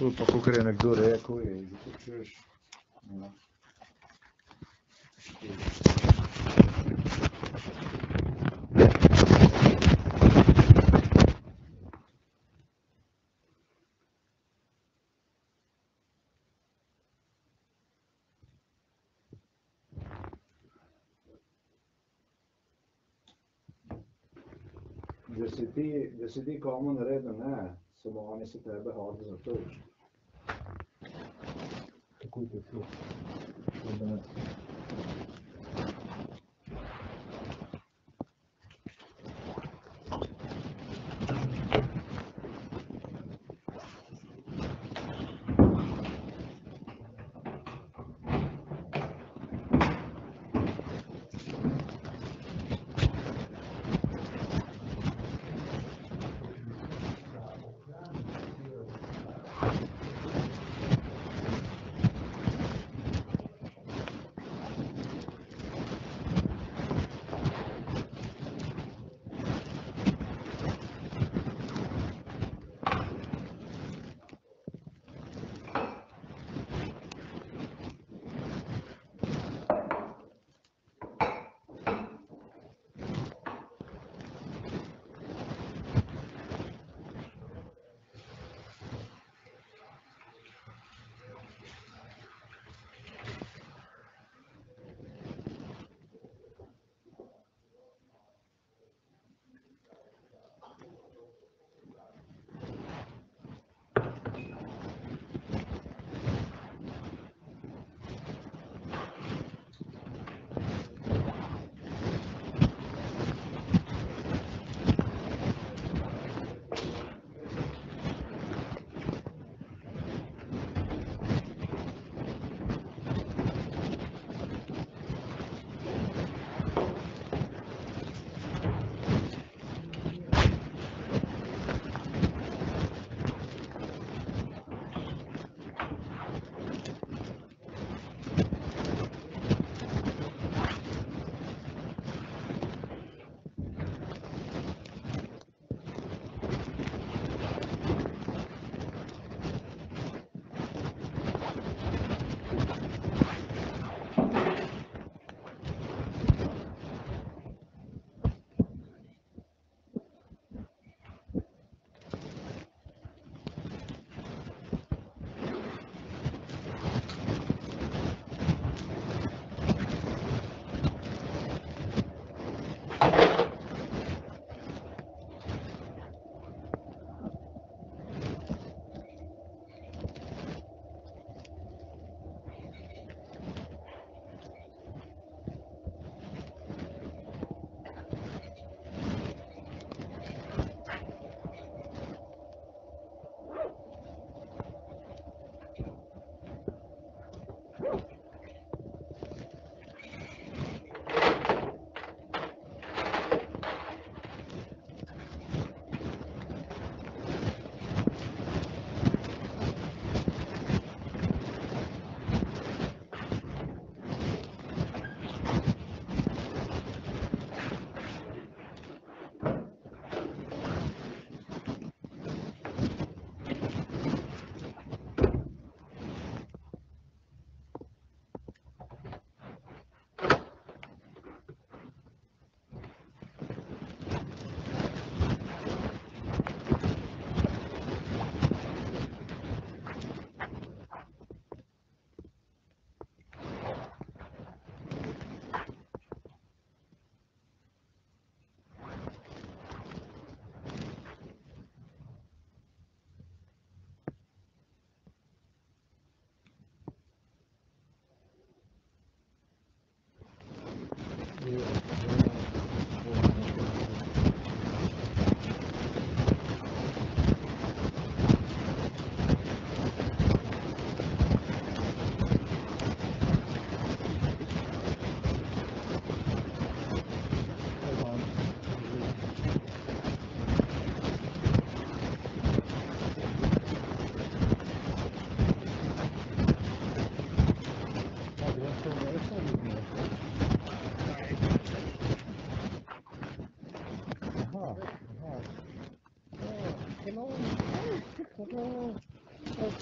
Tu pa, kot je nekdo rekel, je, že to čuješ. Ja. Da si ti, da si ti komu naredil, ne, samo oni se tebe hodijo zatočiti. Takoj купить всю комбинацию.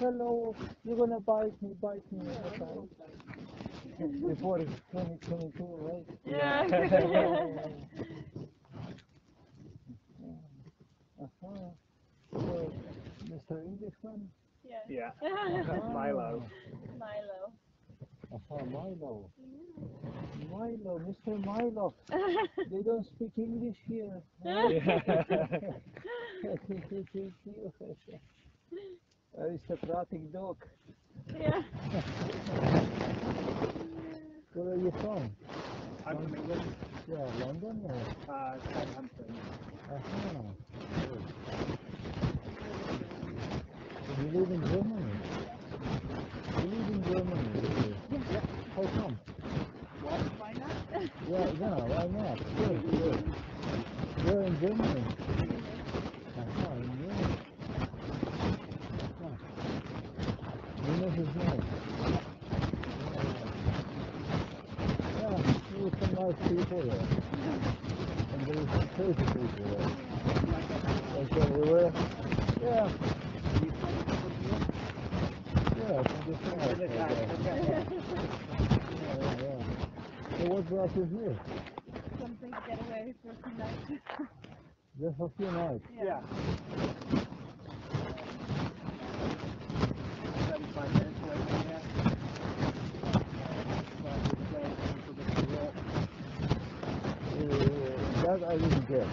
Hello, you're gonna bite me, bite me. Okay. Before it's 2022, right? Yeah. Uh-huh. So, Mr. Englishman? yeah. Yeah. Milo. Milo. Uh-huh, Milo. Milo, Mr. Milo. They don't speak English here. Aristocratic dog. yeah. Where are you from? I'm from England. Yeah, London or? Uh, Southampton. Uh-huh. Good. So you live in Germany? Yeah. That I didn't get.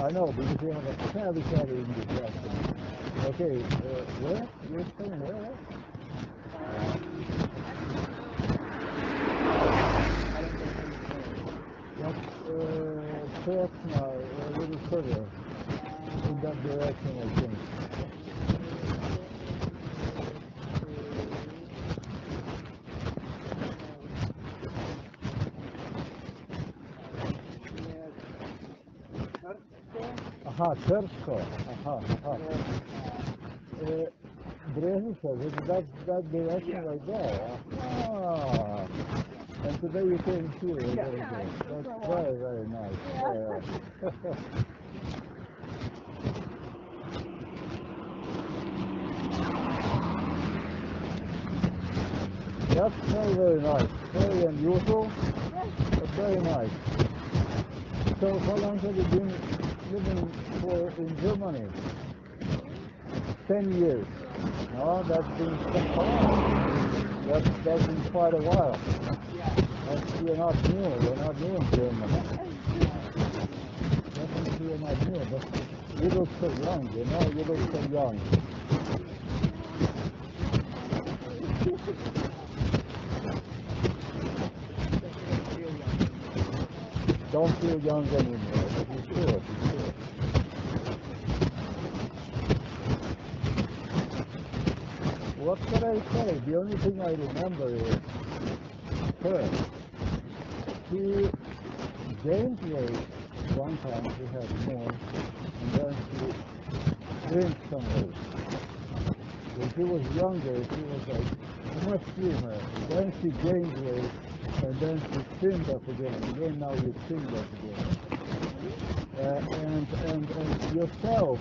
I know, because you have a fairly fairly in this restaurant. Okay, uh, where? You're staying where? Uh, now, a little further. In that direction, I think. Aha, Tersko. Aha, aha. Uh, Breznica, that, that, that direction right there. Ah. And today you came here. Very Yeah, good. That's very, very nice. Yeah. Yeah. That's very, very nice. Very unusual, but very nice. So how long have you been living for in Germany? Ten years. No, that's been quite while. That's, been quite a while. That's, you're not new. You're not new in Germany. Definitely you're not new, but you look so young, you know, you look so young. Don't feel young anymore. Should, you should. What can I say? The only thing I remember is her. She gained weight one time, she had more, and then she gained some weight. When she was younger, she was like much slimmer. Then she gained weight, and then she trimmed up again. Again, now you trimmed up again. Uh, and, and, and yourself,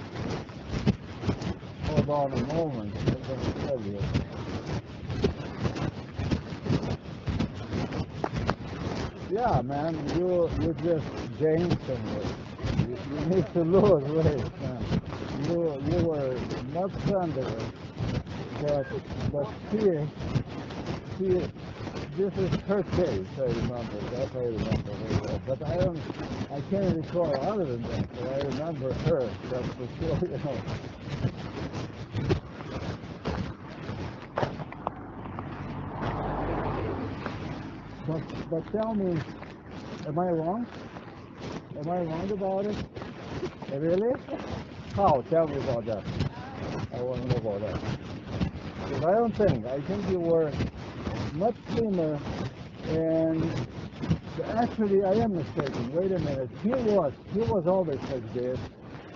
hold on a moment. Yeah, man, you you just weight. You, you need to lose weight, man. You you were much under, but but she she this is her case. I remember that I remember well. But I don't I can't recall other than that. But I remember her. That's for sure. You know. But tell me, am I wrong? Am I wrong about it? Really? How? Tell me about that. I want to know about that. Because I don't think. I think you were much slimmer, and actually I am mistaken. Wait a minute. He was. He was always like this,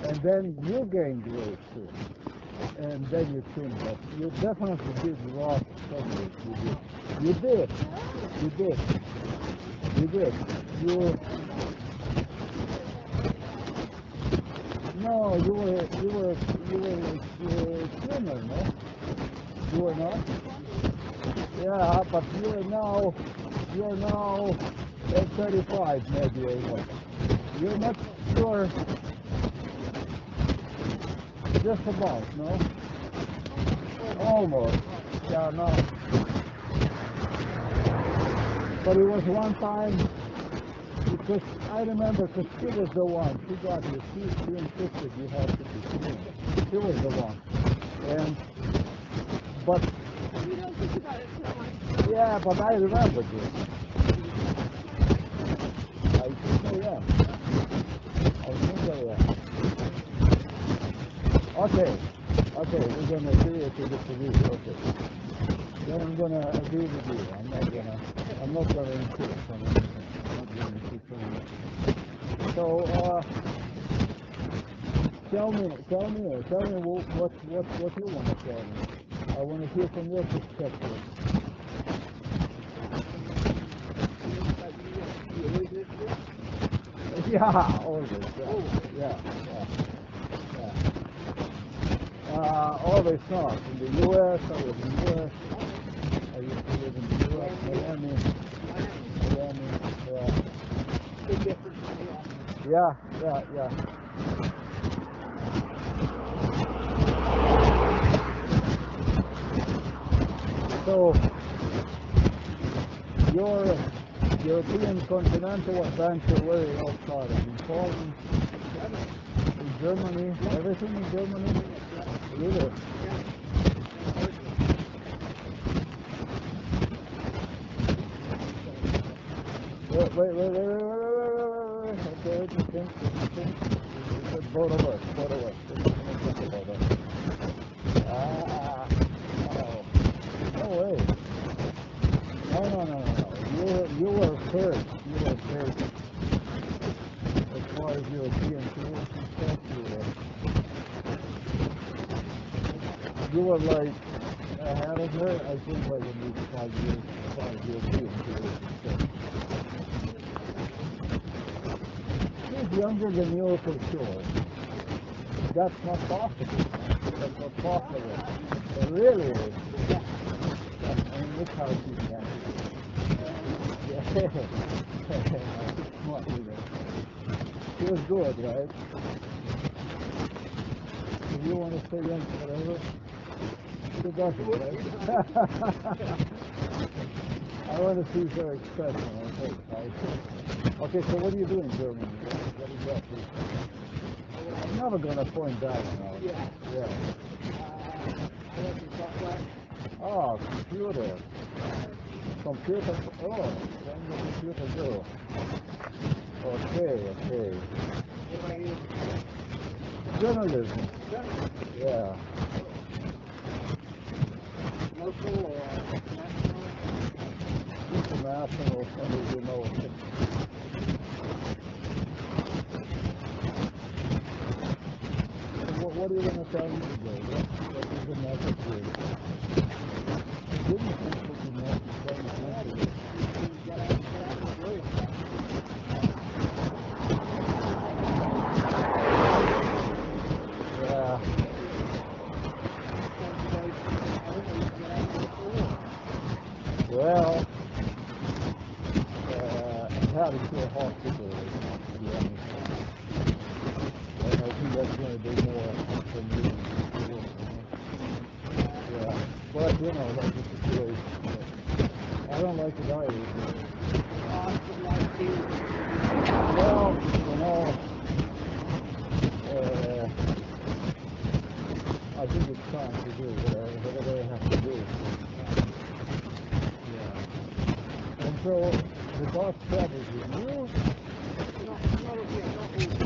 and then you gained weight too, and then you trimmed up. You definitely did lost some weight. You did. You did. You did. You did. You. no, you were, you were, you were a swimmer, no? You were not? Yeah, but you are now, you are now at 35 maybe? You're not sure. Just about, no? Almost. Yeah, no. But it was one time because I remember because she was the one. She got you. She, she insisted you had to be clean. She was the one. And but You don't think about it too much. yeah, but I remember this. I think I am. I think I am. Okay. Okay, we're gonna agree to disagree. Okay. Then I'm gonna agree with you. I'm not gonna I'm not gonna insist anything. I'm not anything. So uh tell me tell me tell me what what what, you wanna tell me. I wanna hear from your perspective. Yeah, always. Yeah, yeah, yeah. Uh, always not. In the U.S., I was in the U.S. I used to live in Yeah, yeah, yeah, yeah. So, your European continental adventure, where it all started? In Poland, in Germany, everything in Germany? Really? Wait, wait, wait, wait, wait, wait, wait, wait, wait. Okay, let me think, me think. Both of us, both of us. Let me think about that. Ah, oh, no way. No, no, no, no, no. You were, you were first. You were first. As far as European tours and stuff, you were. You were like ahead of her, I think, like at least five years, five European tours and stuff. She's younger than you for sure. That's not possible. That's not possible. It really is. I mean, look how she's Yeah. Smart, you know. She was good, right? If you want to stay young forever, she doesn't, right? I want to see her expression? Okay, so what are you doing, in Germany? I'm never going to point that out. Yeah. Yeah. Uh, computer. Computer. Oh, then the computer go. Okay, okay. Journalism. Yeah. Local or national? International, you know. what, what are you going to tell you today? What is the Well, uh, I'm having to hospital. To be more for me. Yeah, but you know, that's the situation. I don't like to die. Well, you know, uh, I think it's time to do whatever, I have to do. Yeah. And so the boss travels with you. Uh-huh.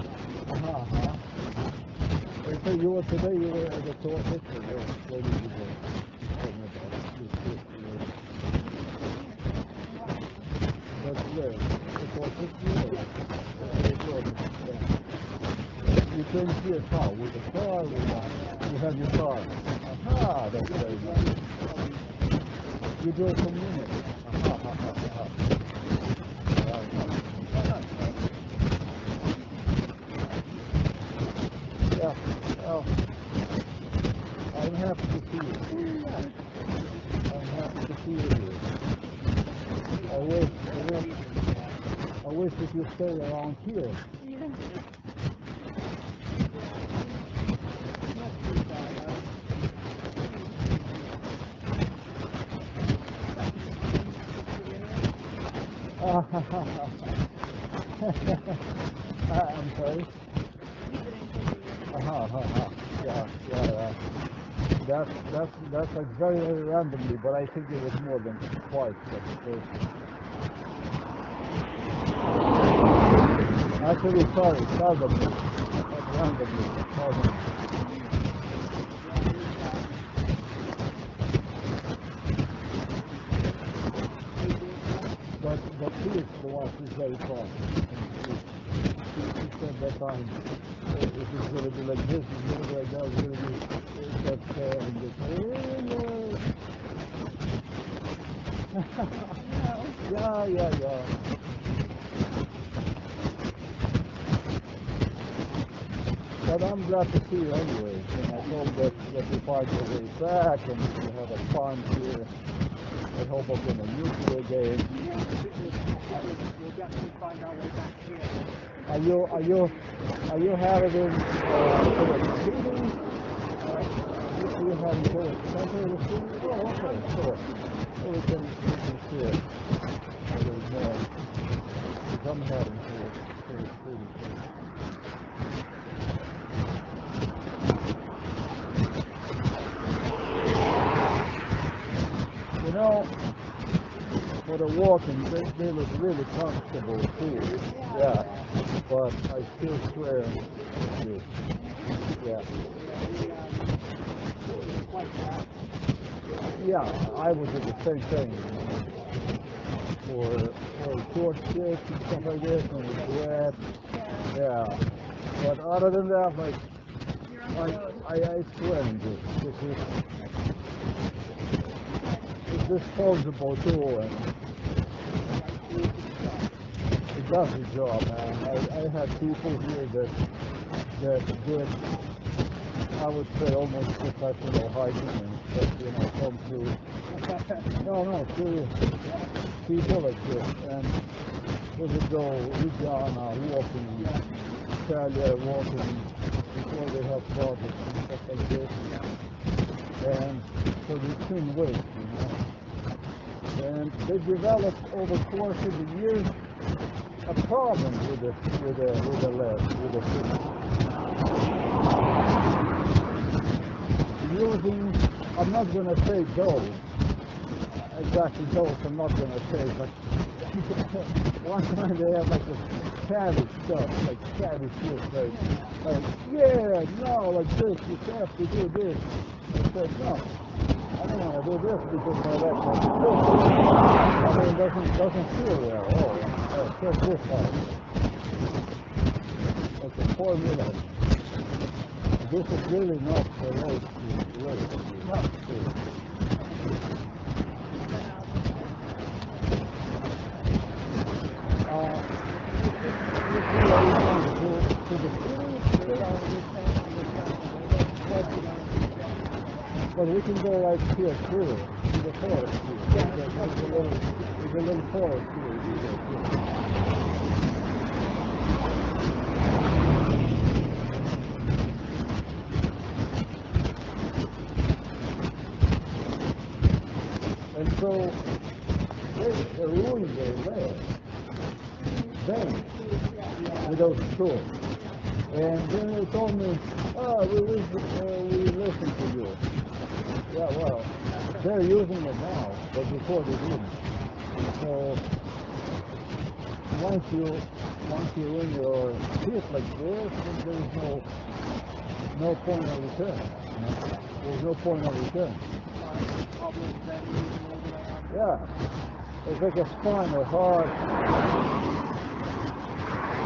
So you were today, you were at the tour sector, you were oh, slowly you were talking about this But yeah, the tour sector, you came here how? With a car, with a, you have your car. Aha, that's very nice. You do it from minutes. Aha, aha, aha, aha. Yeah happy to see you. I'm happy to see you. I wish, I wish, I wish that you stay around here. Yeah. Ah, I'm sorry. Yeah, yeah, yeah. That's, that's, that's like very, very randomly, but I think it was more than twice. Actually, sorry, seldomly. Not randomly, seldomly. But, but he is the one who's very fast. That time, uh, if it's going to be like this, it's going to be like that, it's going to be uh, that, uh, and this, yeah, yeah, yeah. But I'm glad to see you anyway. And I hope that, that you find your way back and you have a fun here. I hope I'm going to meet you again. We'll definitely find our way back here. Are you are you are you having uh, meeting? Uh, you something to? Oh, okay, sure. So we can we can see it. There's no. Some pretty. You know for the walking, they, they look really comfortable too. Yeah, but I still swear. Yeah. Yeah, I would do the same thing. For, for short shifts and stuff like this, and it's wet. Yeah. But other than that, like, I, I, I swear in this. Is, disposable too, and it does the job, man. I, I had people here that that did, I would say, almost professional hiking and stuff, you know, come to, no, no, serious. People like this, and they would go Uganda walking, Italia walking, before they have projects and stuff like this, and so they couldn't you know. And they developed over the course of the years a problem with the with the with the lead, with the food. Using, I'm not gonna say dose, exactly dose, I'm not gonna say, but one time they had like the cabbage stuff, like cabbage shit, like, like, yeah, no, like this, you have to do this. I said, no, I don't want to do this because my left like, I mean, it doesn't, doesn't feel well. Oh, oh, this. It's a formula. This is really not the right, thing. right, not the but we can go right here through, to the forest here. There's a little, there's a little forest here. And so they they ruined their land. Then with those tools. And then they told me, oh, we, uh, we listen to you. Yeah, well, they're using it now, but before they didn't. So once you once you win your hit like this, then there's no no point of return. There's no point of return. Yeah. It's like a spine or heart.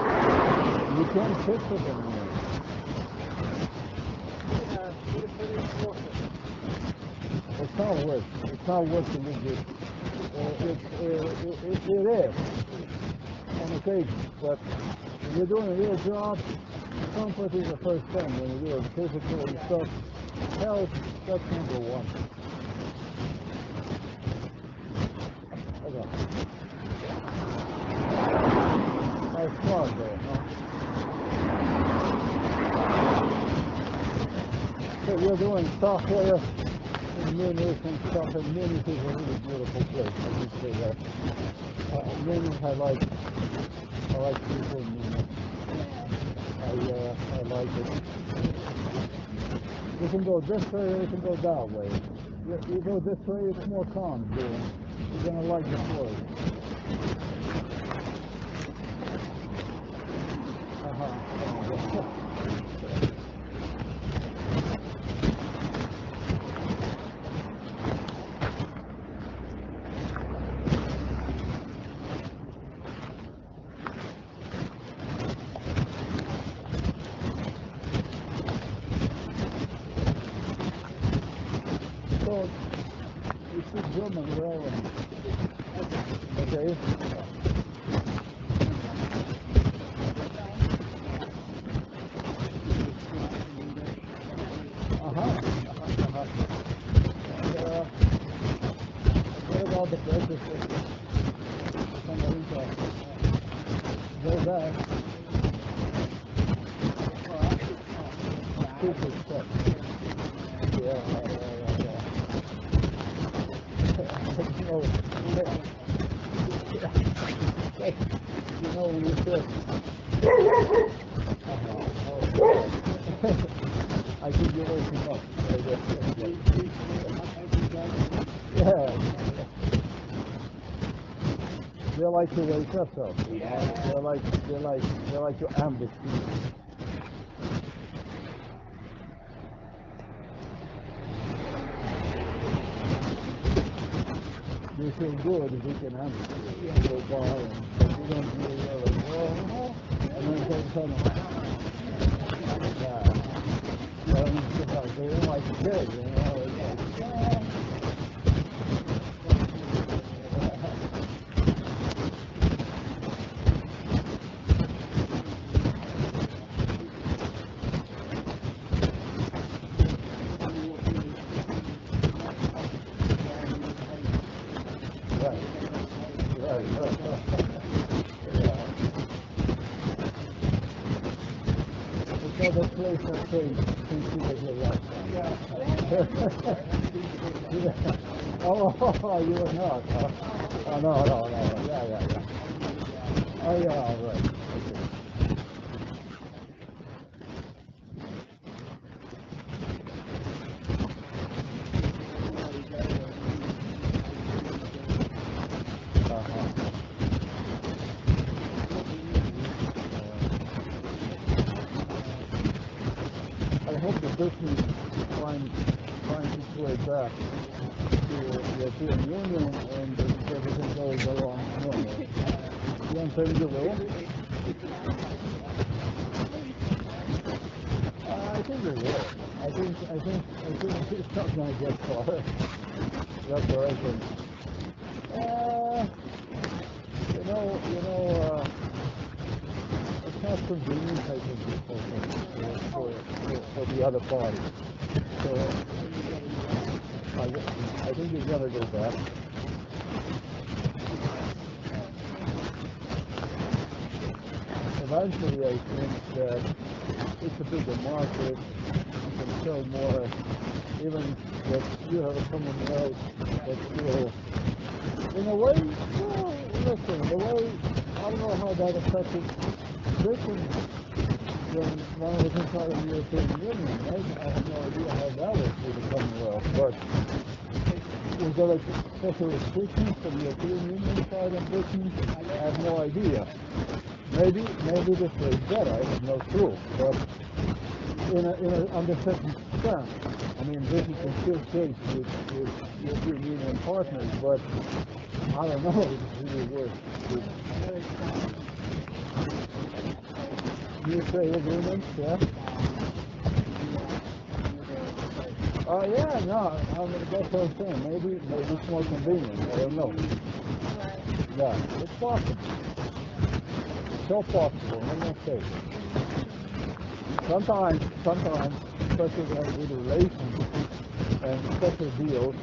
You can't sit for them here. It's not worth it. It's not worth the visit. Uh, it, uh, it, it is on occasion, but if you're doing a real job, comfort is the first thing when you're it. Physical stuff, health, that's number one. Okay my father. So you're doing software in Munich and stuff, and Munich is a really beautiful place. I would say that. Uh, Munich, I like. I like people in Munich. I, uh, I like it. You can go this way or you can go that way. You, you go this way, it's more calm doing. You're going to like the place. Thank you. like to wake us Yeah. They're like they're like they're like to ambush people. They feel good if we can ambush. Hey. sometimes special as and special deals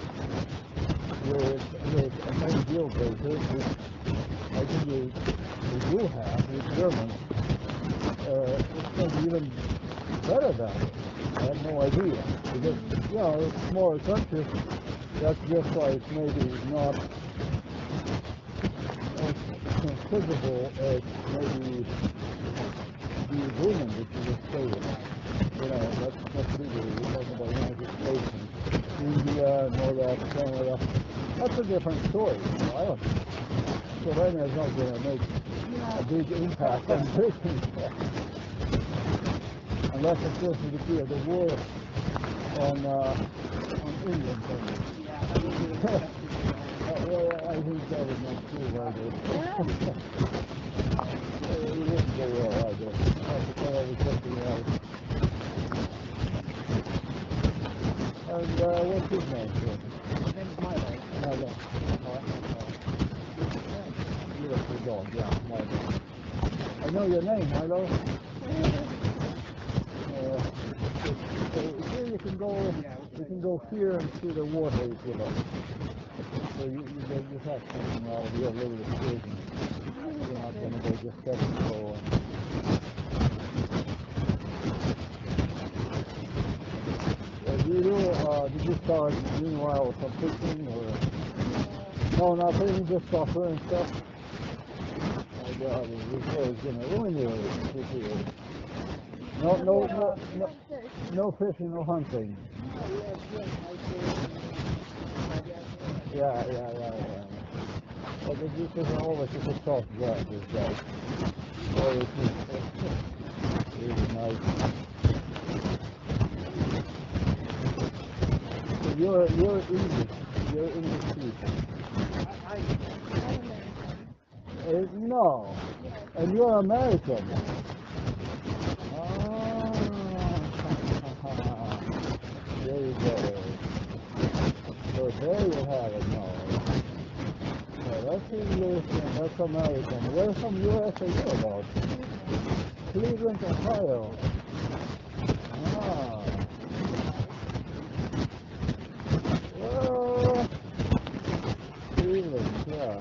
person to the war on, uh, on England. Yeah, I, think that was not true. and stuff? My God, this is gonna ruin you. No, no, no, no, no fishing, no hunting. Yeah, yeah, yeah, yeah. But this oh, this is always just a soft drag, this guy. Always really nice. So you're, you're English, you're English speaker. Uh, no, and you're American. Ah, there you go. So there you have it now. So that's English and that's American. Where from US are you about? Cleveland, Ohio. Ah. Well, Cleveland, yeah.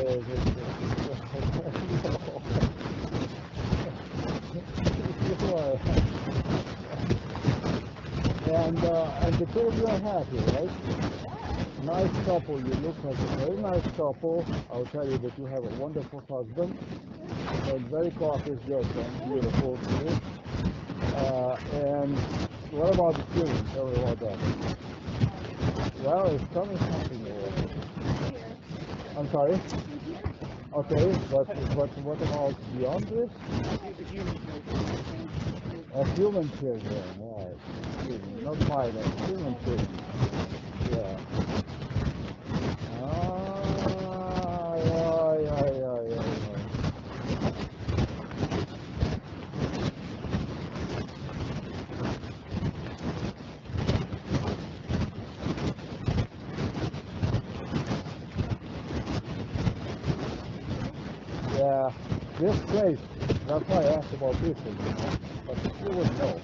And, uh, and the two of you are happy, right? Nice couple, you look like a very nice couple. I'll tell you that you have a wonderful husband and very cautious girlfriend, beautiful too. Uh, and what about the children? Tell me about that. Well, it's coming something here. I'm sorry? Okay, but, but what about beyond this? A human children, right. Human children. Yeah. Ah, yeah, yeah, yeah, yeah, yeah. This place, that's why I asked about this but you wouldn't know.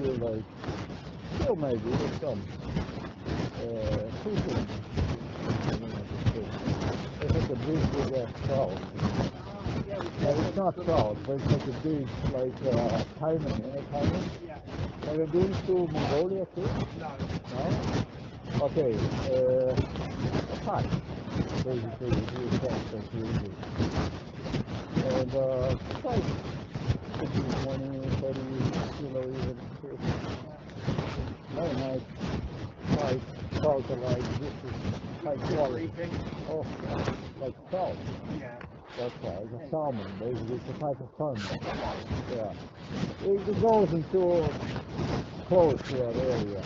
It's like, still maybe with some, uh. It's like a big, big ass. No, it's not trout, but it's like a big, like, uh, caiman, you know, caiman? Have you been to Mongolia too? No? Okay, uh, a basically, use. And, uh, it's like 15, 20, 30 kilo even fish. Very nice pike, trout alike, this is high quality. Oh, like trout. That's right, it's a salmon, basically, it's a type of salmon. Yeah. It, goes into close to that area.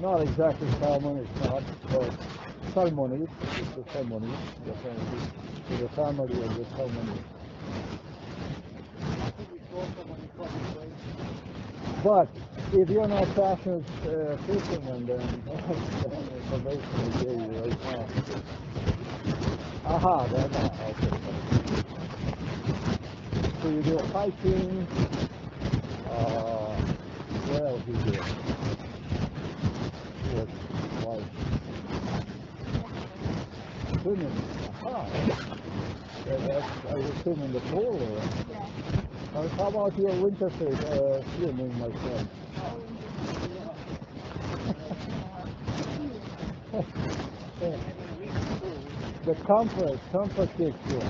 not exactly salmon, it's not, but salmonid, it's a salmonid, definitely. It's a family of the salmonid. But if you're not passionate uh, fisherman, then information I gave you right now. Aha, that's okay. So you do hiking, uh, what else you do? What, like, swimming, aha. Yeah, that's, I assume in the pool or? Uh, how about your winter fit, uh, swimming, my friend? the comfort, comfort kicks you.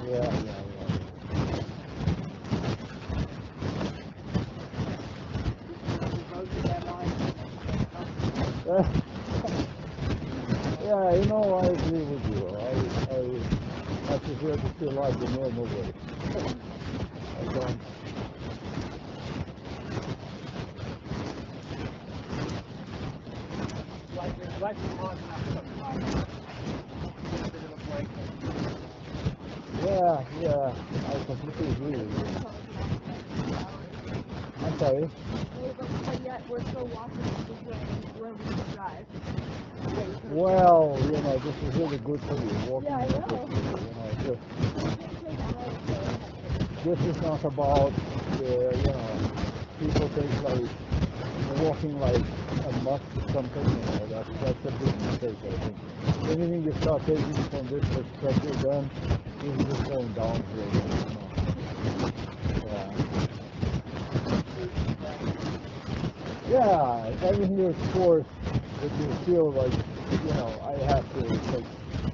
Yeah, yeah, yeah. yeah, you know, I agree with you. I, I, I prefer to feel like the normal way. I don't. Like. Yeah, yeah, I completely agree with you. I'm sorry. We're still walking where we drive. Well, you know, this is really good for you. Walking Yeah, I know. you, know, just take this is not about uh, you know people think like walking like a must or something you know that's that's a big mistake I think. Anything you start taking from this perspective then you're just going downhill you know. yeah. Yeah everything is forced that you feel like you know I have to take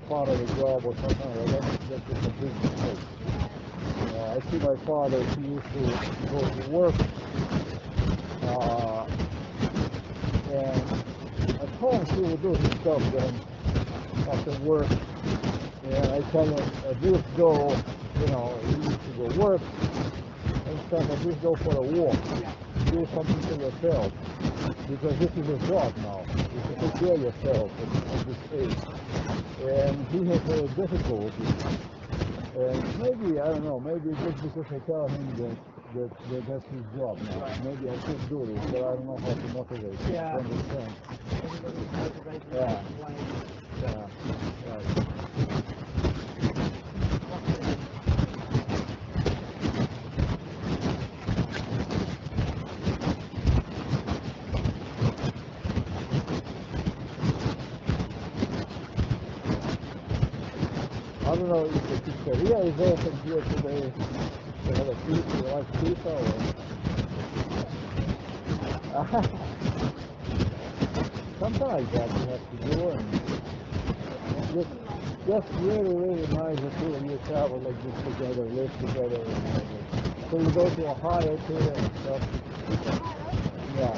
part of the job or something like that that's just a big mistake. Uh, I see my father, he used to go to work, uh, and at home he would do his stuff then after work. And I tell him, at least go, you know, he need to go work, instead at just go for a walk, do something for yourself, because this is a job now, you to take care of yourself at, at this age. And he has a difficulty and maybe, I don't know, maybe just because I tell him that, that, that that's his job now. Maybe I should do this, but I don't know how to motivate. Yeah. to understand. Yeah. Yeah, right. I don't know if the pizzeria is open here today. They have a pizza, you like pizza or? Something that you have to do and just, just really, really nice that two of you travel like this together, live together. And, so you go to Ohio too and stuff. Yeah,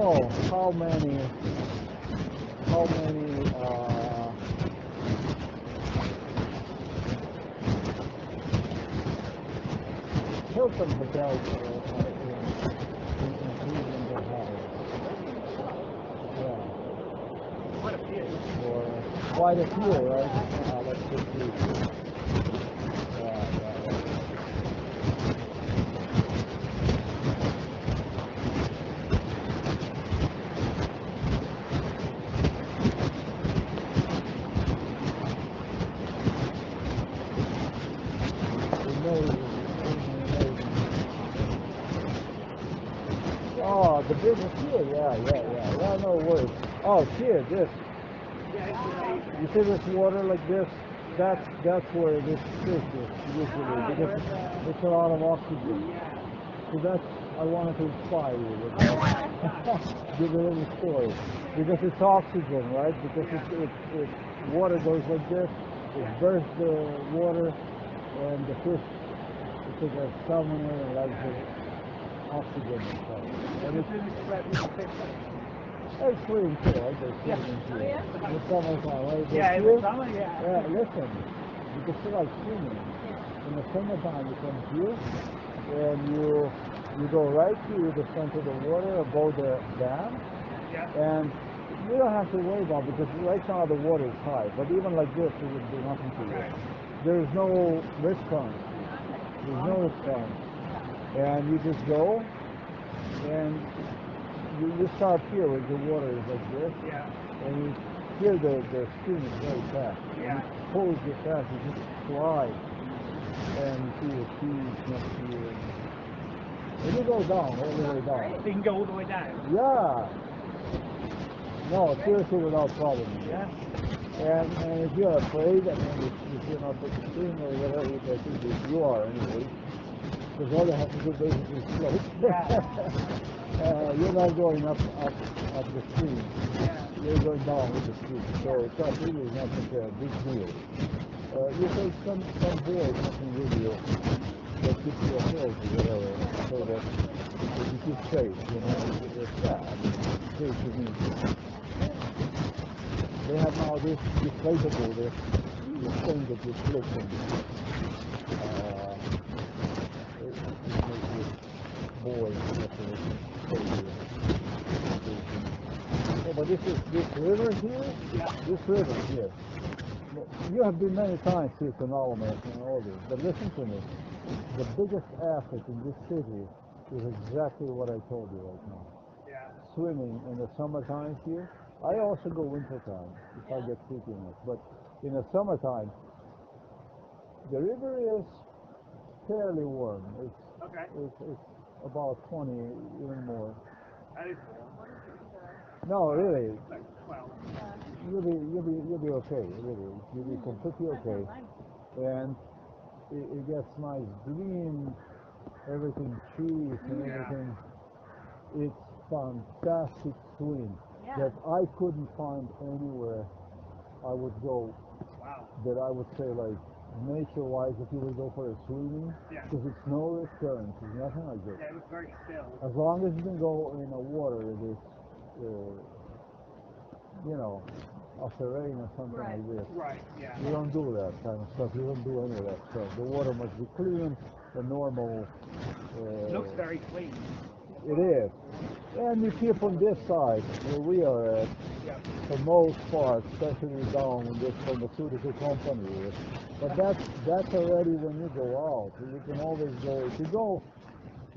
Oh, how many? Here, this. You see this water like this? That's that's where this fish is usually because it's a lot of oxygen. So that's I wanted to inspire you. with Give a little story. Because it's oxygen, right? Because it's, it's, it's water goes like this, it bursts the water, and the fish, it's like a salmon and like the oxygen inside. And it's, it's swimming too, right? They're Yeah. too. Oh, yeah? Summertime, right? Yeah, in the summer, yeah. yeah, listen, you can feel like swimming. In the summertime, you come here and you you go right to the center of the water above the dam, Yeah. and you don't have to worry about because right now the water is high. But even like this, it would do nothing to you. There is no response. There's no response, and you just go and you, you start here where the water is like this Yeah. and you hear the, the stream is very fast. Yeah. And it pulls you fast, you just fly. And you see the trees next to you. And you go down, all the way down. You can go all the way down. Yeah. No, seriously without problem. Yeah. And, and if you're afraid, I mean, if, if you're not extreme or whatever, I think you are anyway. Because all you have to do basically is float. Yeah. uh, you're not going up, up, up the stream Yeah. you're going down with the street. So that really not such a big deal. Uh, you take some some board, something with you that keeps you afloat or whatever, so that, that you keep safe, you know. It's, it's. Safe to me. They have now this inflatable, this, this thing that you flip uh, it, it makes this boy But this is this river here. Yeah. This river here. You have been many times here to Nalamet and all this, but listen to me. The biggest asset in this city is exactly what I told you right now. Yeah. Swimming in the summertime here. I also go wintertime if I get sick in it, but in the summertime, the river is fairly warm. It's Okay. it's, it's about 20, even more. That is warm. No, really, 12. you'll be you'll be you'll be okay. Really, you'll be completely okay. And it, it gets nice green, everything trees and Yeah. everything. It's fantastic swim Yeah. that I couldn't find anywhere. I would go Wow. that I would say like nature-wise if you would go for a swimming Yeah. because it's no current, it's nothing like this. Yeah, it was very still. As long as you can go in a water that is, uh, you know, after rain or something Right. like this. Right. Yeah. You don't do that kind of stuff. You don't do any of that stuff. The water must be clean, the normal. Uh, Looks very clean. It is. And you keep on this side where we are at, Yeah. for most part, especially down in this pharmaceutical company. is. But that's that's already when you go out. You can always go if you go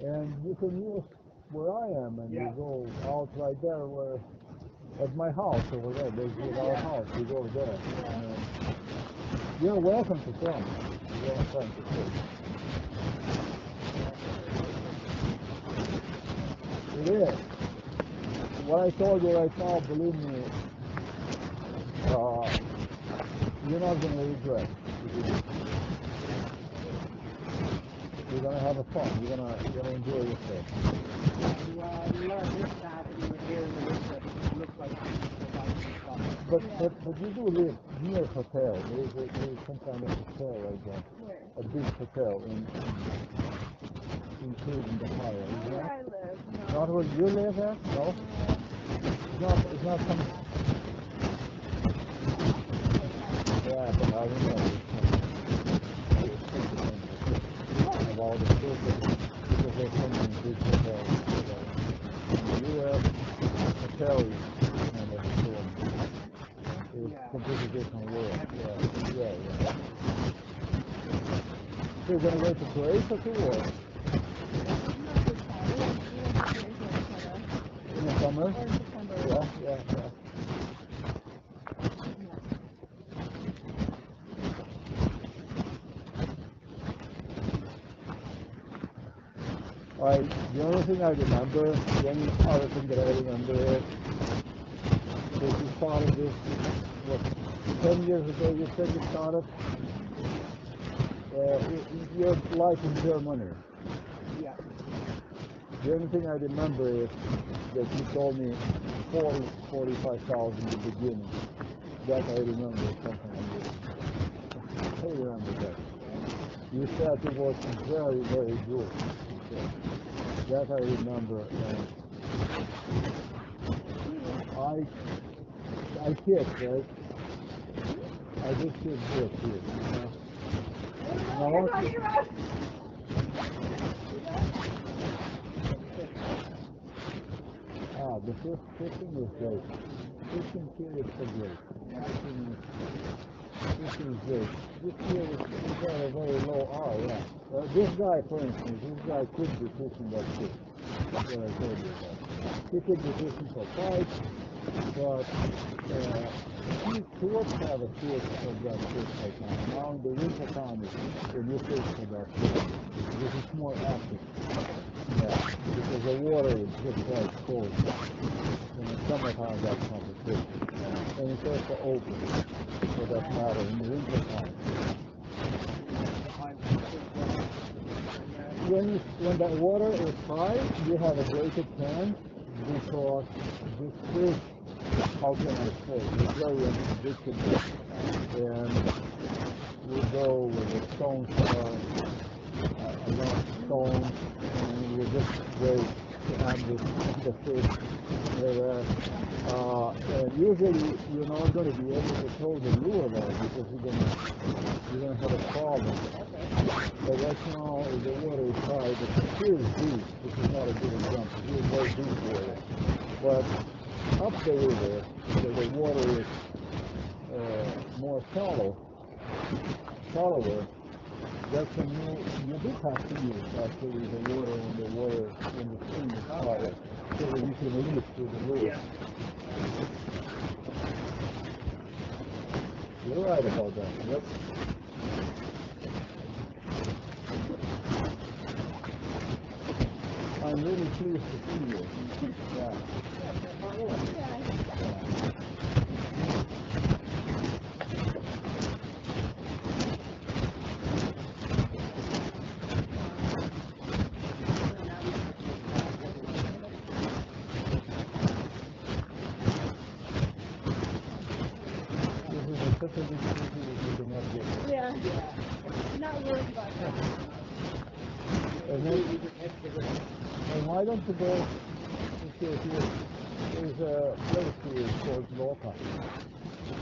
and you can use where I am and Yeah. you go out right there where at my house over there, basically our house, you go there. And, you're welcome to come. You're welcome to come. What I told you right now, believe me, uh, you're not going to regret. You're going to have a fun. You're going to you're to enjoy yourself. Well, we learned this side that we were here in the winter. It looks like it's about to stop. But, but but you do live near hotel. There is, a, there is some kind of hotel right there, Where? a big hotel in including the. Is Where I live. No. not where you live at? No. Uh, it's not. It's not some. Yeah, but I remember. About the children, because many big hotels. In the U.S., hotel of storm. It's completely different world. Yeah, yeah, yeah. So you're gonna go to Croatia too, or in the summer? Yeah, yeah, yeah. I, the only thing I remember, the only other thing that I remember is that you started this, what, 10 years ago you said you started uh, your life in Germany. Yeah. The only thing I remember is that you told me 40, 45,000 in the beginning. That I remember, something like this. I remember that. You said it was very, very good. That I remember. And I, I hit, right? I just hit this here. You know? Now, You're what- on your own. Ah, the fish, fishing is great. Fishing here is so great. Fishing is, fishing is great. This here is, is at a very low R, yeah. Uh, this guy, for instance, this guy could be fishing that fish. That's what I told you about. He could be fishing for fights, but uh, he could have a fish of that fish right now. Now in the winter time, when you fish for that fish, this is more active. Yeah, because the water is just quite cold. In the summertime, that's not the fish. And it's also open, for that matter, in the winter time. When, when the water is high, you have a greater chance because this fish, how can I say, it's very unpredictable. And you go with the stone star, a lot of stones, and you just wait to have the, the fish there. Uh, and usually you're not going to be able to throw the lure there because you're going to you're going to have a problem. But right now the water is high, but here is deep. This is not a good. Here is very deep water. But up the river, the water is uh, more shallow, shallower, that's when you, you do have to use actually the water when the water, when the stream is higher, so that you can release through the lure. You're right about that, yep. I'm really pleased to see you. Yeah. This is a such a big city that you cannot get. Yeah. Not worried about that. And then, and why don't you go, you see, if you, there's a place here called Loka.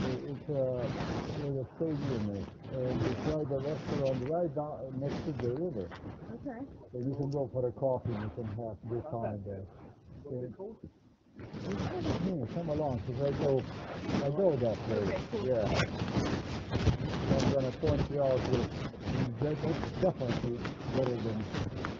It's uh, where the stadium is, and it's right the restaurant right down next to the river. Okay. So you can go for a coffee and you can have good time there. And, yeah, come along, because I go, I go that way. Yeah. I'm gonna point you out that that's definitely better than a pizzeria.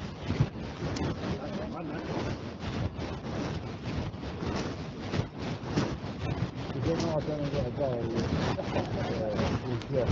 天话，真的是很个亮，对，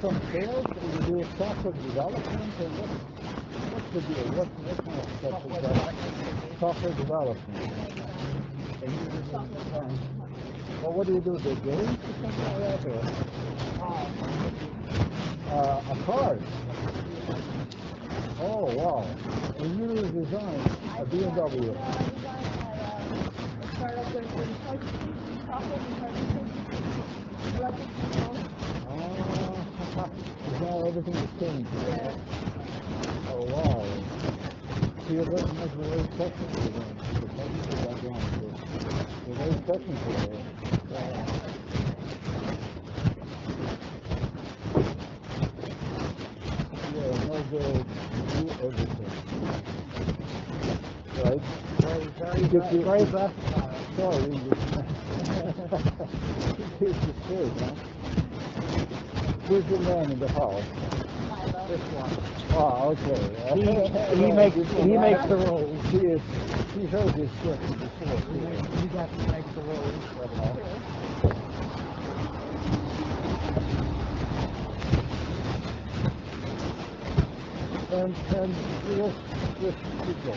some sales, or you do software development, and what, what's the deal? What, what kind of stuff is that? Software development. Well, what do you do, the or? Uh, a card? Oh, wow. And you designed a BMW. This one. Oh, okay. He, he, makes he makes the rules. He is he heard this stuff before. He got to make the rules. And and this this people.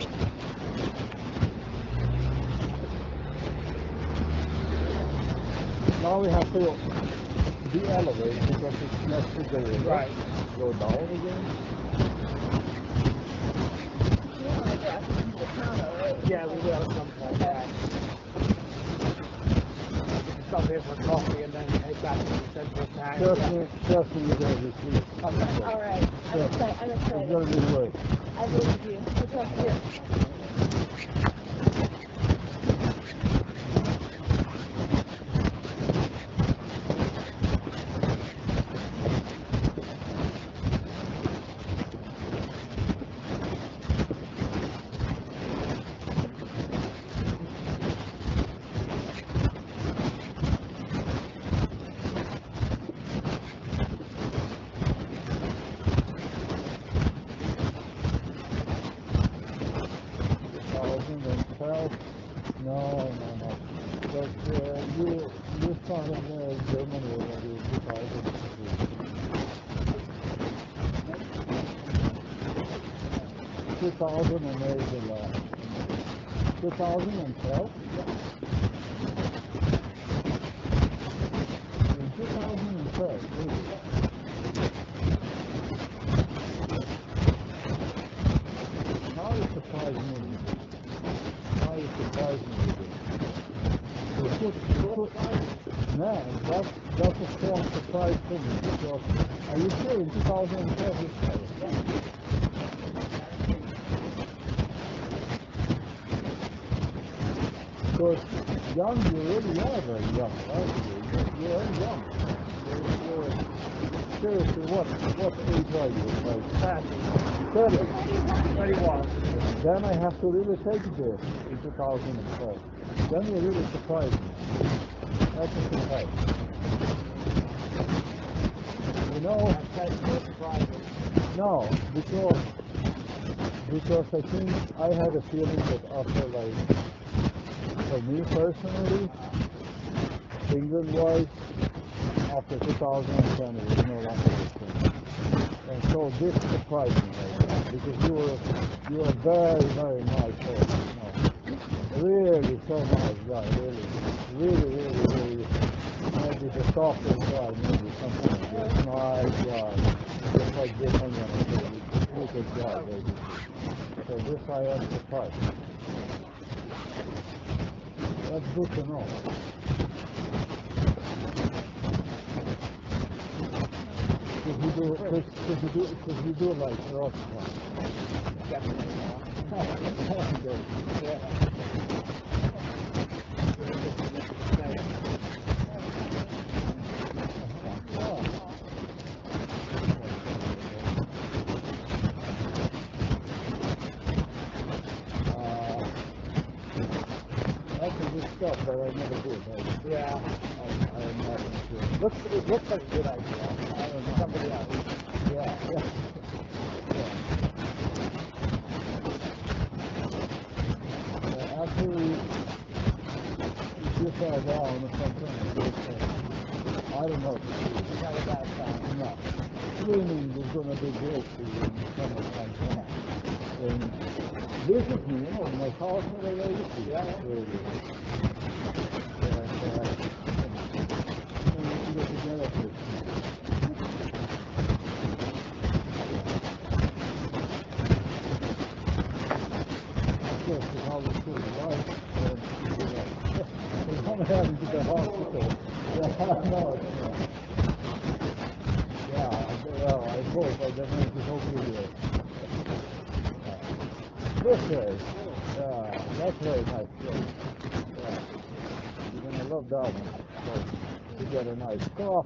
Now we have to de-elevate because it's necessary. Right. Go down again. Yeah, we will yeah. We can stop here for coffee and then head back to the central town. Trust me, trust me, you're gonna receive. Okay. All right. I'm excited. I'm It's gonna be great. I believe you. You. thousand and twelve. No, no, no. But uh, you you started uh, Germany already in two thousand. Two thousand and eight the last. Two thousand and twelve. In two thousand and twelve, really. Now you surprise me. Now you surprise me with it. You put, you put, man, that's, that's a strong surprise for me because, are you sure in 2012 you started? Because young, you really are very young, aren't you? You- You're young. You're, you're, seriously, what, what age are you? Like 30? 31. Then Take it there in 2012. Then you really surprised me. That's a surprise. You know, That's no surprises. no, because because I think I had a feeling that after like for me personally, England wise, after 2010 it was no longer the same. And so this surprised me Rochefort.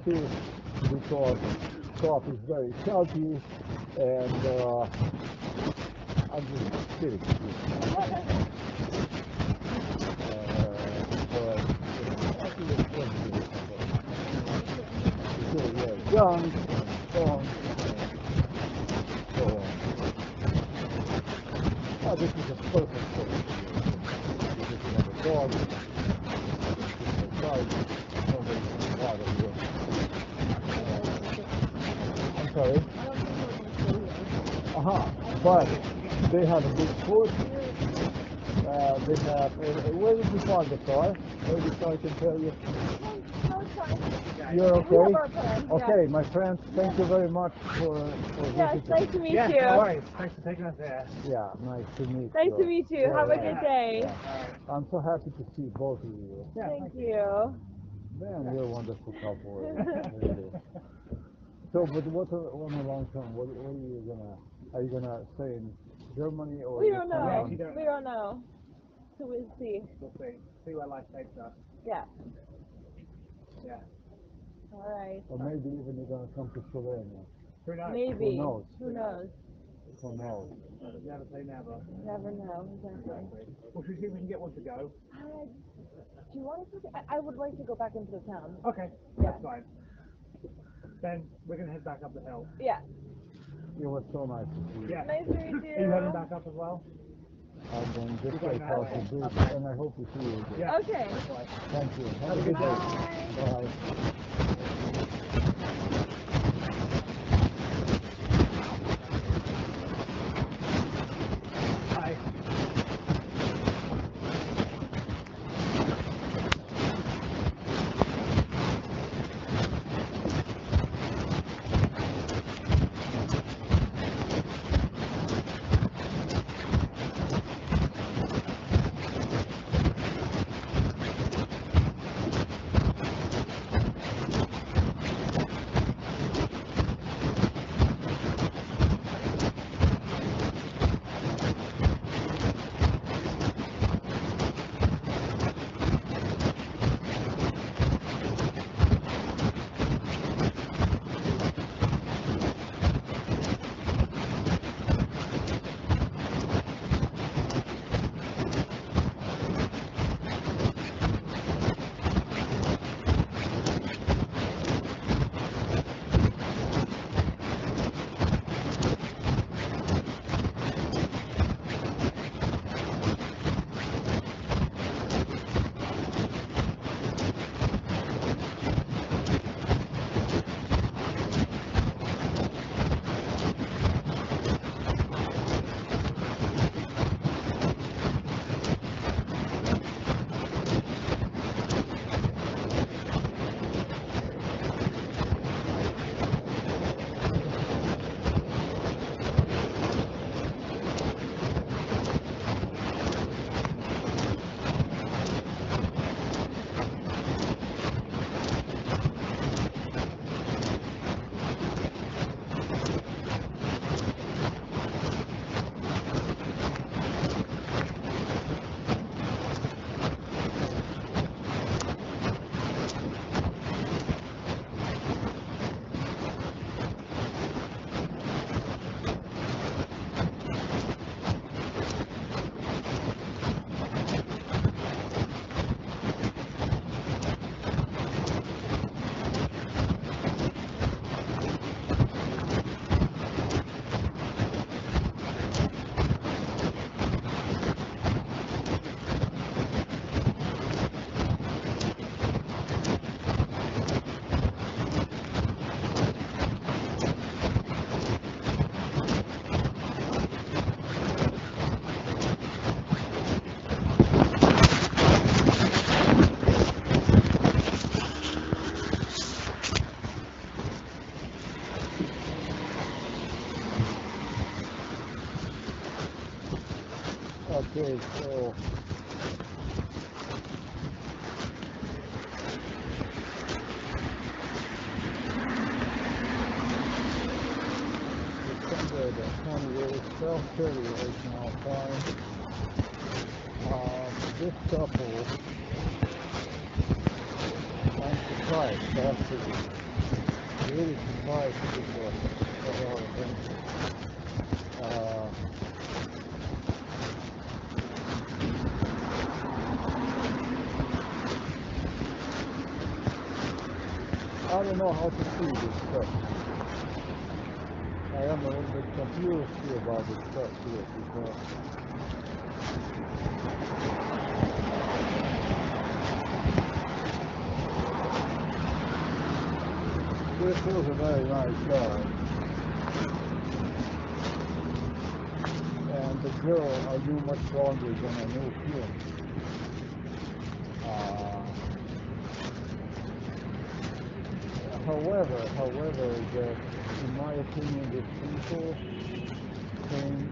Coffee, because coffee is very healthy, and, uh, I'm just kidding. Uh, but, you know, I think it's one thing. So, yeah, junk, and fun, and so on. Oh, this is a perfect place. This is another dog. This is a dog. Nobody can bother you. Uh, I'm sorry. Uh-huh. But they have a big food. Uh, they have. Uh, where did you park the car? Maybe so I can tell you. No, it's fine. You're We okay? yeah. Okay, my friends, thank you very much for, for Yes, visiting. nice to meet Yeah, you. no worries. Thanks for taking us there. Yeah, nice to meet Nice you. to meet you. Yeah, Have a good day. Yeah. I'm so happy to see both of you. Yeah, Thank you. Man, you're a wonderful couple. really. So, but what are- on the long term? What, what are you gonna? Are you gonna stay in Germany or? We don't know. on? don't We don't know. So we'll see. We'll see. See where life takes us. Yeah. Yeah. All right. Or maybe even you're gonna come to Slovenia. Who knows? Maybe. Who knows? Who knows? Who knows? Never say never. Never know. Exactly. Exactly. Well, should we see if we can get one to go? Uh, do you want to? I, I would like to go back into the town. Okay. Yeah. That's fine. Then we're gonna head back up the hill. Yeah. It was so nice to see you. Yeah. Nice to meet you. Are you heading back up as well? I'm going just like how to do it, and I hope to see you again. Okay. Thank you. Have, a good day. Bye. I don't know how to see this stuff. I am a little bit confused here about this stuff here because this is a very nice guy. And the girl I knew much longer than I knew him. Uh, however, however, the, in my opinion, the people came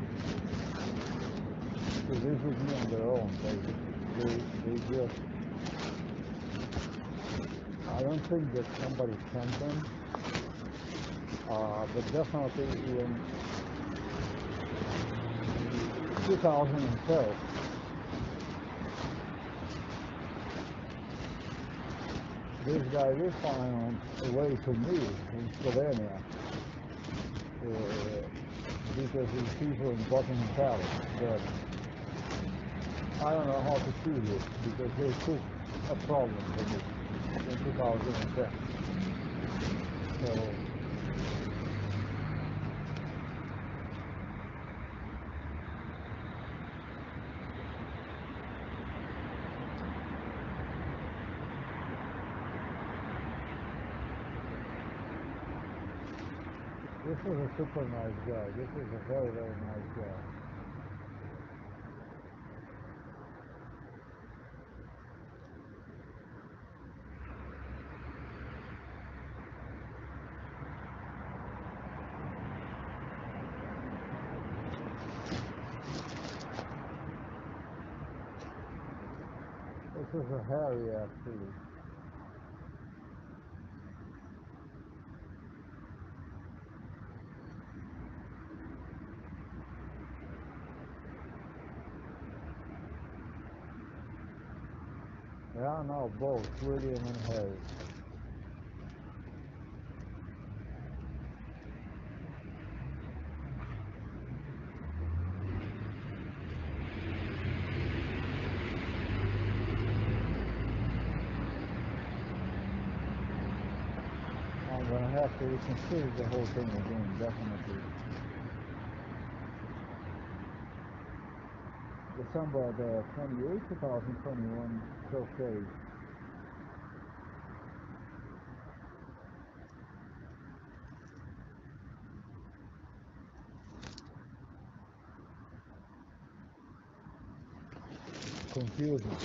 to visit me on their own, basically. They, they just, I don't think that somebody sent them, uh, but definitely in 2012, this guy we found away from me in Slovenia. Uh, because he's people in Buckingham Palace. But I don't know how to see this because they took a problem for me in 2010. So This is a super nice guy. This is a very, very nice guy. This is a actually. Yeah, both William and Harry. I'm gonna have to reconsider the whole thing again, definitely. December the 28th, 2021, it's okay. confusion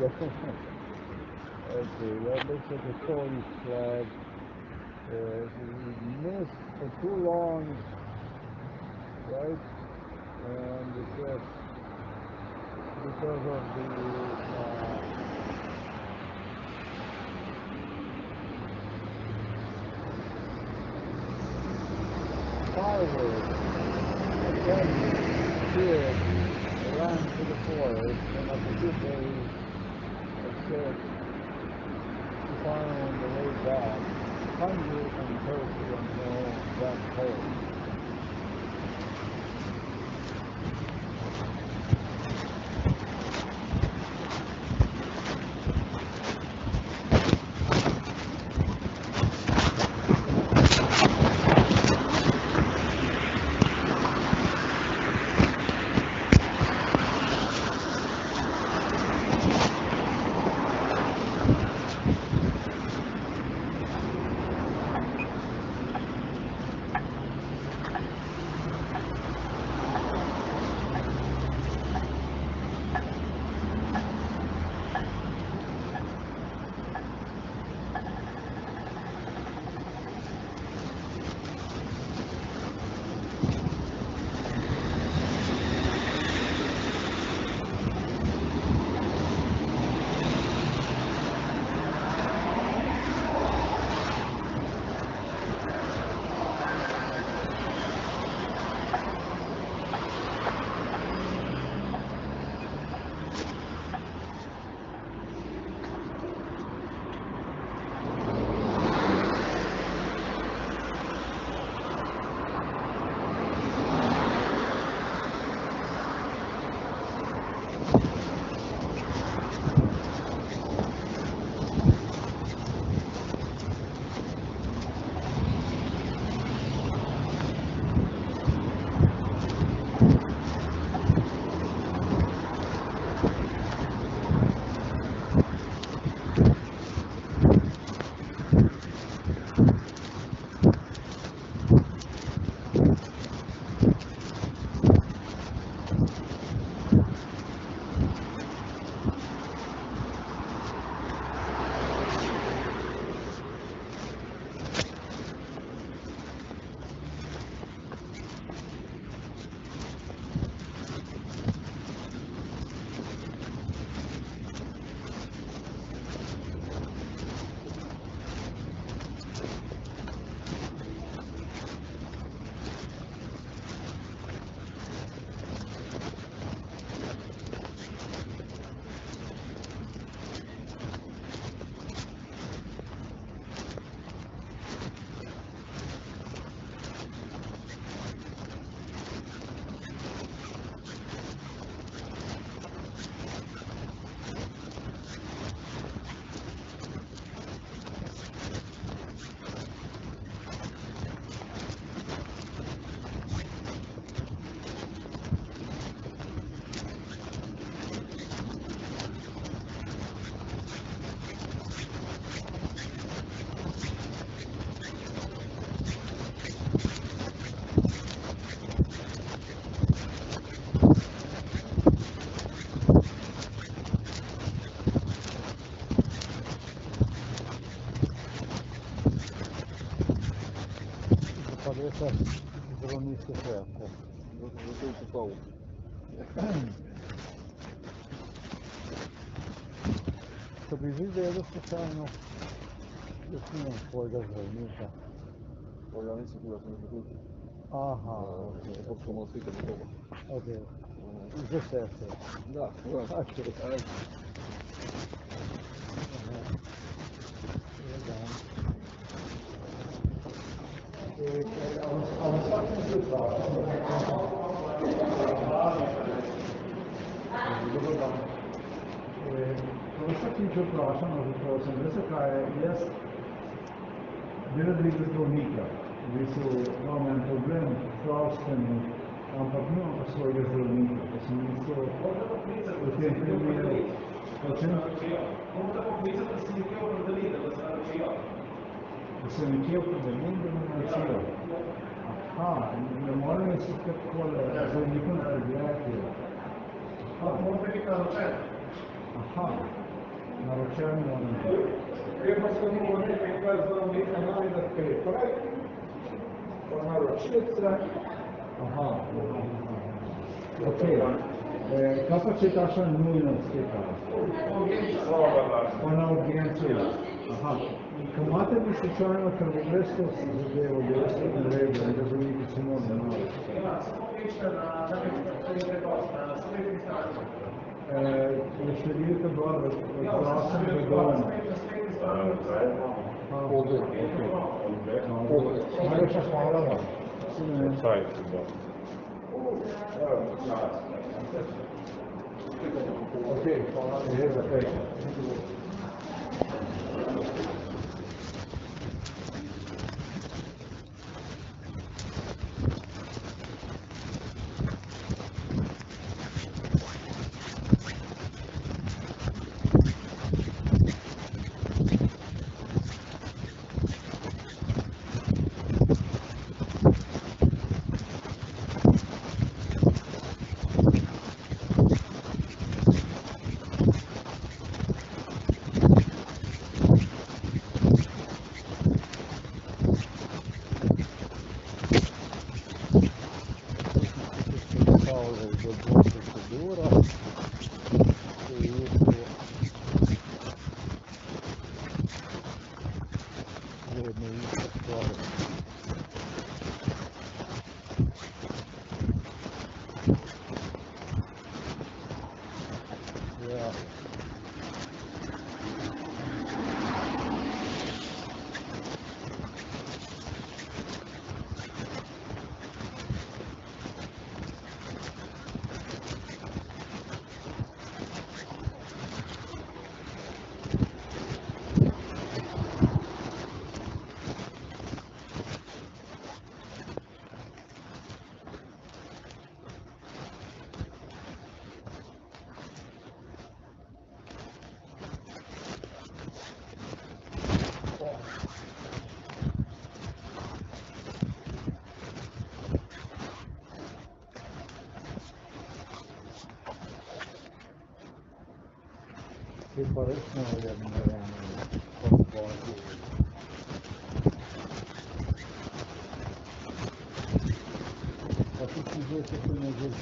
Okay, that looks like a Tory Це дронівська шляпка. Готовці паву. Тобі жити я спеціально. Дякую, пойда звернувся. Поляниці куди не Ага. Тобто, мости, Окей. Вже серце. Так, так. Vprašam, zato sem res kaj, jaz bi rad videl zdravnika. V bistvu imam en problem ampak nimam pa svojega zdravnika. Pa sem mislil, v tem primeru, Hočem? Se nekje opredelim, da me naročijo. it's an Ethiopian, the name is Ethiopia. Aha, the modern is kept called as a different ideology. Aha, Naruchan modern. Papers from the modern papers from the another paper, right? From Naruchan. Aha, okay. Capacitation numerous papers. One out the answer. Aha. Pomagajte se članima krvogresstva se zadeva na reda, ne razumijem kad se mora nalaziti. Ima priča na nekakvih predosta, na sve istražnjih. Još ne vidite dobro, glasom je dovoljno. Ovdje, ovdje. Ovdje. Najljepša hvala vam. Sajte, da. Ok, hvala. Hvala.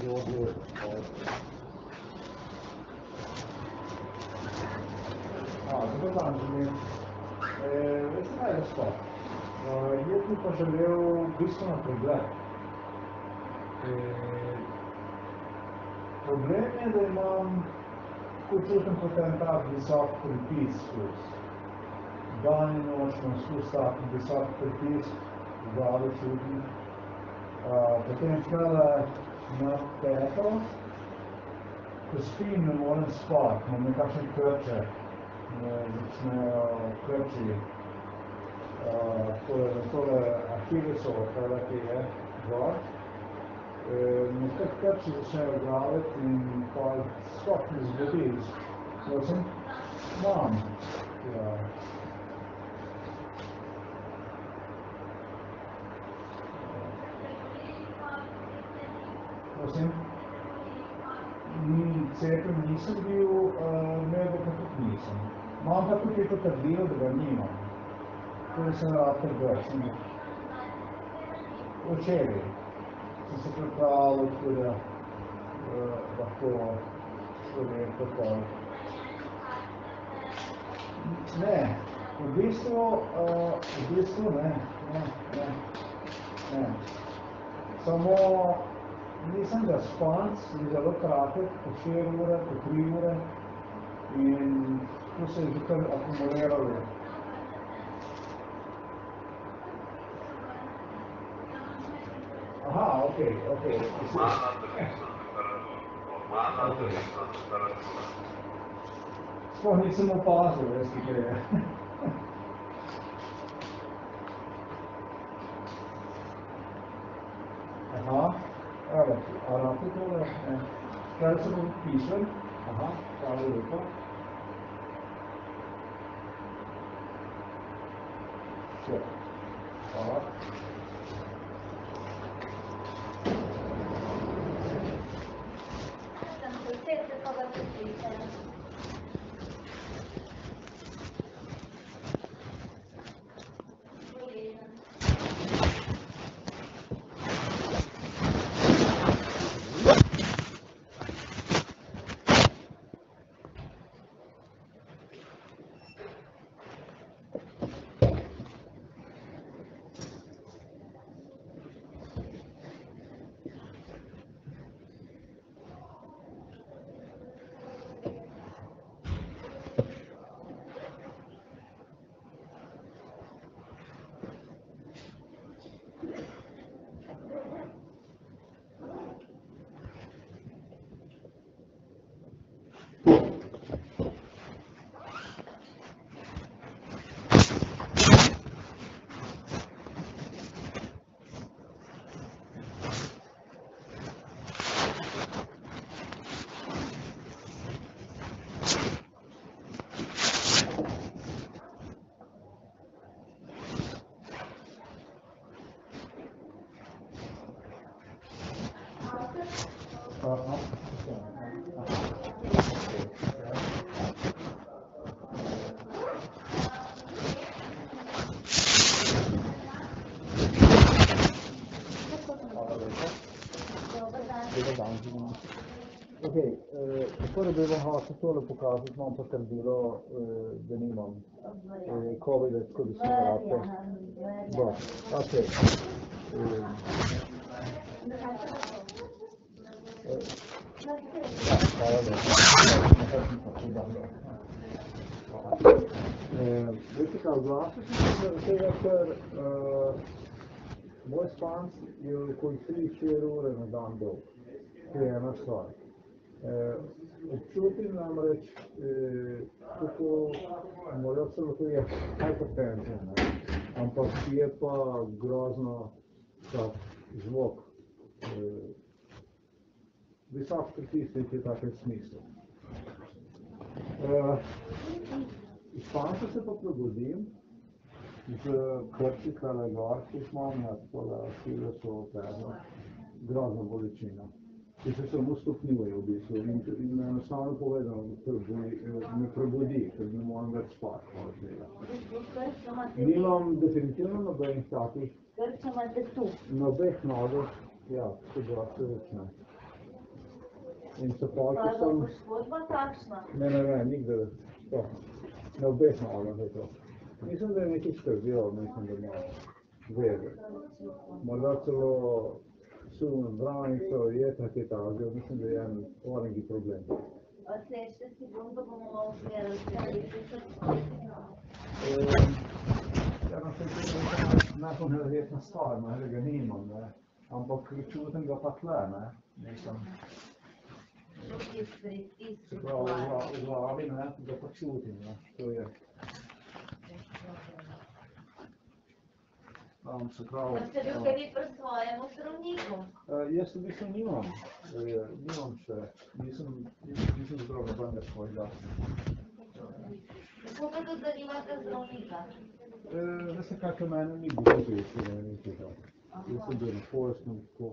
Ne že zgodil. A, dober dan, želim. Eh, veste kaj je stvar? Eh, jaz bi pa želel bistveno pregled. Eh, problem je, da imam, ko čutim kot en tak visok pritisk, dan in noč imam skozi tak visok pritisk, v glavi čutim. Uh, potem tkale Not peto, ko spijo in moram spati, imam nekakšne krče, me začnejo krči. Uh, to je tole Ahilisovo, kaj raki je, gor. E, nekaj krči začnejo graviti in pa sploh ne zgodi. Sem, mam, ja, Prosim? Ni, cepljen nisem bil, uh, medel pa tudi nisem. Imam pa tukaj potrdilo, da ga nimam. Torej sem rater gor, sem včeraj. Sem se pripravil, tako da uh, lahko človek tako. Ne, v bistvu, uh, v bistvu ne, ne, ne, ne. Samo Nissan response is a lot of traffic to share water, to three water, and to say you can accumulate water. Aha, okay, okay. okay. Pô, isso não posso, esse que é. Aham. Evet, aralık olarak karısı bu pişir. Aha, aralık var. Şöyle. Aha. Singapore driver har så tole pokazati nam potrdilo, da nimam COVID-a, tako da se lahko. Da, ok. Kritika vlasništva tega, ker moj spanc je okoli 3-4 ure na dan dolg. To je ena stvar. Eh, občutim namreč, eh, kako morda celo to je hypertension, ne? ampak je pa grozno tak zvok. Eh, visok pritisk je takem smislu. Iz spanca se pa prebudim, z krči tale gor, ki smo na tole sile so perno, grozno bolečino. Ki se samo stopnjuje v bistvu in, in enostavno povedano prebudi, me prebudi, ker ne morem več spati poleg tega. Nimam definitivno nobenih takih, Krče imate tu. na obeh nogah, ja, se da se začne. In se pol, ko sem, poškodba takšna. ne, ne, ne, sploh, ne. na obeh nogah je to. Mislim, da je nekaj skrbelo, mislim, da ima veze. Morda celo su vrani to jetra ke tažio, mislim da je jedan orangi problem. Следващата секунда помолвам сега да разкажете för nationaliteten stör man högen inom det. Han bara kulturen går på knäna. Liksom. Så bra att vara vinna, gå på kulturen. Um, se pravi, Pa ste bil kaj vi pri svojemu zdravniku? Uh, jaz v bistvu nimam, uh, nimam še, nisem, nisem, nisem zbral nobenega svojega. Kako pa tudi, da nimate zdravnika? Uh, veste, kako mene ni bilo vesti, ne vem tega. Jaz sem bil na Poljskem, tako.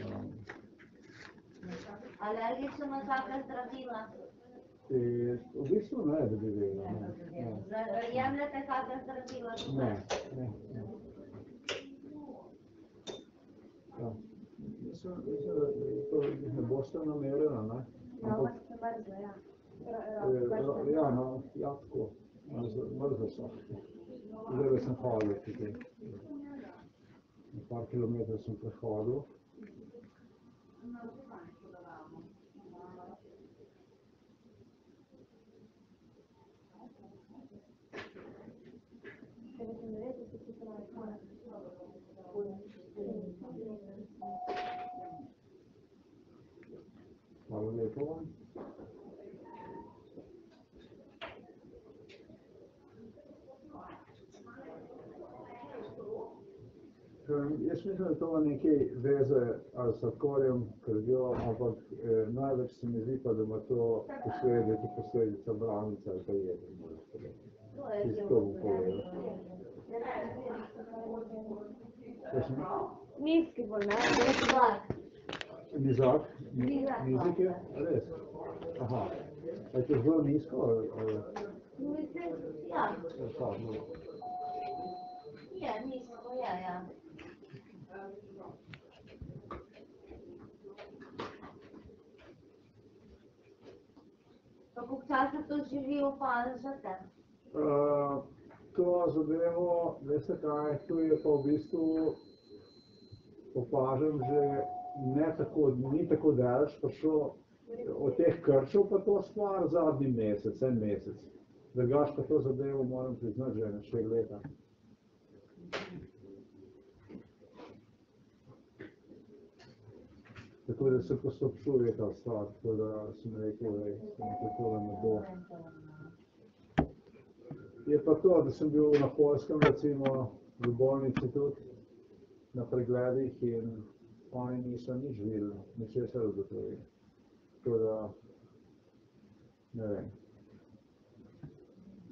Um, Alergično na kakšna zdravila? в Ису на это доверие. Я на это как заразила. Да, да. Så, så, så Boston on meillä on aina. Ja, vaikka märköjä. Eh, ja, no, jatkuu. Mörkössä. Det är väl centralt, tycker jag. Ett par kilometer som försvar då. Lepo. Um, jaz mislim, da to ima nekaj veze ali s sladkorjem, krvjo, ampak eh, največ se mi zdi pa, da ima to posledice, posledica bravnice ali pa jede. To je Čisto bilo bom povedal. Kakšen? Nizki bo, ne? Nizak, Nizek je? ja. Res? Aha. A je to zelo nizko? ali- Mislim, ja, ali pa, no. je, nizko, ja, ja. Kako časa to živi opažate? Uh, to zadevo, veste kaj, to je pa v bistvu opažam že ne tako, ni tako daleč prišlo od teh krčev pa to stvar zadnji mesec, en mesec. Drugač pa to zadevo moram priznati že na štiri leta. Tako da se poslabšuje ta stvar, tako da sem rekel, da se mi tako ne bo. Je pa to, da sem bil na Poljskem, recimo v bolnici tudi na pregledih in oni niso nič videli, ničesar ugotovili. Tako da, ne vem.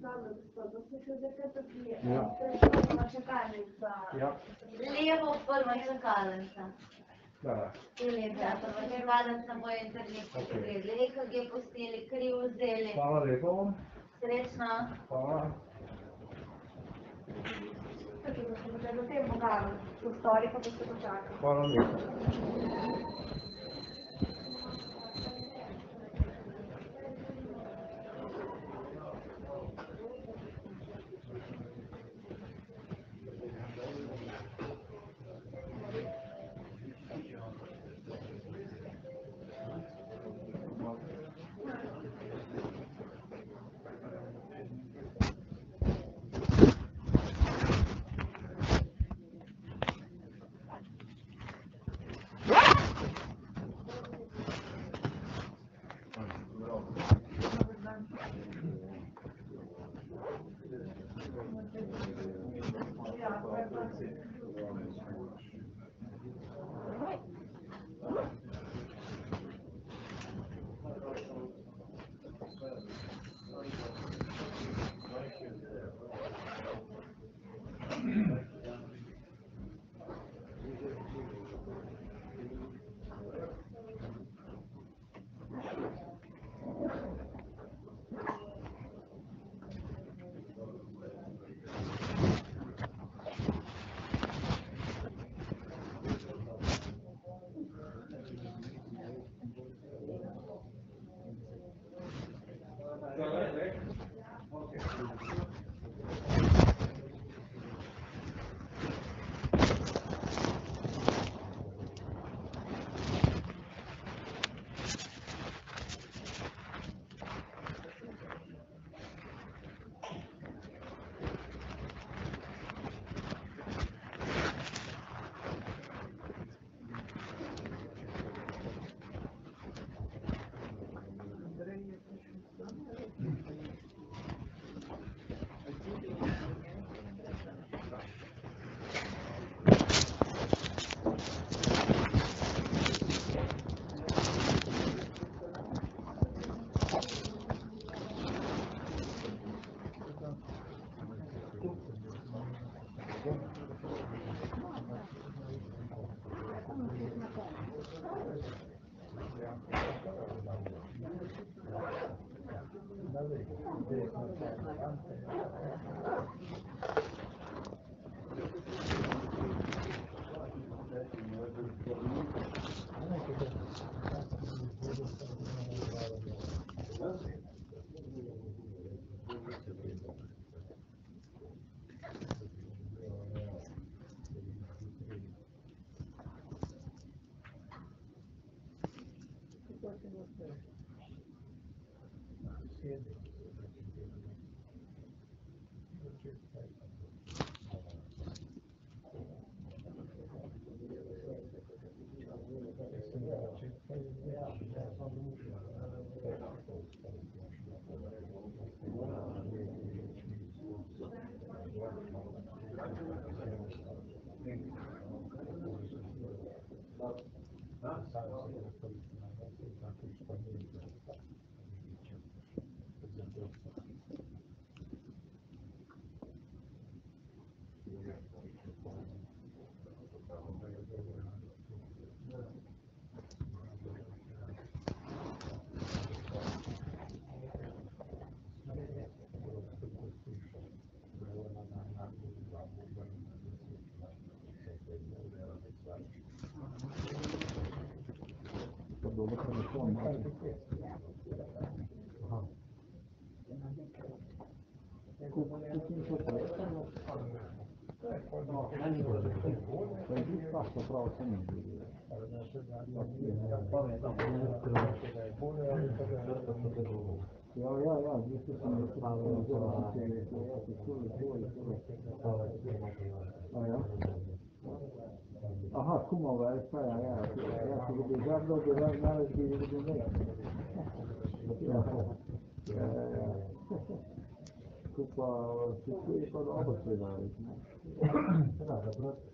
Dobro, gospod, to se še zdaj kaj tako Ja. Je prva čakalnica. Ja. Levo prva čakalnica. Da. Tu levo, ja, prva čakalnica bo internet pogledali, EKG pustili, kriv vzeli. Hvala lepa vam. Srečno. Hvala. Porque você podia não tempo mudado o histórico do seu teatro. Fala mesmo. Thank you. Ja, ja, ja, Aha, kumova, je šta ja, ja, ja ću ga bi zadao, da ja naraz bi ga bi ne. Kupa, se čuje kod oba sve naraz. Da, da, brate.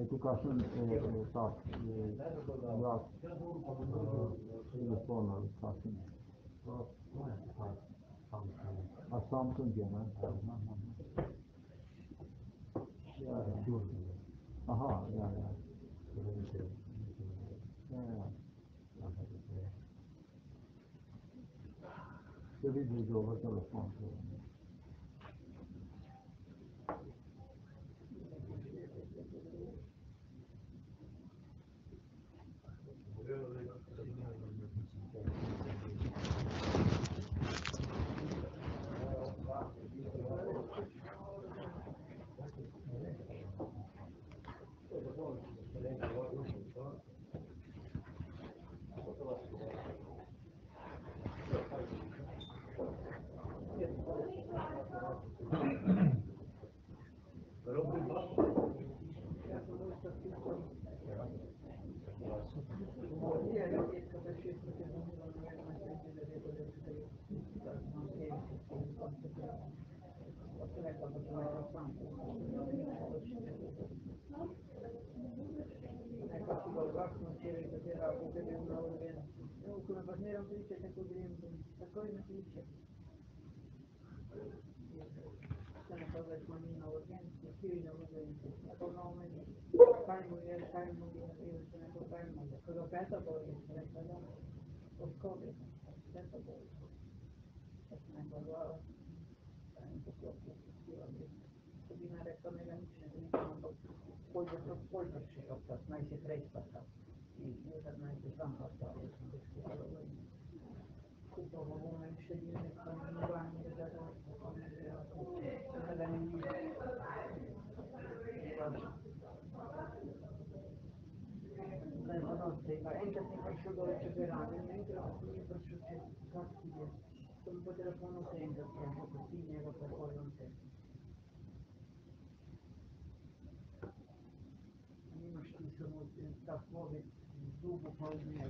edukación está las personas está assim a Samsung genel aha yani Ve bir dizi olur telefon. смотрите, такой древний, такой на плече. Это называется мамина логенция, сильная логенция. Это новое Пальму вверх, пальму вверх, и уже на ту пальму. Когда пята болит, я сказала, ускорит, пята болит. Это не было, там пошло, Тобі нарекомендується, пользуйся, пользуйся, щоб знайти рейс поставити. І не знайти сам поставити. insomma, uno riesce a dire che sono un guagno che dato per la mia notte, entra se faccio dove c'è verato, entra se faccio c'è castigo, se un po' telefono sento, che è un po' così, ne va per fuori un tempo. Non ci sono, sta fuori, il dubbio poi mi è,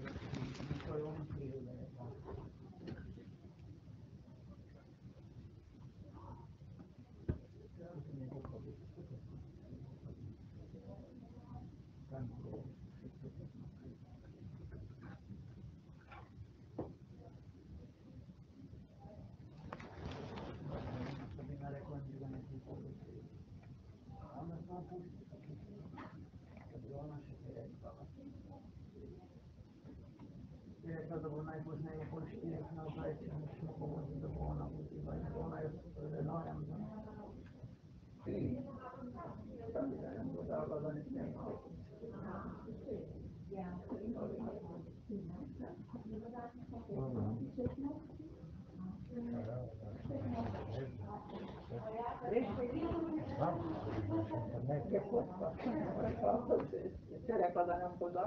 Terefa da minha esposa,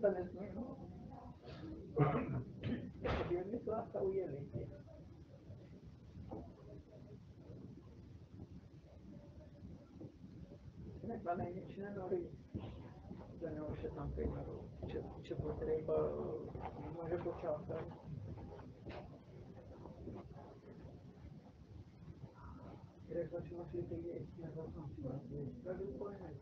da minha esposa. slova zaujaly. Nebaleně, či nenohy, to nebo tam kejmaru, če, če potreba, može počátat. Jak začala si ty věci, si vás tak úplně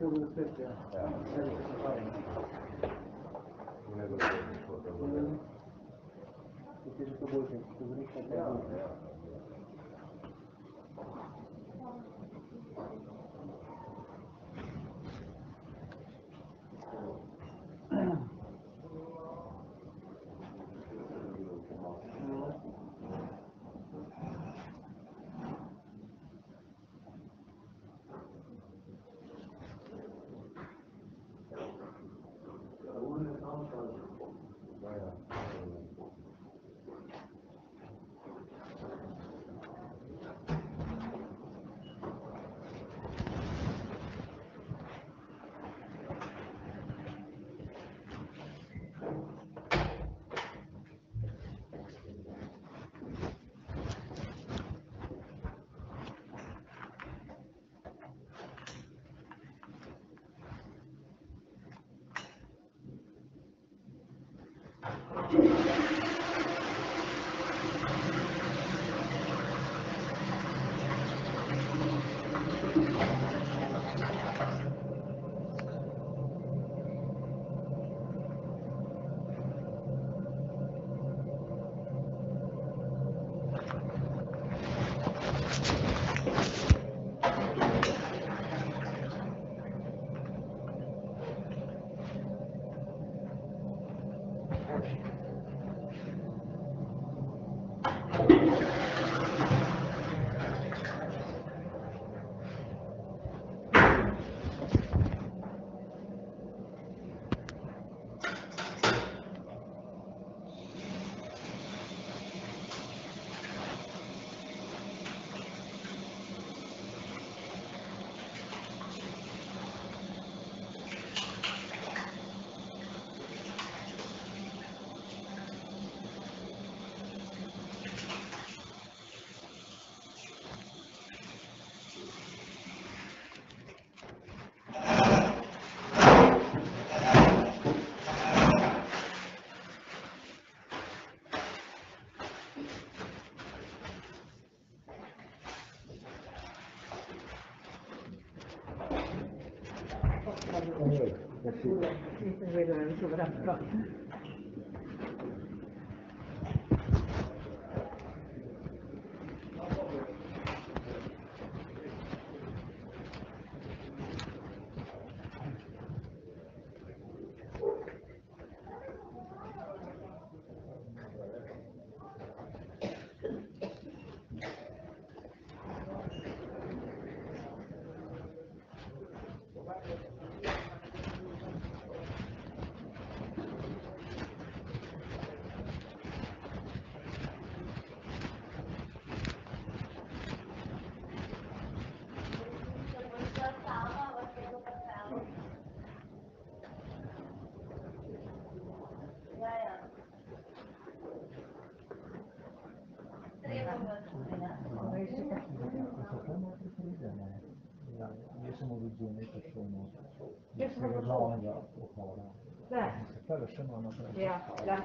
Thank you. per cui quello è un sovrapproccio. Yeah, yeah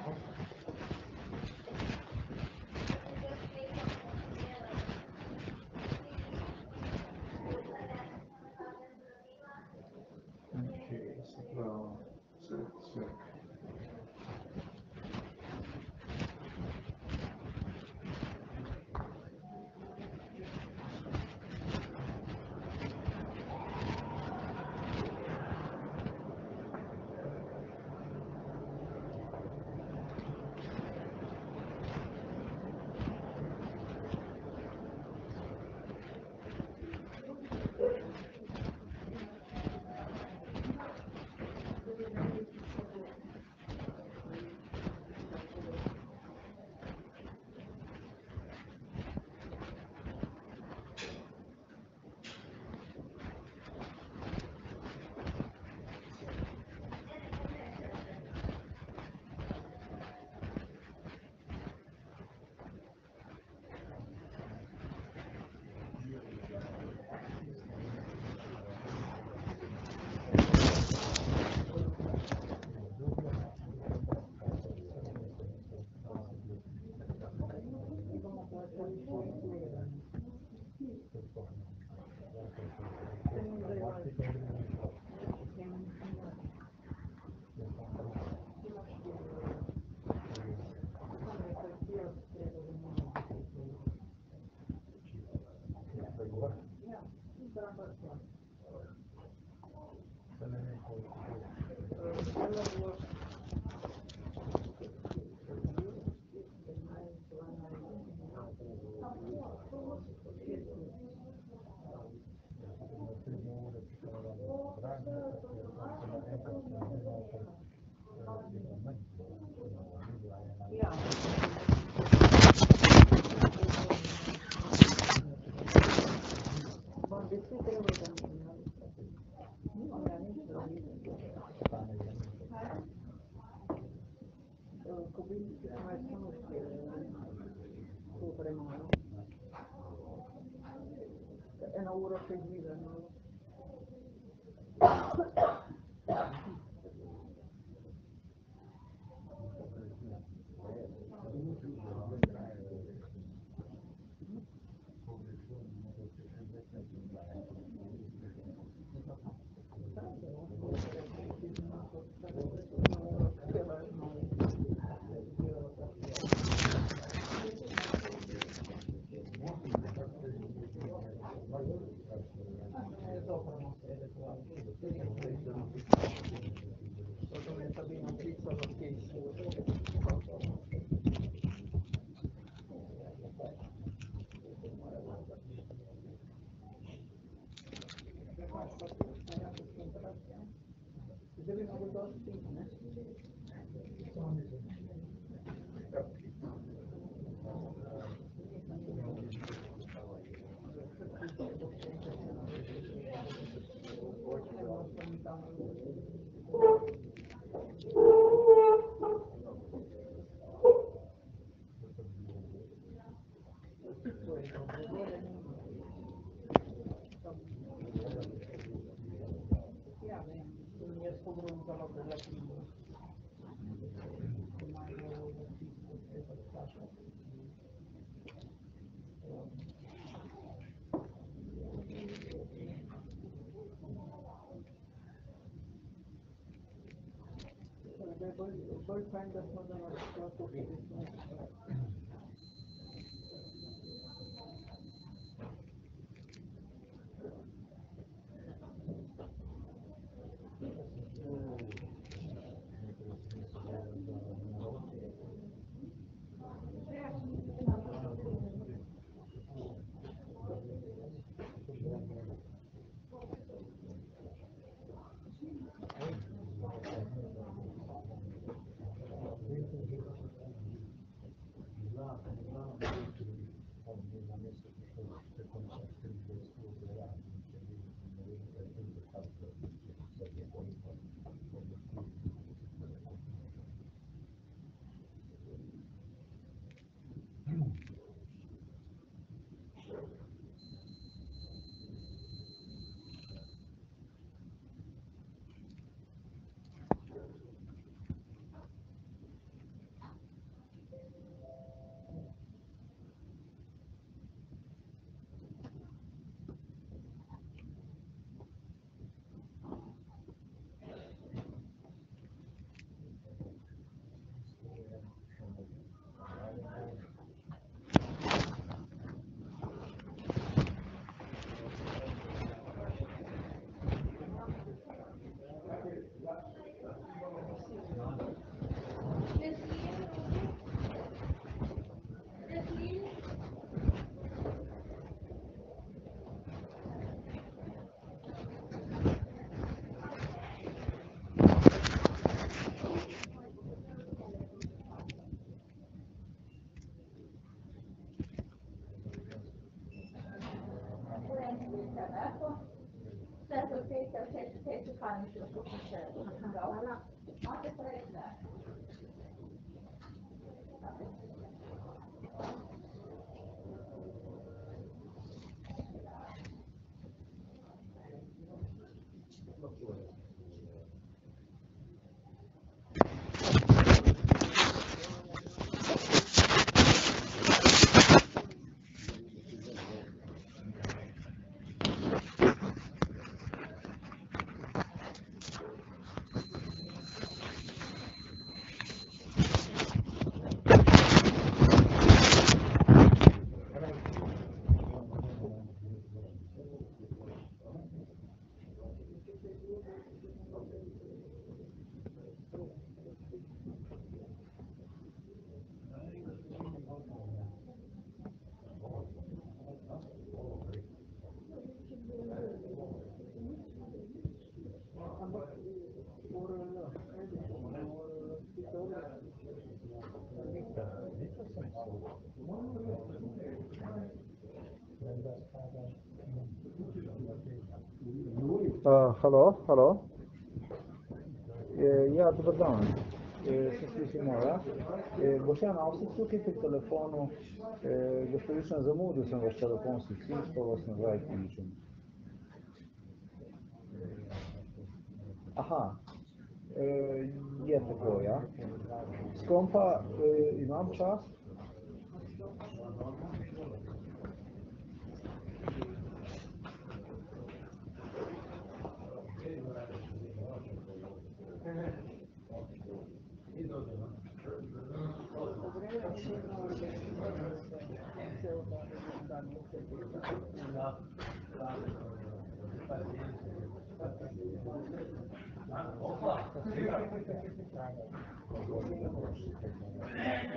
bird, bird does not know to. добрий день. se slišimo, ja? E, Boštjan, a ste tukaj pri telefonu, e, gospodična zamudil sem vaš telefonski stik, to vas nazaj kličem. Aha, e, je tako, ja. S kom Ja.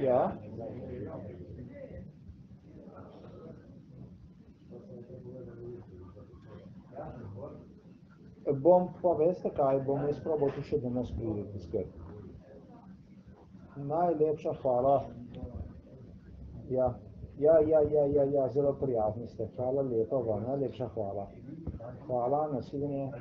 Ja. Bom pa veste kaj, bom jaz probal tu še danes priti skrb. Najlepša hvala. Ja, ja, ja, ja, ja, ja, zelo prijazni ste. Hvala lepa vam, najlepša hvala. Hvala, nasvidenje.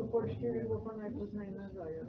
तो posterior open exercise में जाएगा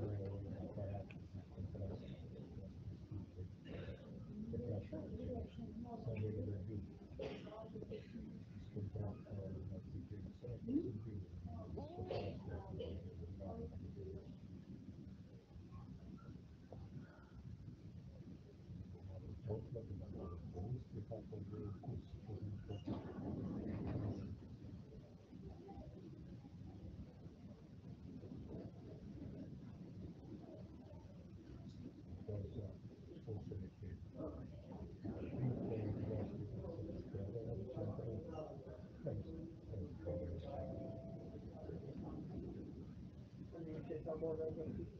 the other. more relevant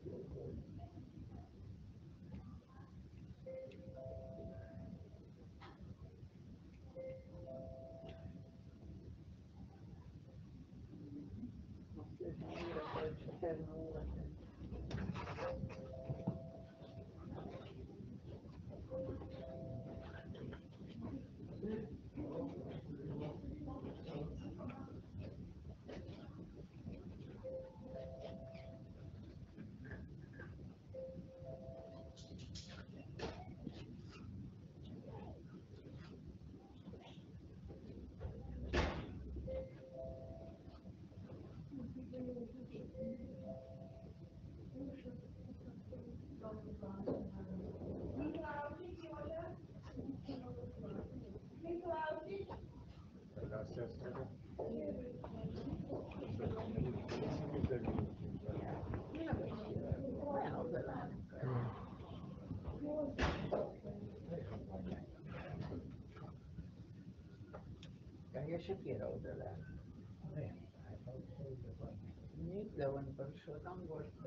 should get older then. Nikt do one poszło tam głośno.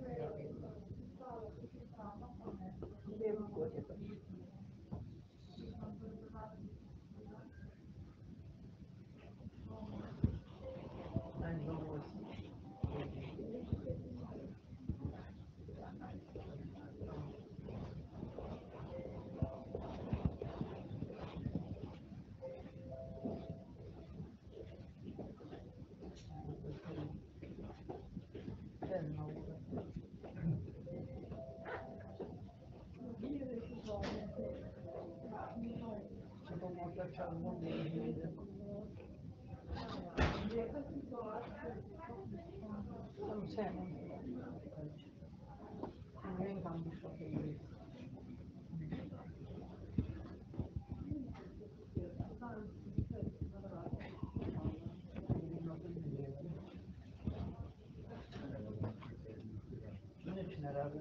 Bunun için herhalde?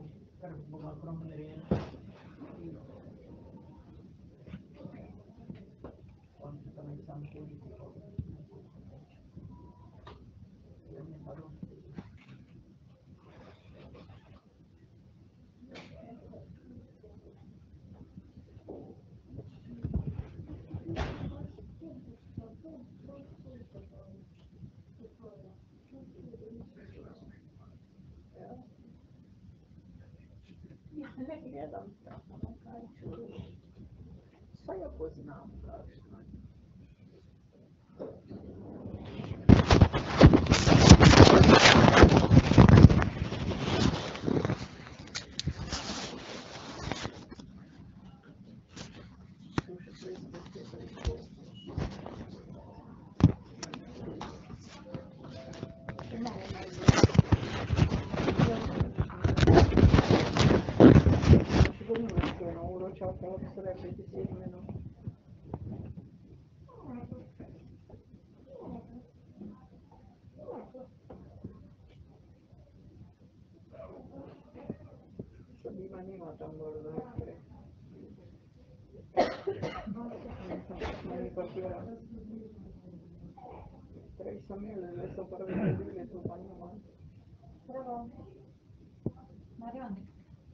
Neden? Tamam, ben şunu. Soya koyacağım. ciocca, lo posso repetitirmelo. No? rimaneva tan bordello non mi partirà tre samele adesso parlo di lui e tuo bagno bravo Marione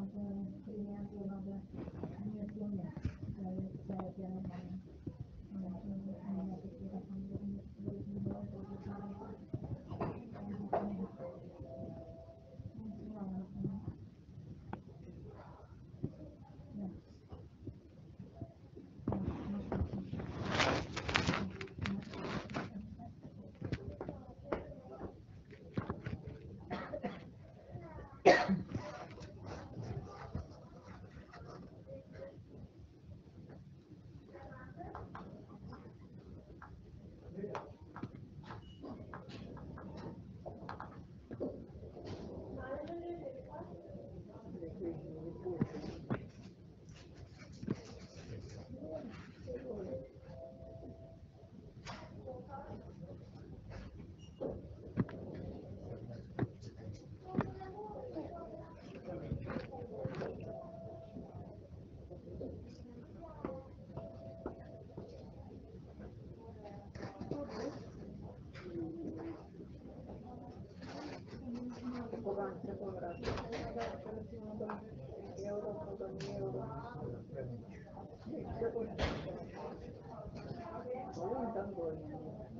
of the, the Thank you.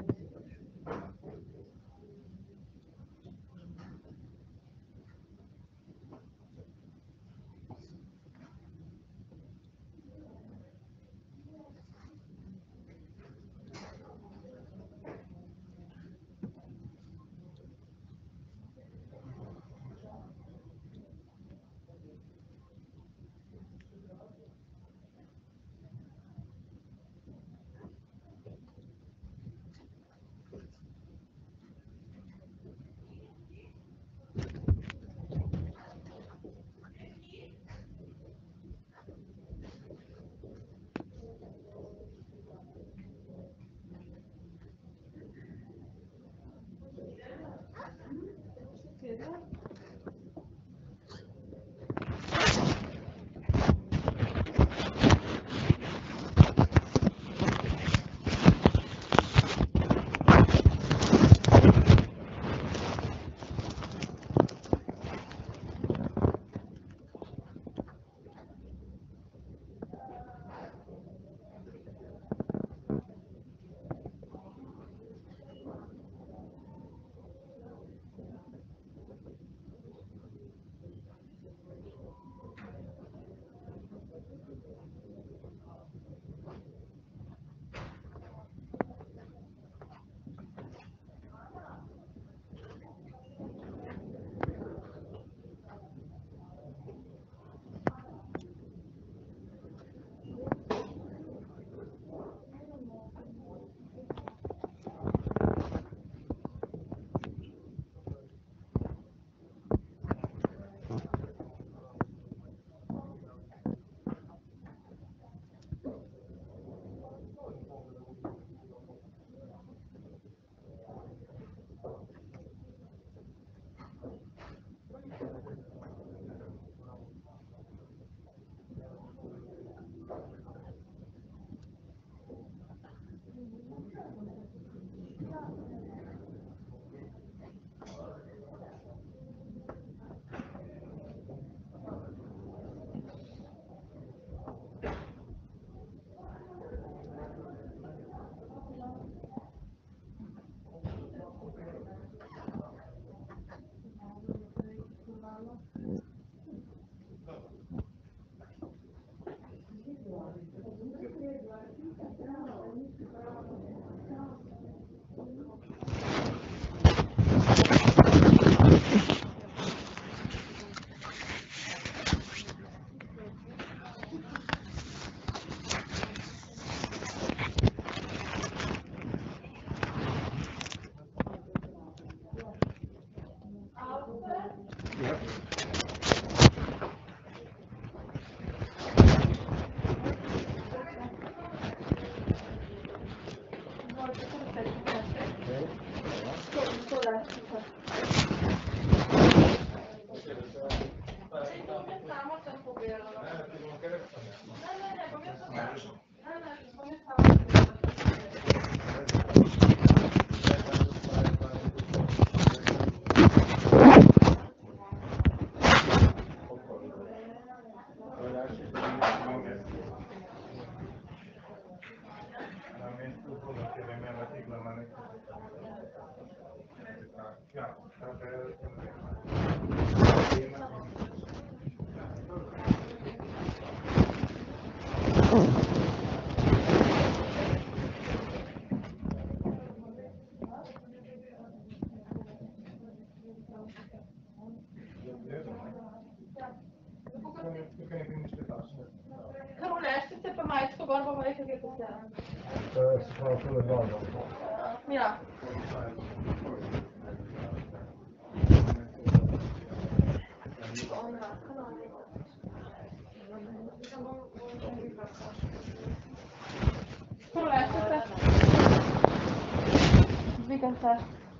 Se.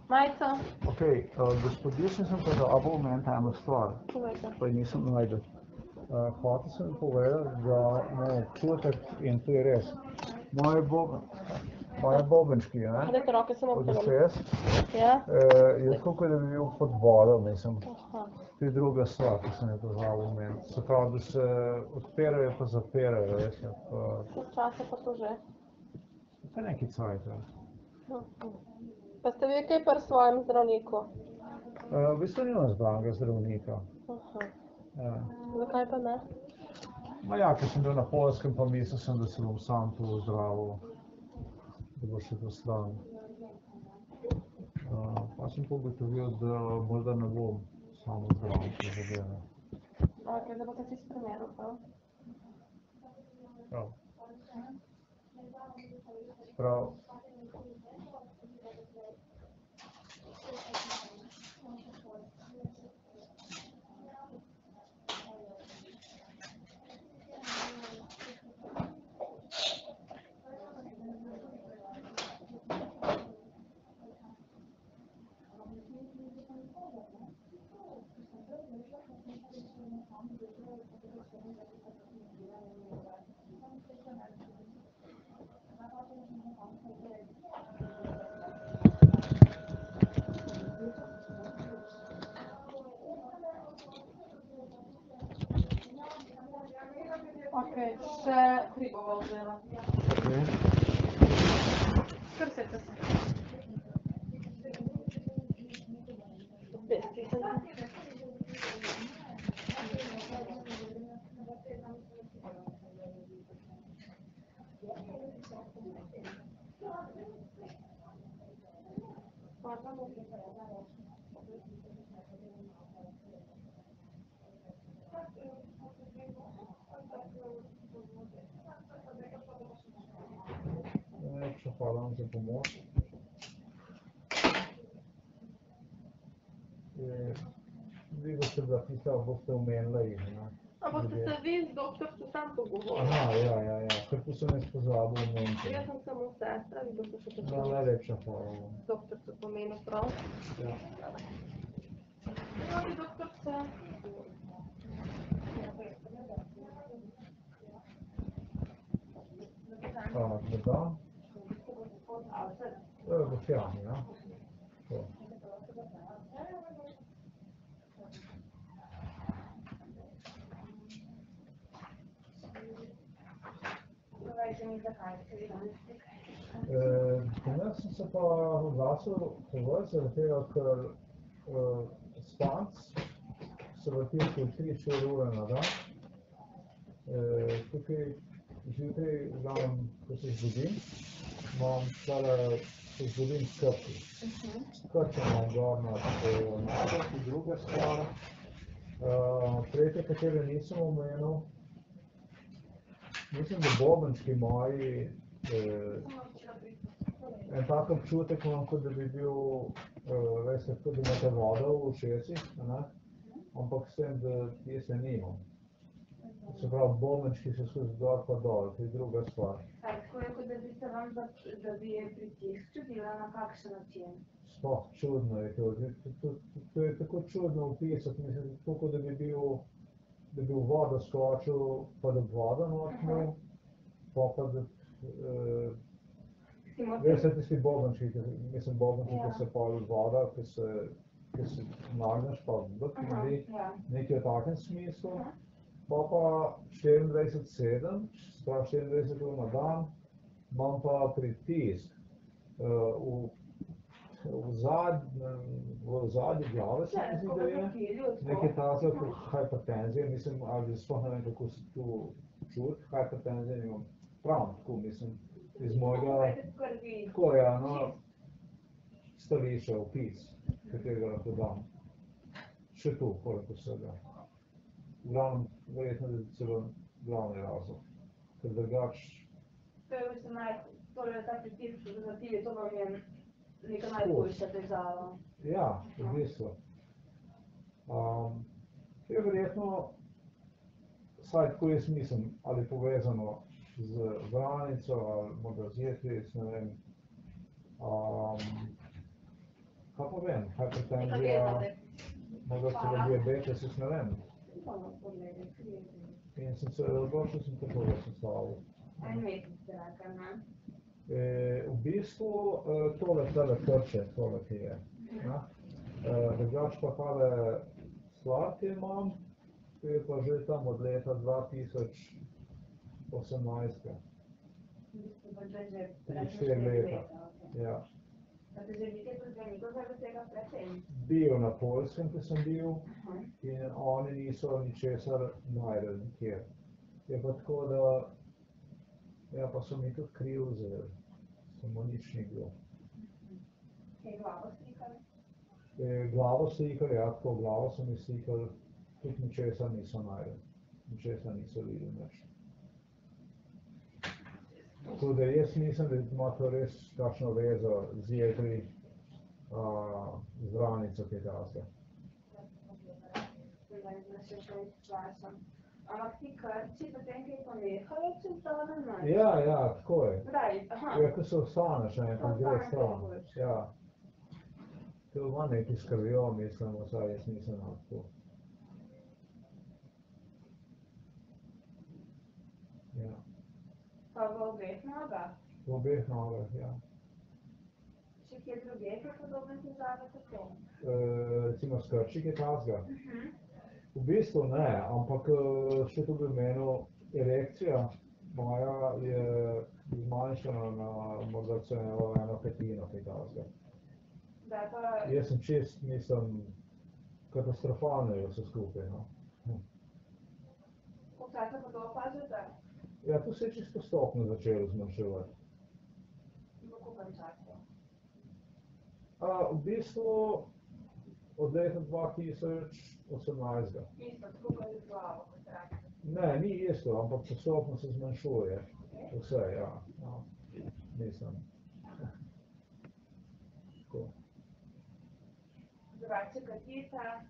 Majico. Ok, uh, gospodični sem pa zabil meni ta eno stvar, Povejte. pa je nisem najdel. Uh, hotel sem povedati, da imam občutek, in to je res, moje boben, moje bobenčki, ne, Dajte roke samo od ob vseh, Ja? uh, je tako, kot da bi bil pod vodo, mislim. Aha. To je druga stvar, ki sem jo pozabil omeniti. Se pravi, da se odpirajo pa zapirajo, veš, ja, pa, Koliko časa pa to že? pa neki cajt. ja. Pa ste vi kaj pri svojem zdravniku? Uh, v bistvu nimam zbranega zdravnika. Aha. Ja. Zakaj pa ne? Ma ja, ker sem bil na Poljskem, pa mislil sem, da se bom sam tu zdravil, da bo še to stran. Uh, pa sem pa ugotovil, da morda ne bom samo zdravil te zadeve. Ok, da boste si spremenil, pa? Prav. Prav. Ok, se... Kribo, okay. É, deixa eu falar um tempo bom. É, digo sobre a pista, vou ser aí, né? Ampak ste se vi z doktorcem sam pogovorili. Aha, ja, ja, ja, tu sem jaz pozabil omeniti. Jaz sem samo sestra, vi boste še No, tako najlepša hvala vam. doktorcu pomenil prav. Ja. Imate doktorce? A, da. To je Boštjan, ja. To. Eh, pri nas sem se pa oglasil povod, zaradi tega, ker eh, spanc se vrti okoli 3-4 ure na dan. Eh, tukaj zjutraj, glavnem, ko se zbudim, imam tale, se zbudim s krči. Krče imam gor nad eh, nogah, in druga stvar. Uh, tretje, katere nisem omenil, mislim, da bobenčki moji, eh, en tak občutek imam, kot da bi bil, uh, veste, kot da imate vodo v ušesih, ampak s tem, da jaz ne nimam. Se pravi, bobenčki so skozi dol pa dol, to je druga stvar. Tako je, kot da bi se vam, da, da bi je pritisk čutila na kakšen način. Sploh čudno je to, to, to, to, to je tako čudno opisati, mislim, tako kot da bi bil, da bi v vodo skočil, pa da bi voda nočnil, pa pa da, eh, Si motil, veste, tisti bobenčki, ki- mislim, bobenčki, Ja. ki se pol voda, ki se, ki se nagneš, pa Aha, naredi, ja. nekaj v takem smislu. Aha. Pa pa 24-7, sprav 24 ur na dan, imam pa pritisk uh, v, v, zad, v zadnji glave, se mi zdi, da je. Nekaj tasega kot hipertenzija, mislim, ali sploh ne vem, kako se to čuti, hipertenzija imam prav, tako mislim, iz mojega, tako ja, no, stališča, opis, katerega lahko dam. Še tu, koliko se da. V glavnem, verjetno je celo glavni razlog, ker drugač, to je v bistvu naj, torej ta pritisk za ti, to vam je neka najboljša težava. ja, v bistvu. Um, to je verjetno, saj tako jaz mislim, ali povezano z vranico, ali morda z jetric, ne vem. Um, kaj pa vem, hipertenzija, morda celo diabetes, jaz ne vem. In sem se odločil, sem tako da sem stavil. En mesec rekli, ne? E, v bistvu e, tole, tole krče, tole ki je. E, drugač pa tale jo imam, ki je pa že tam od leta 2018. V bistvu pa že že Tri, štiri štiri leta. Ja. Bil na Poljskem, ki sem bil, in oni niso ničesar najdel nikjer. Je pa tako, da, ja, pa so mi tudi kriv vzeli, samo nič ni bilo. Kaj glavo slikali? E, glavo slikali, ja, tako glavo so mi slikali, tudi ničesar niso najdel, ničesar niso videli več. Tako da jaz mislim, da ima to res kakšno vezo z jetri, uh, zdravnico, kaj tasga. Zdaj nas še Ja, ja, tako je. Kdaj? Aha. Ja, ko se ostaneš, ne, Ko gre ostaneš, stran. Ja. To ima nekaj s krvjo, mislim, vsaj jaz nisem na to. Ja, Pa v obeh nogah? v obeh nogah, ja. Še kje druge, pa podobne težave tako? E, recimo skrčik je tasga. Mhm. V bistvu ne, ampak eh, še to bi menil, erekcija moja je zmanjšana na morda celo eno petino kaj pa, Jaz sem čist, mislim, katastrofalno je vse skupaj, no. koliko časa pa to opazite? Ja, to se je čisto postopno začelo zmanjševati. V koliko času? A, v bistvu od leta 2018. Isto, kot z glavo, kot rekli. Ne, ni isto, ampak postopno se zmanjšuje. Vse, ja. ja. Mislim. Tako. Drugače katita,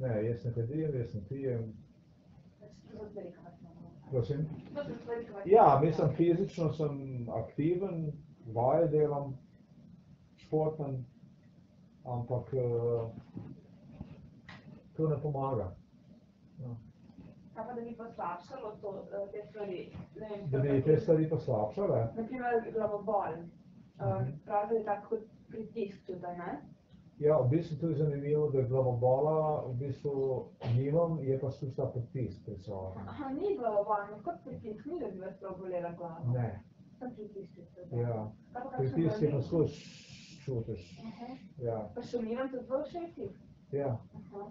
Ne, jaz ne kadim, jaz ne pijem. pač. Prosim? Ja, mislim, fizično sem aktiven, vaje delam, športen, ampak uh, to ne pomaga. Ja. Kaj pa da bi poslabšalo to, eh, te stvari? Ne vem, Da bi te stvari poslabšale. Naprimer glavobol. Mhm. Um, pravi, da je tako kot pritisk tudi, ne? Ja, v bistvu to je zanimivo, da glavobola v bistvu nimam, je pa ta pritisk prisoten. Aha, ni glavobol, ampak kot pritisk, ni da bi vas prav bolela glava. Ne, Sem pritisk. tudi. ja, kakšen pritisk je pa skozi čutiš. Aha. Ja, Pa šumiram tudi v ušesih. ja. Aha.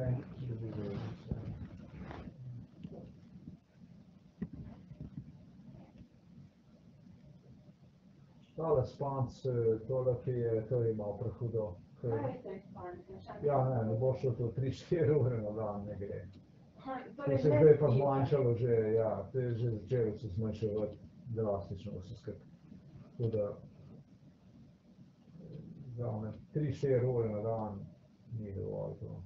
ne bi bilo vse. Tale spanc, eh, tole, ki je, to je malo prehudo. To Kaj je- je s tem spanjem? Še Ja, ne, ne bo šlo to 3-4 ure na dan, ne gre. Ha, To torej se ne zdaj pa zmanjšalo že, ja, to je že začelo se zmanjševati drastično vse skupaj. Tako da, za one 3-4 ure na dan ni dovolj to.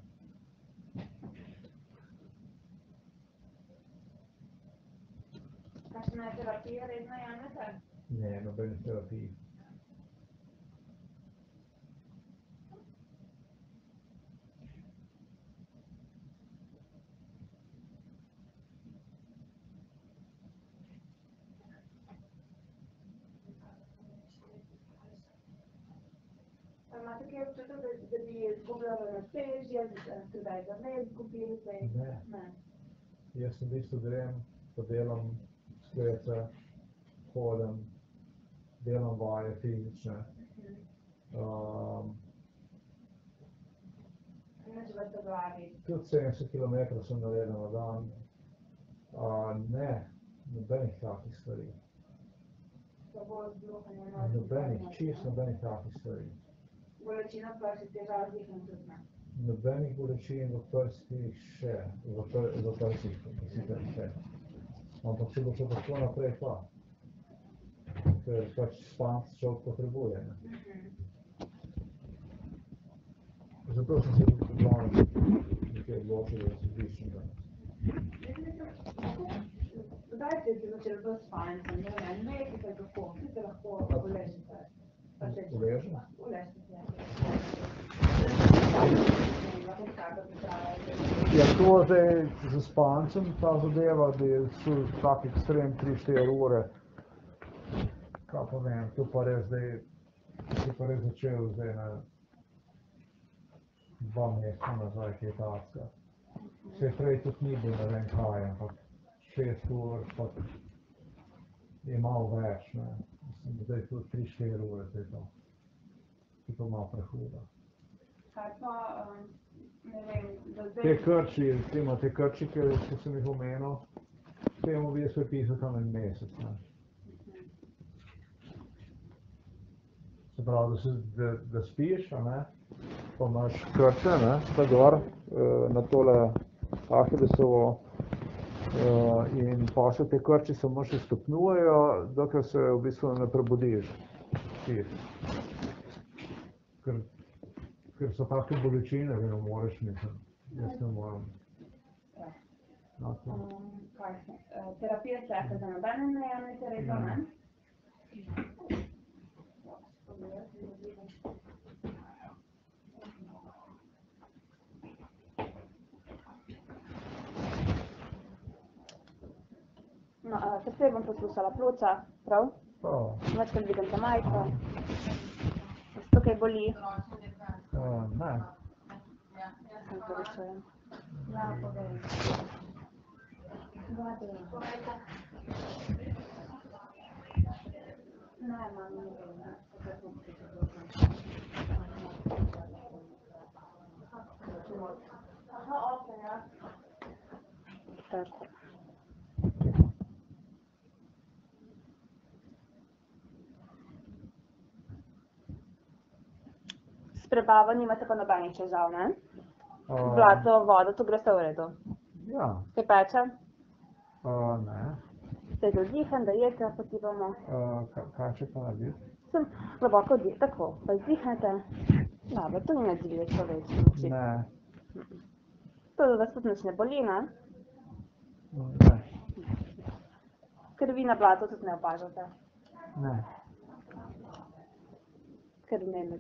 Personal terapia desde manhã à tarde. É, no banho de terapia. ik heb é de, de, die problemen met ja, dat wij daarmee proberen te zijn. Nee. Eerst een beetje te draaien, te delen. sköter koden genom varje feature. Um, tutte se chilometra sono redan dan. A ne, nobenih takih stvari. Nobenih, čist nobenih takih stvari. Bolečina pa se tega različno zna. Nobenih bolečin v prstih še, v prstih, v prstih, v prstih še. Ampak če bo še tako naprej pa. Ker pač spanc človek potrebuje. Ne? Zato sem se tudi pripravljen nekaj odločil, da se zvišim. da- Kdaj ste se začeli s spancem? Ne vem, kako? Pa se-. Lahko pripravite. Ja, to zdaj z spancem ta zadeva, da je tak ekstrem 3-4 ure. Kaj pa vem, to pa res zdaj, si pa res začel zdaj na dva meseca nazaj, kaj takega. Se prej tudi ni bil, ne vem kaj, ampak 6 ur pa je malo več, ne. Da zdaj tudi 3-4 ure, to je to. Je pa malo prehudo. Kaj pa, um, ne vem, do zdaj... Te krči, recimo te krči, ki, ki sem jih omenil, temu bi jaz pripisal tam en mesec. Ne. Se pravi, da, se, da, da spiš, a ne, pa imaš krče, ne, ta gor, eh, na tole Ahilesovo, eh, in pa se te krči samo še stopnjujejo, dokler se v bistvu ne prebudiš. Ker, ker so take bolečine, da ne moreš, mislim, jaz ne morem. No, to- Um, kaj se, uh, terapija čaka za nobene ne jemljete redno, No, srce bom poslušala, pljuča, prav? Večkrat dvigam majko. Vas tukaj boli? ne, Sem povečujem. Ja, povej. Mam, ne vem, ne. Se Aha, okej, ja. Perfekt. S prebavanjem imate pa nobenih težav, ne? Blato, vodo, to gre vse v redu. ja, Kaj peče? ne, Ste dodihan, da jete, potibamo. eh, ka- kaj če pa narediti? Sem globoko vdih, tako, pa izdihnete. Dobro, to ni nadzivje človečnosti. Ne, To da vas tudi nič ne boli, ne? ne, Krvi na blatu tudi ne opažate. ne, Krv ne ne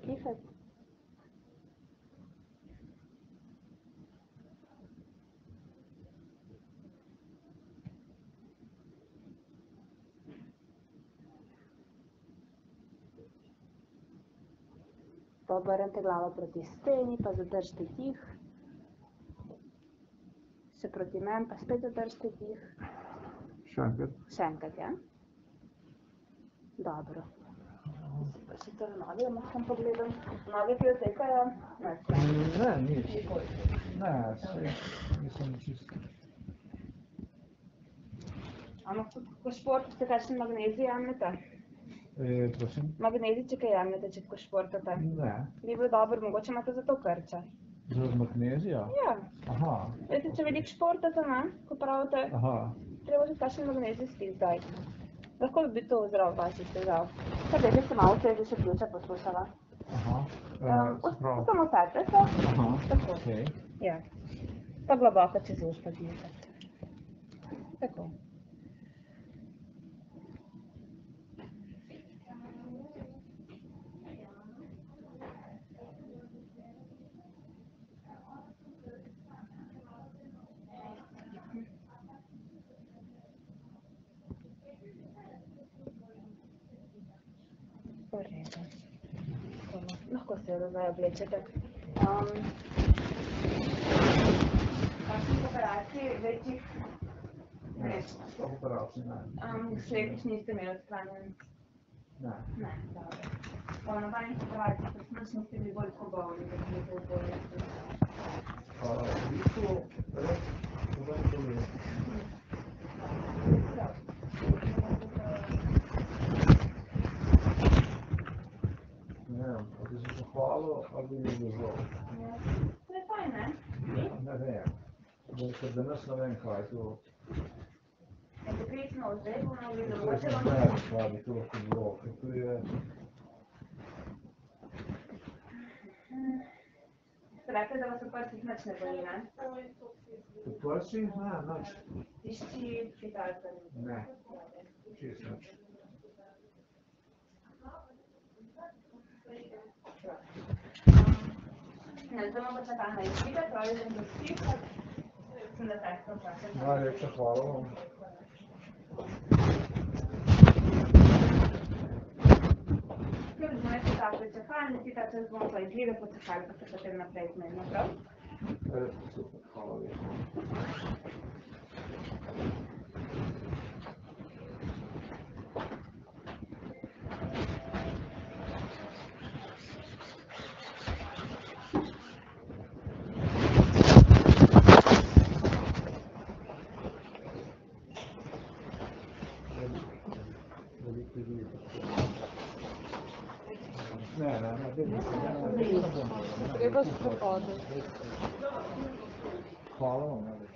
Pa obrnite glavo proti steni, pa zadržite dih. Še proti meni, pa spet zadržite dih. še enkrat. Še enkrat, ja? Dobro. Pa še to noge, malo sem pogledam. Noge ti otekajo, Ne, nič. Ne, saj mislim čisto. Ampak ko šport, ste kakšen magnezij jemljete? E, prosim? Magnezij, če kaj jemljete, če ko športate? Ne. Bi bil dober, mogoče imate zato krče. Zaradi magnezija? Ja, Aha, veste, če veliko športate, ne, ko pravite, aha. treba tudi kakšen magnezij spiti zdaj. Lahko bi to zdrav vaših težav. Kaj dajte se malo vse še ključa poslušala. Aha. Um, E, samo srce se. Aha, Tako. okej. Ja. Pa globoko čez usta dihate. Tako. V redu. Lahko se nazaj oblečete. Um, kakšnih operacij večjih Ne, operacij ne. um, slepič niste imeli odstranjen? Ne. Ne, dobro. Po nadaljnih operacijah pa niste bili bolj pobavni, da bi to bolje. A, v bistvu, res, noben problem. Não, porque se tu falo, alguém me usou. Você faz, né? É né? Não, ne Bom, se é ne vem kaj to. Je to klicno odzevo, no vidim, da se vam... Ne, pa bi to lahko bilo, ker tu je... Ste rekli, da vas v prsih nič ne boli, ne? V prsih? Ne, nič. Tišči čitalce? Ne, čist nič. ne se ta analizirati, ali da do svih, sem da tako čakam. Najlepša hvala vam. Ker znaš, da ta prečakalnica, ti ta čas bomo pa izgleda počakali, pa se potem naprej zmenimo, prav? Eu gosto de foto. Cola.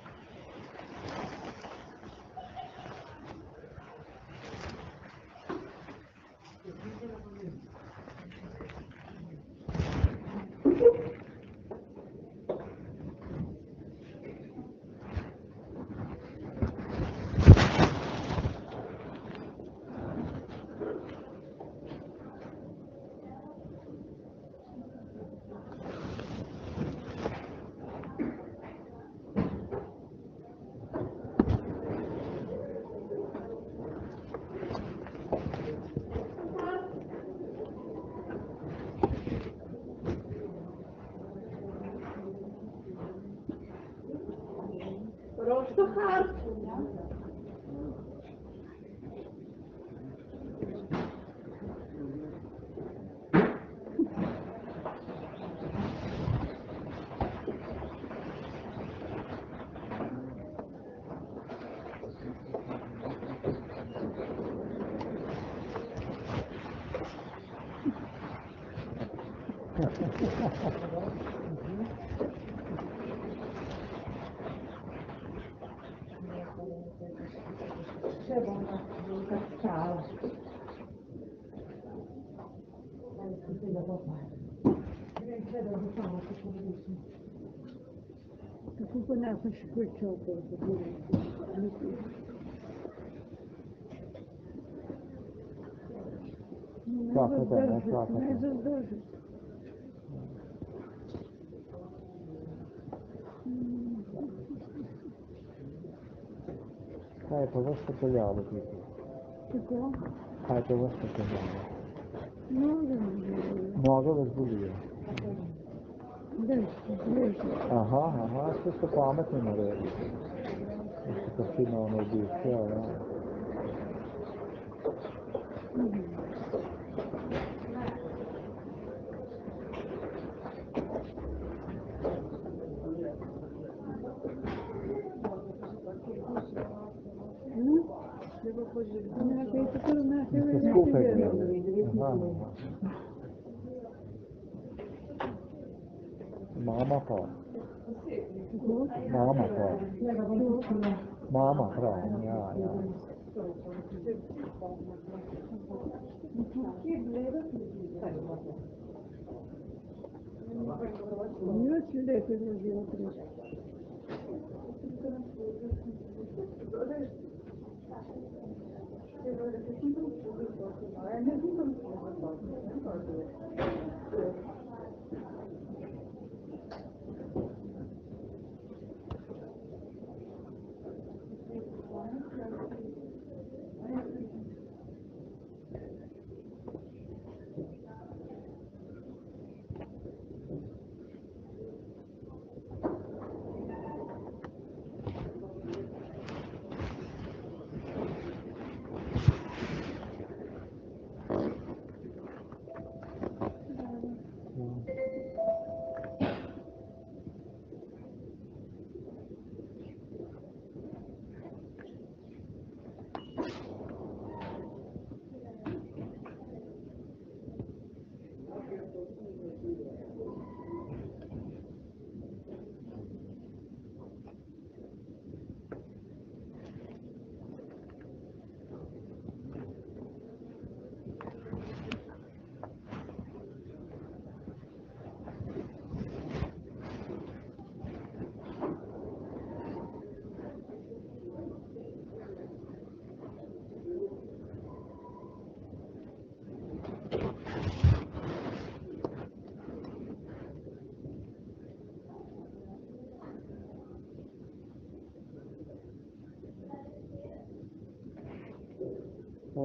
Buna şükür çok oldu. Sohbet eder, sohbet eder. Kaybolur, sıkılı alır. Sıkılı? Kaybolur, sıkılı alır. Ne olur mu? Ne olur mu? Aha, aha, questo qua mettiamo adesso. Questo perfino non dice, eh. Ascolta, 마음 아파. 마음 아파. 마음 아파. 야, 야.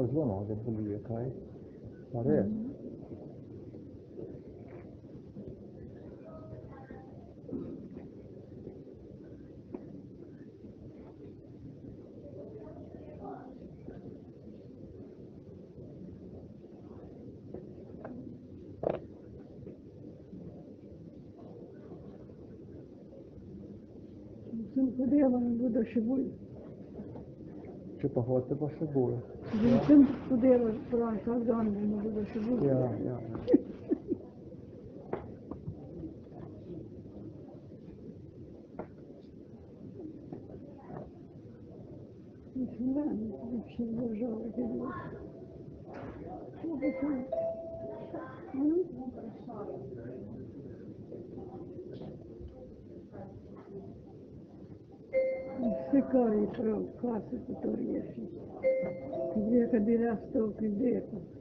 zona de bulie care pare Куди я вам буду шибую? Чи погодьте по шибую? Mümkün studieren Fransız Gandhi'nin burada sözü. Ya, ya. Şimdi ben bir şey Ficaram em classe tutoria. Dia que dirastou que deco.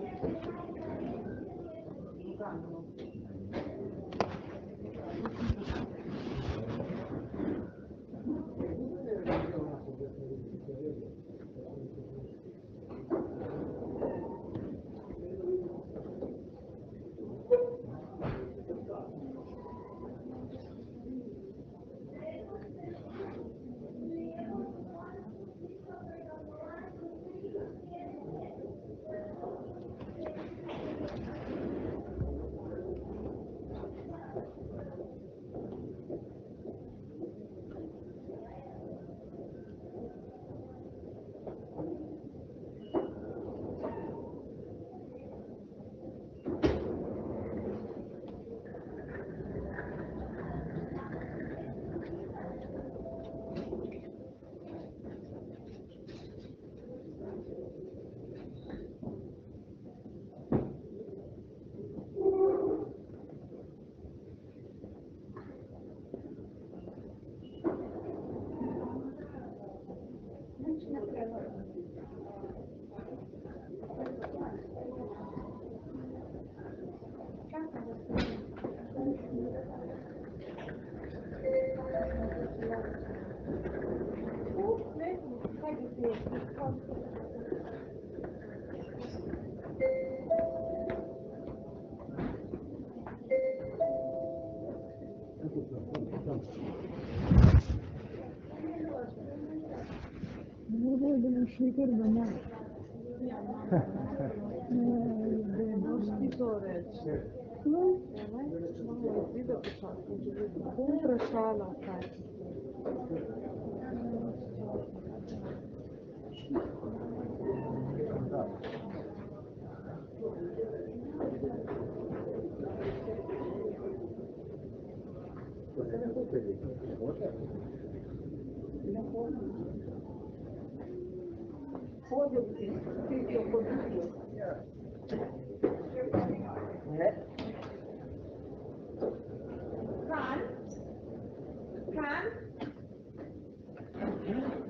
Δεν είναι γνωστή τώρα. Έτσι, ναι, ναι, ναι, affordably feed Can, can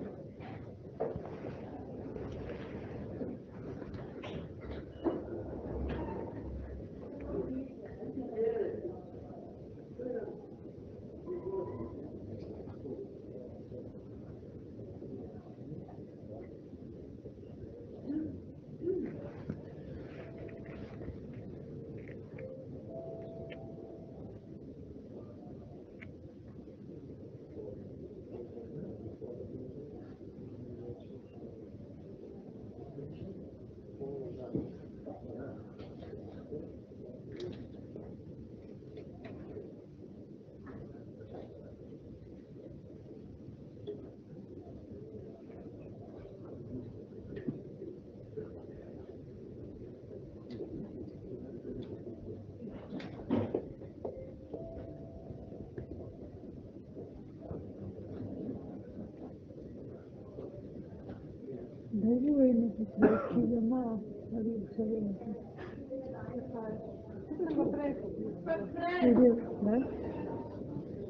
riep ze winkel.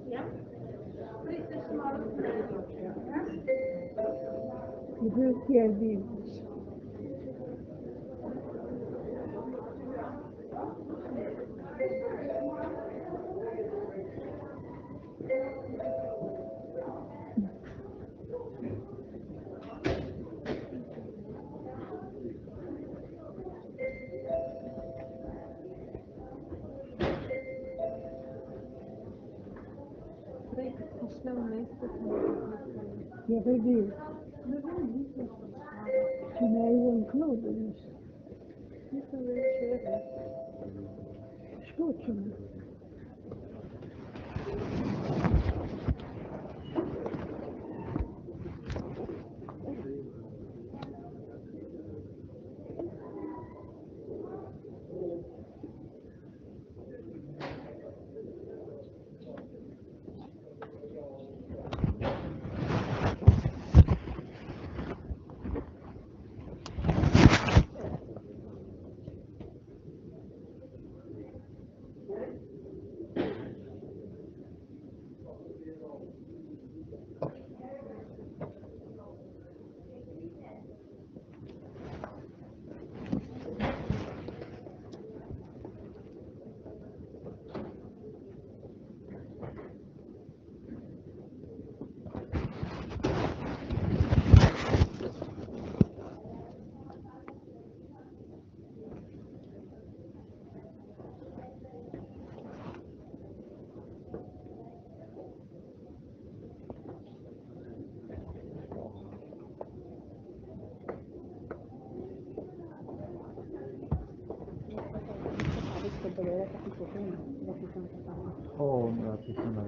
Ja? Dit is maar een 跳起来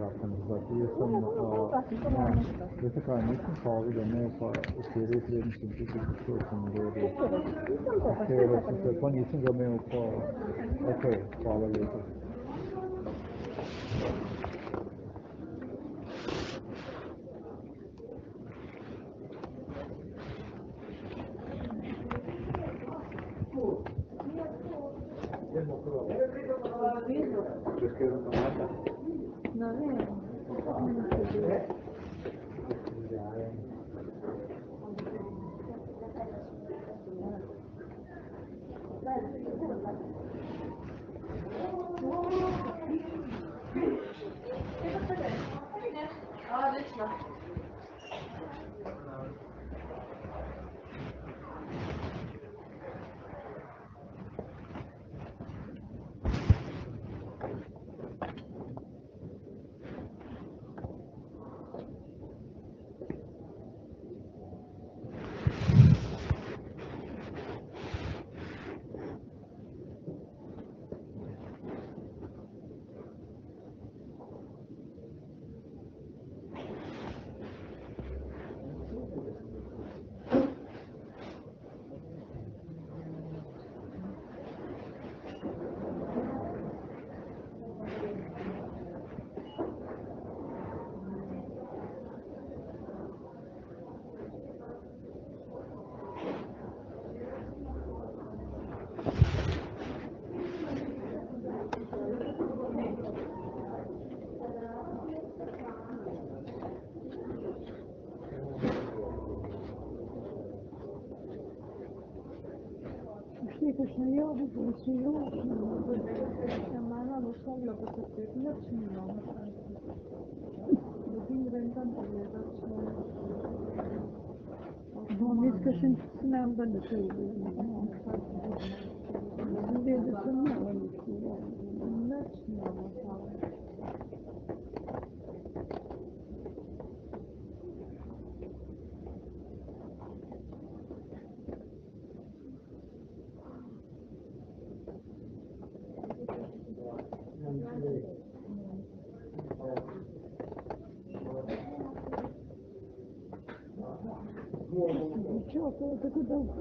граждан записан за така мислим kao da ne pa u seri sredničkim tipu što sam govorio. Htjela sam se, pa nisam ga meo pa, ok, hvala lijepo. i'm not düşünüyor, biz düşünüyor, Semana lo sabía, porque te dio chino. Lo que inventan por la edad chino. Biz kaşıntısından da düşünüyoruz. Bizim de düşünmüyoruz. Bunlar çınlamak lazım.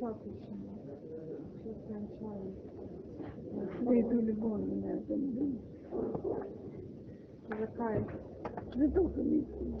достаточно. Все кончается. Выйду легон у меня там дом. Какая? Зато комиссия.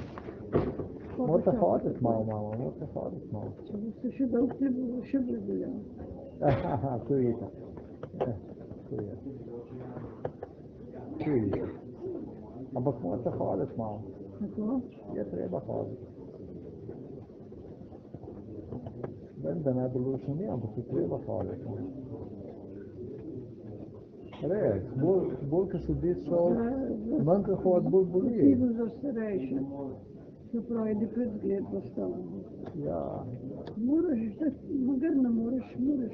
Motorfahrrad mal, mamma. Motorfahrrad mal. Så måste köpa upp till 20 bilar. Så är det. Så är det. Så är det. Han bara motorfahrrad mal. Jag não fahrrad. Ben de nerede buluşamıyorum. Bu titriyor bak fahrrad mal. Res, bolj, bolj, ko se dico, manjka hod, não boli. Ti bo zastarejši. Це пройде предглед поставлю. Ja, Можеш, магар не можеш, можеш.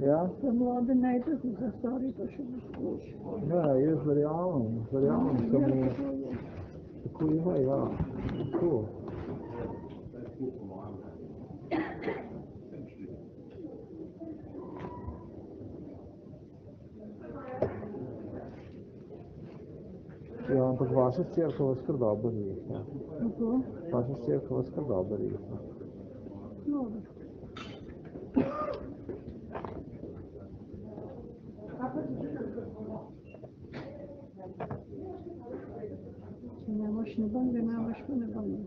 ja. Za mlade ne tako, za stari pa še ne skoči. Ne, jaz verjamem, verjamem, samo tako je, ja. Tako. И он так ваше церковь сказал бы лично. Ваша церковь сказал бы лично. Ne başını ben de ne başını ben de.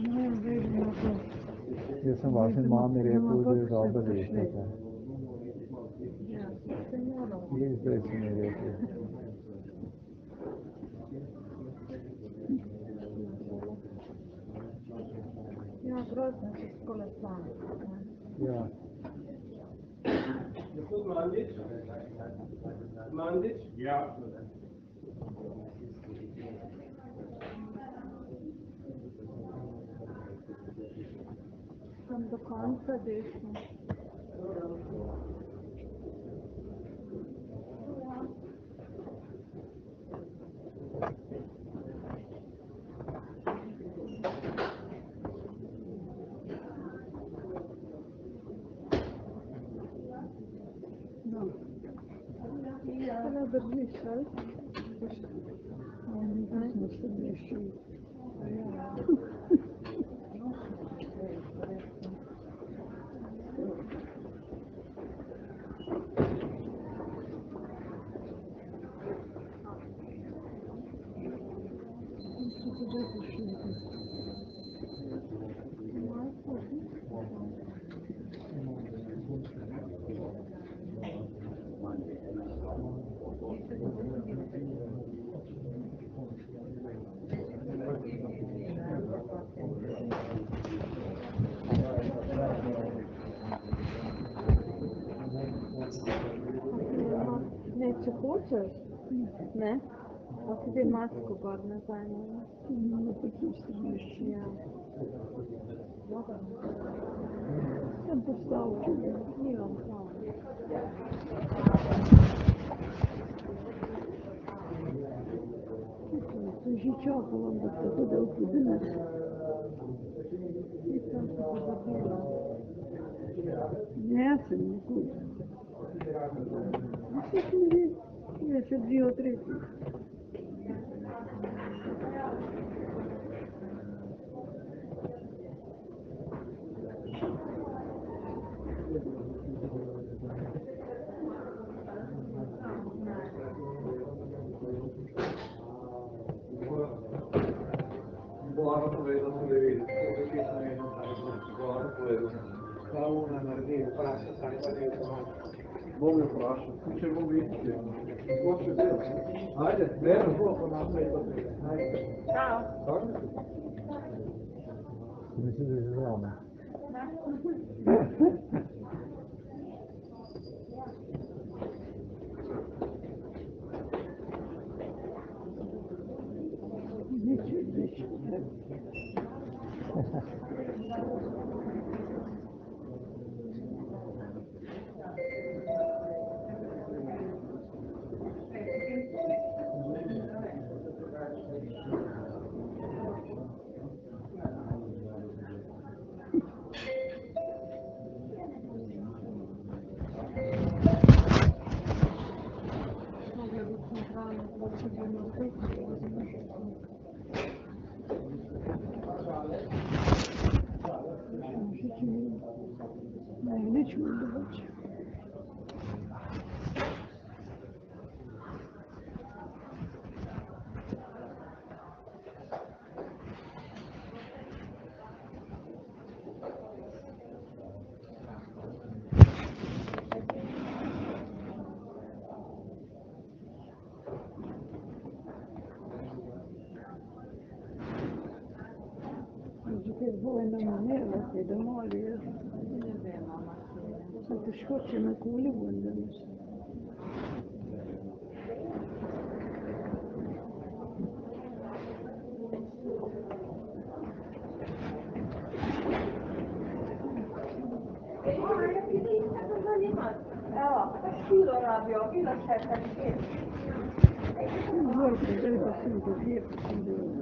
Ne böyle yapıyor? 예수 말씀 마음에 예쁘게 가서 계시니까 예수 말씀에 예쁘게 Ja. Gospod Mandić? Mandić? Ja. from the Khan Pradesh. No. Hello, Michelle. Michelle. Michelle. Michelle. Не, чи хочеш? Не. А тобі маску гарно зайняла. Ну, не хочу сидіти. Я поставлю. Ні, вам Жичок вам буде туди опудинеш. І там. М'ясо не куча. Ну, що ти не віриш? Я ще дві-три. cada una en el río para sacar el río tomando. Bog je prašao, ti će Bog ići. Ko će djela. Ajde, nema Bog po nas. Ajde. Ćao. Mislim da je zelo. vedem mali. Sunt pe scurce, mai cu ulei bun de mers. Eu não sei se a está aqui. Eu não sei se você está aqui.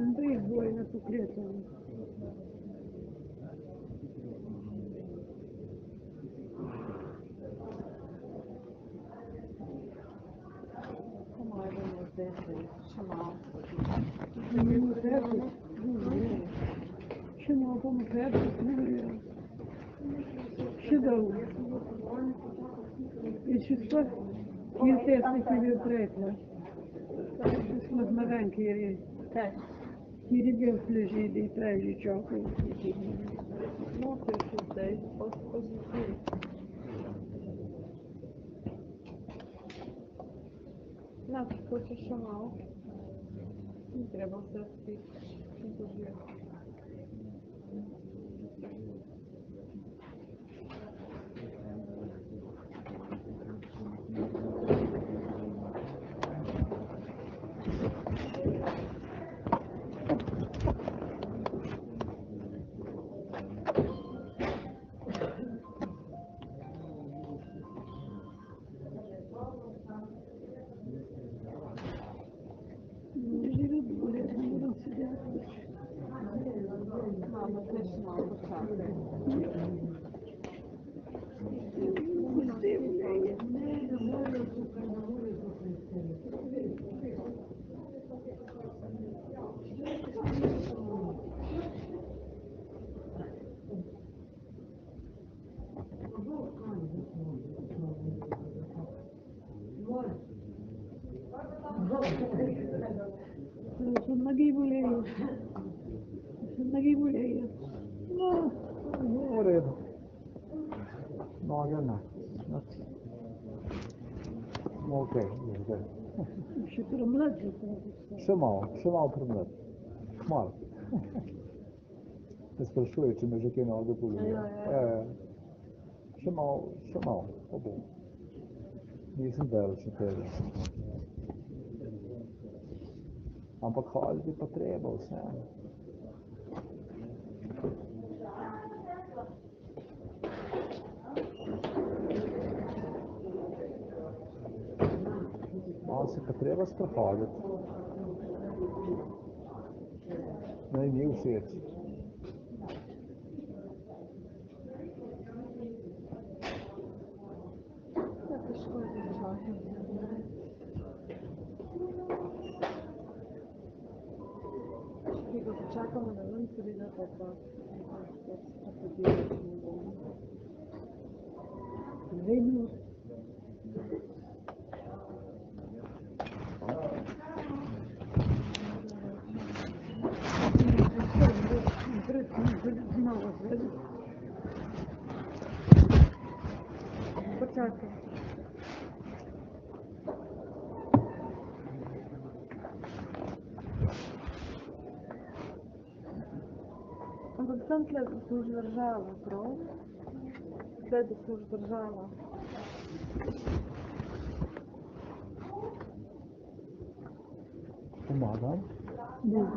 Андрій двоє на покритому. Ще мало тому треба, ще довго. І ще що? Кінцевці тобі третє. Щось на змаганки є. Так. Biri bir öpüleceği detalhe de óculos Uma pessoa 10 posso fazer isso. Não, se fosse chamar, entrega você a. premlad že. E, še malo, še malo premlad. Malo. Te sprašuje, če me že kaj novega povedi. Ja, ja, ja. Še malo, še malo, pa bo. Nisem delal še tega. Ampak hoditi pa treba vseeno. Thank you. Nossa, potrebas prohoditi. Naj mi všeč. Čakamo na ven, tudi na Почати. Пакистан следует служб держава, кров. Следует служб держава. Помага? Да.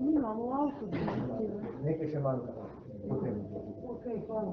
Nimam u autu. Neke še malo. Potem. Ok, hvala.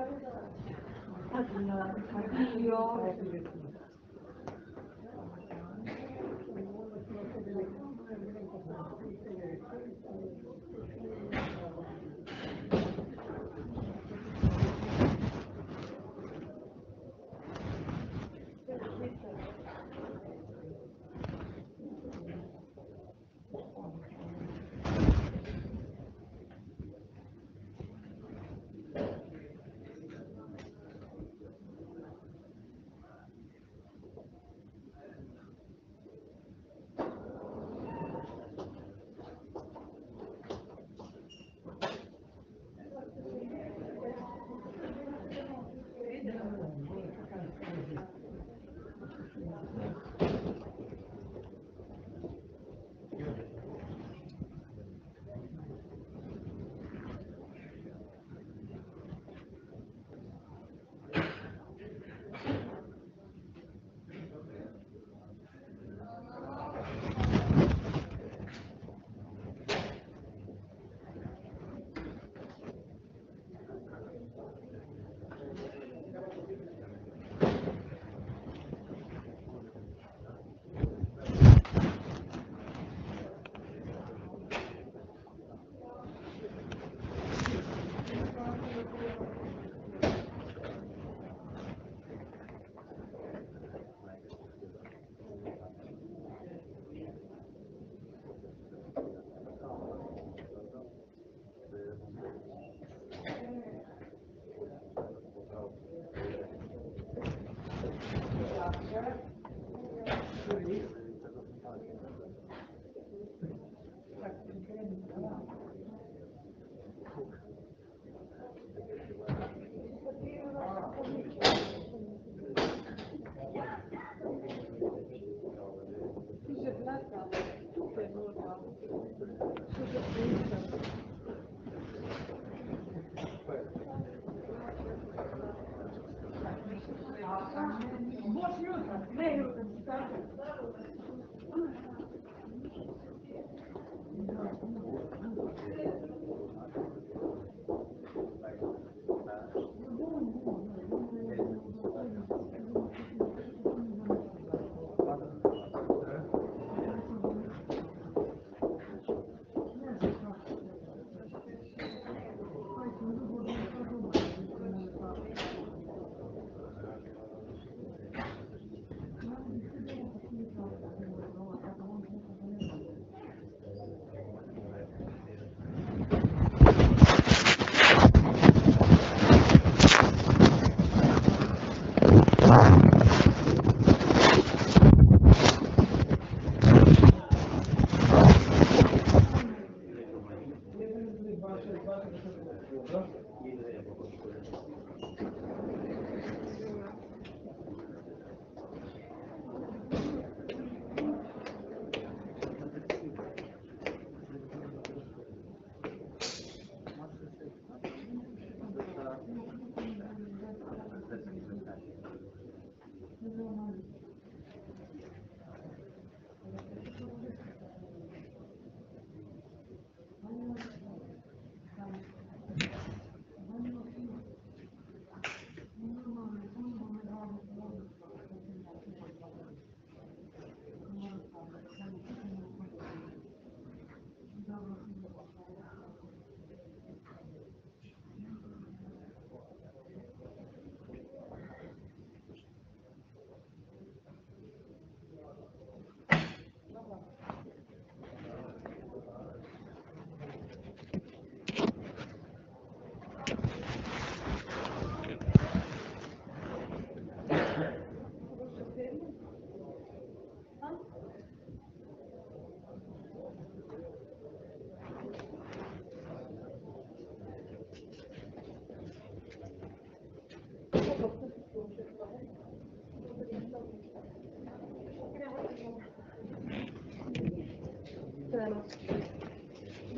Thank you. Thank you.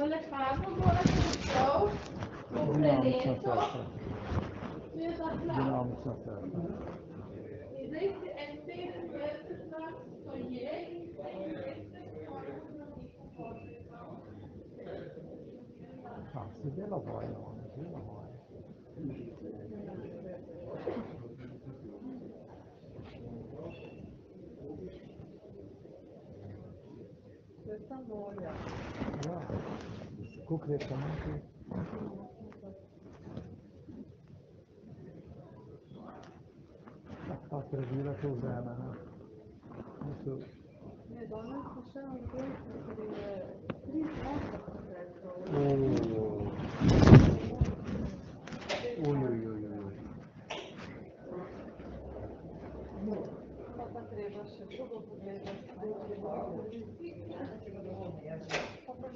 Dolefano, buona completo, Deze en 37 van Jezus en van te vuoi, te vuoi. Questa voglia. concretamente a servir a Suzana. Né? Isso. Oh.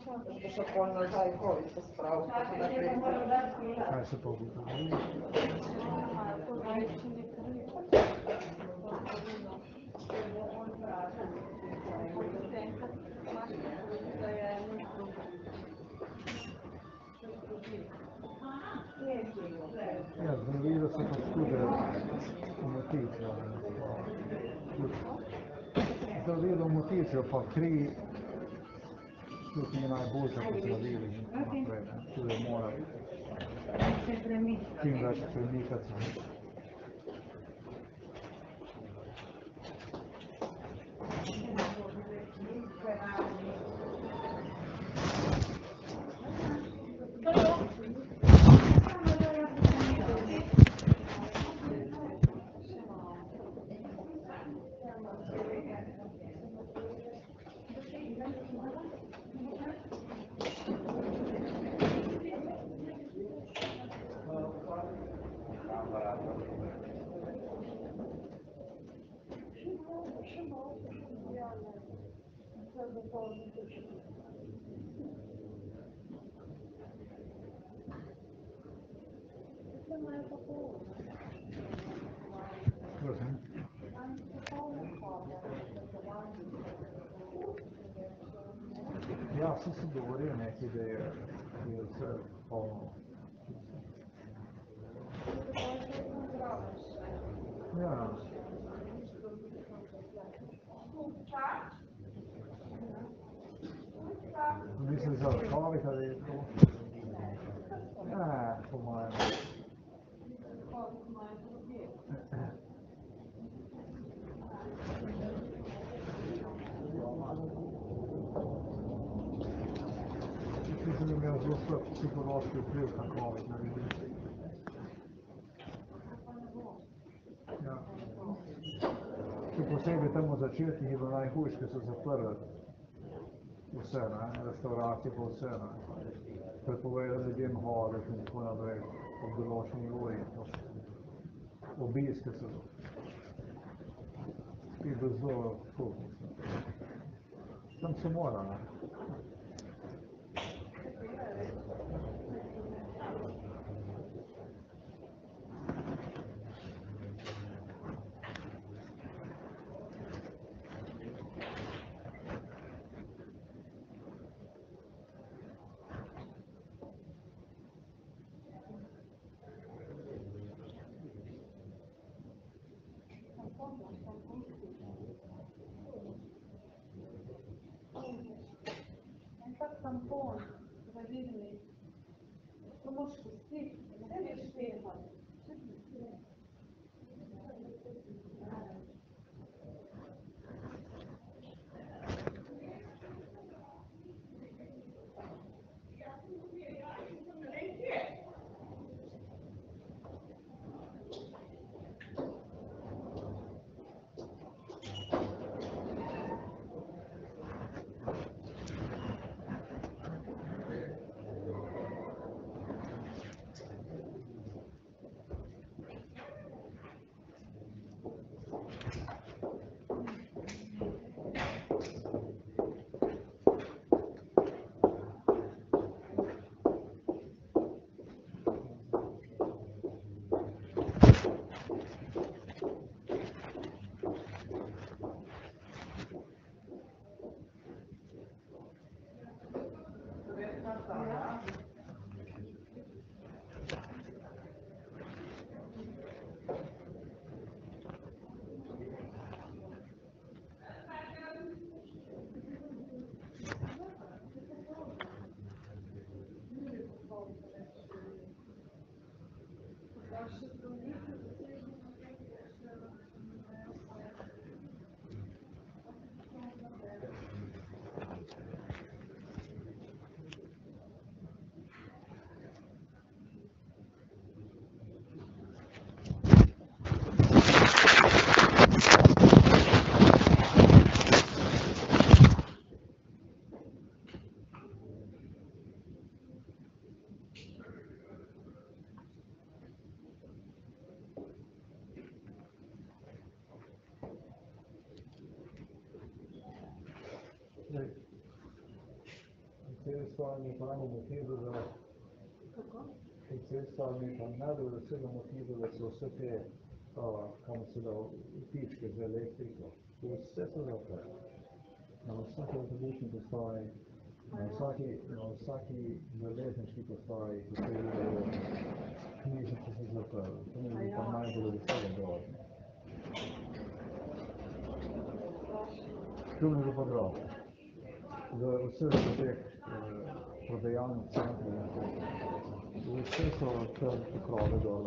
Pa pa da še pol nazaj hovi se spravil, pa se naprej. Kaj se pa ugotovi? Ja, zdravila so pa tudi umotitve. Zdravilo umotitve pa kri, Dur kimden bu uçakla değil mi? Şurada mora. Kimler kimliği katılmış? Thank you. Yassısı doğru que de yoksa olmaz. Yeah. Ali je to? Ne, po mojem. Mislim, da bi imel zelo slab psihološki vpliv na COVID na ljudi. Ja. Še posebej tam v začetkih je bilo najhujše, ker so zaprli oceana, restaurati po oceana, per provare ad esempio havet inte kunna dra om det rör sig i Orient och besvikelse då. І дозор повністю. Там сумора. Stvar mi je pa najbolj vsega motivu, da so vse te, kam se da, pičke za elektriko, vse so zaprli. Na vsaki avtobusni postaji, na vsaki, na vsaki železniški postaji, ki se vidijo, knjižnice so zaprli. To mi je pa najbolj od vsega grozno. To mi je pa grozno v vseh teh eh, prodajalnih centrih, Dove c'è sono il crono, il crono, il crono.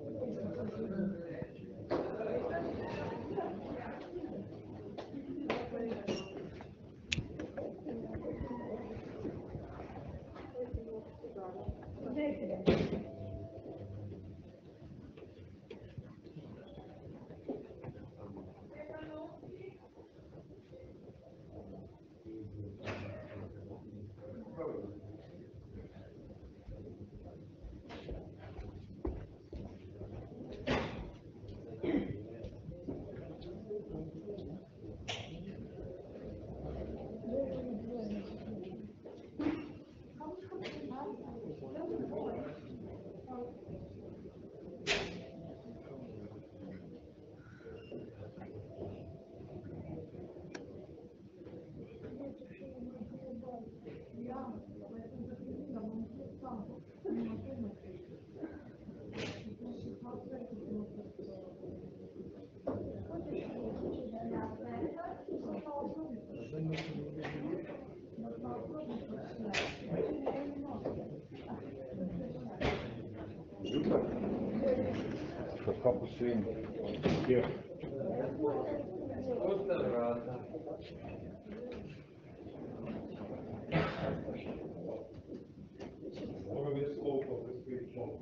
from his local this big phone.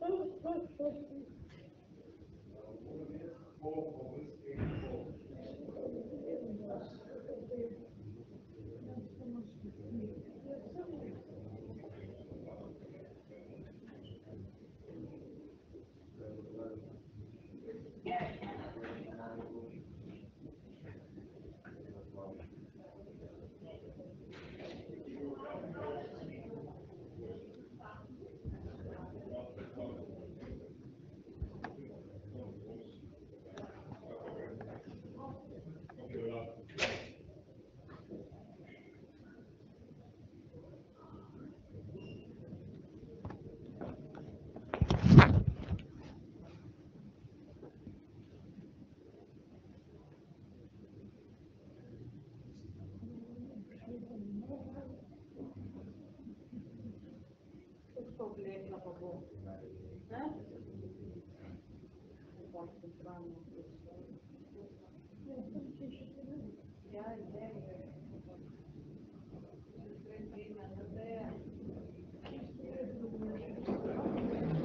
Thank you.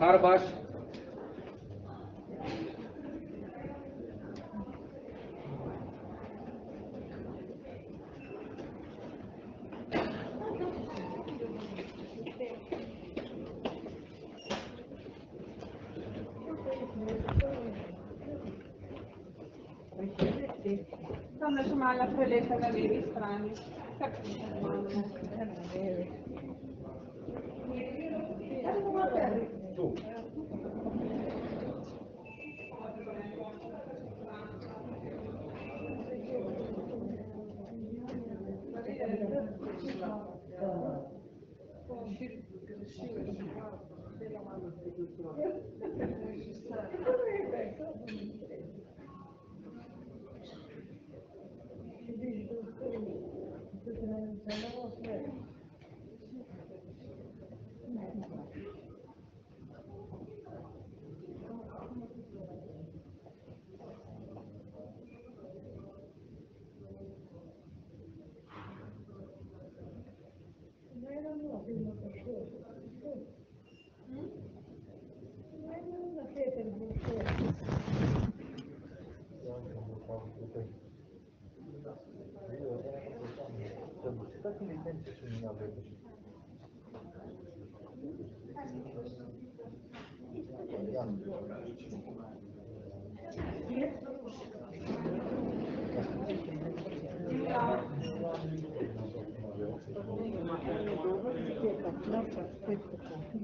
चार बस Grazie.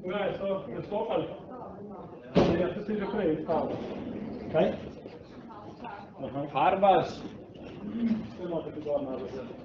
Nej. Det är det förut. Okej. Harvas. Det låter lite.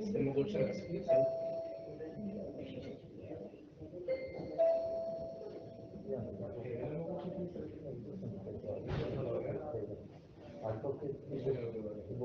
Stiamo la scritta.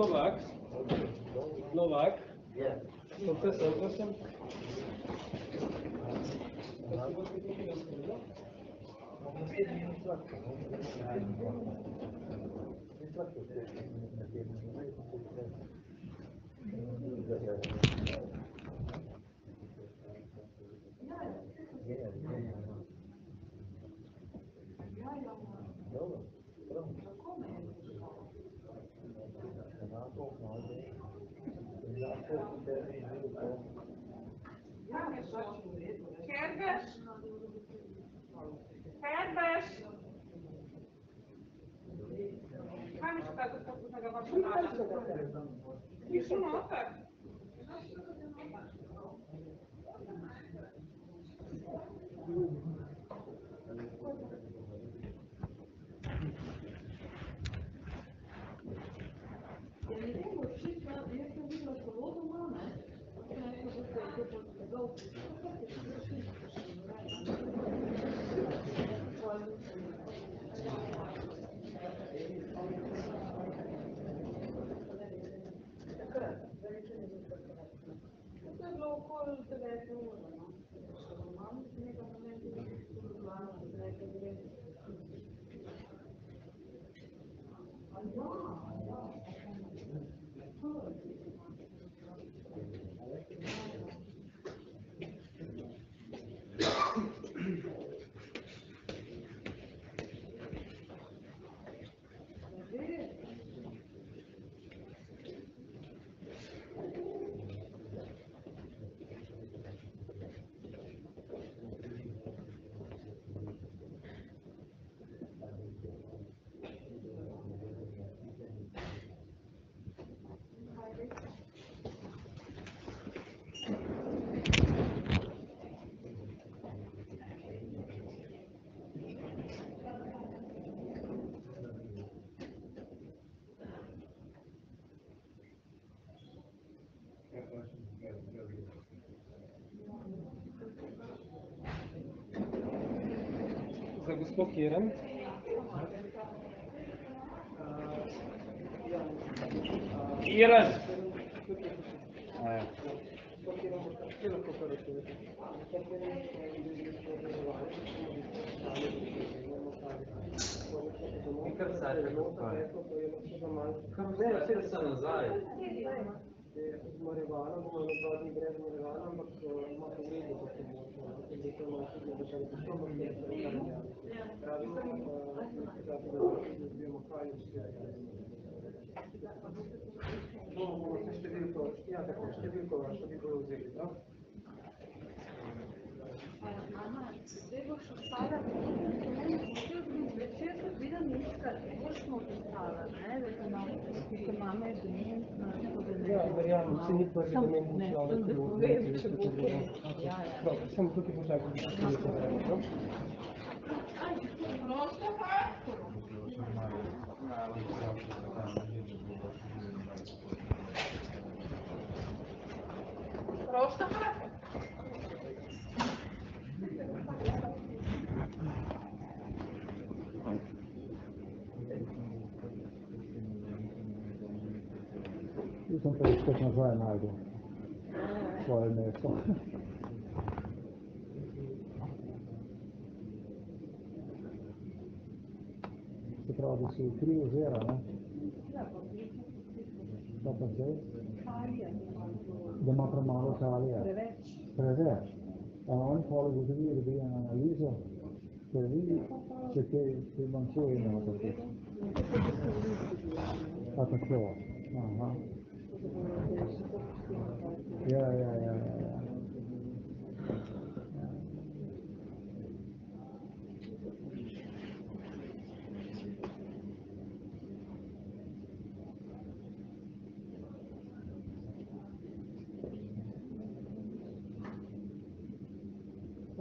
Slovaks. Novak. Kommt das auch aus dem? Thank you. Herbert. Kaç dakika kapı takamadım. Bir şey mi oldu? Za gospod Keren. Keren! Kar vsake skupaj. Kar vsake se nazaj. Zmarevala, bomo na dva dni brez zmarevala, ampak eh, ima pogledu za pomoč. no, in zato ima tudi državi postopno Pravimo, da da se številko, ja, tako številko vašo bi bilo vzeli, da? Aha, zdaj boš ostala, da zvečer, vidim iskati, bolj smo pisala, ne, da imamo, da imamo element, na Ja, verjamem, se ni prvi ne, človek, ki da bo nekaj če bo Ja, ja. Samo tukaj počakam, da se nekaj vreme, Просто факт. Utenfor skal man få en her, da. Svaret med sånn. central do assim, centrinho zero, né? Dá para ser? Demà per malo que àrea. Preveig. On follow the video to be analisa. Per dir que té té menció en la cosa. Atenció. Aha. Ja, ja, ja.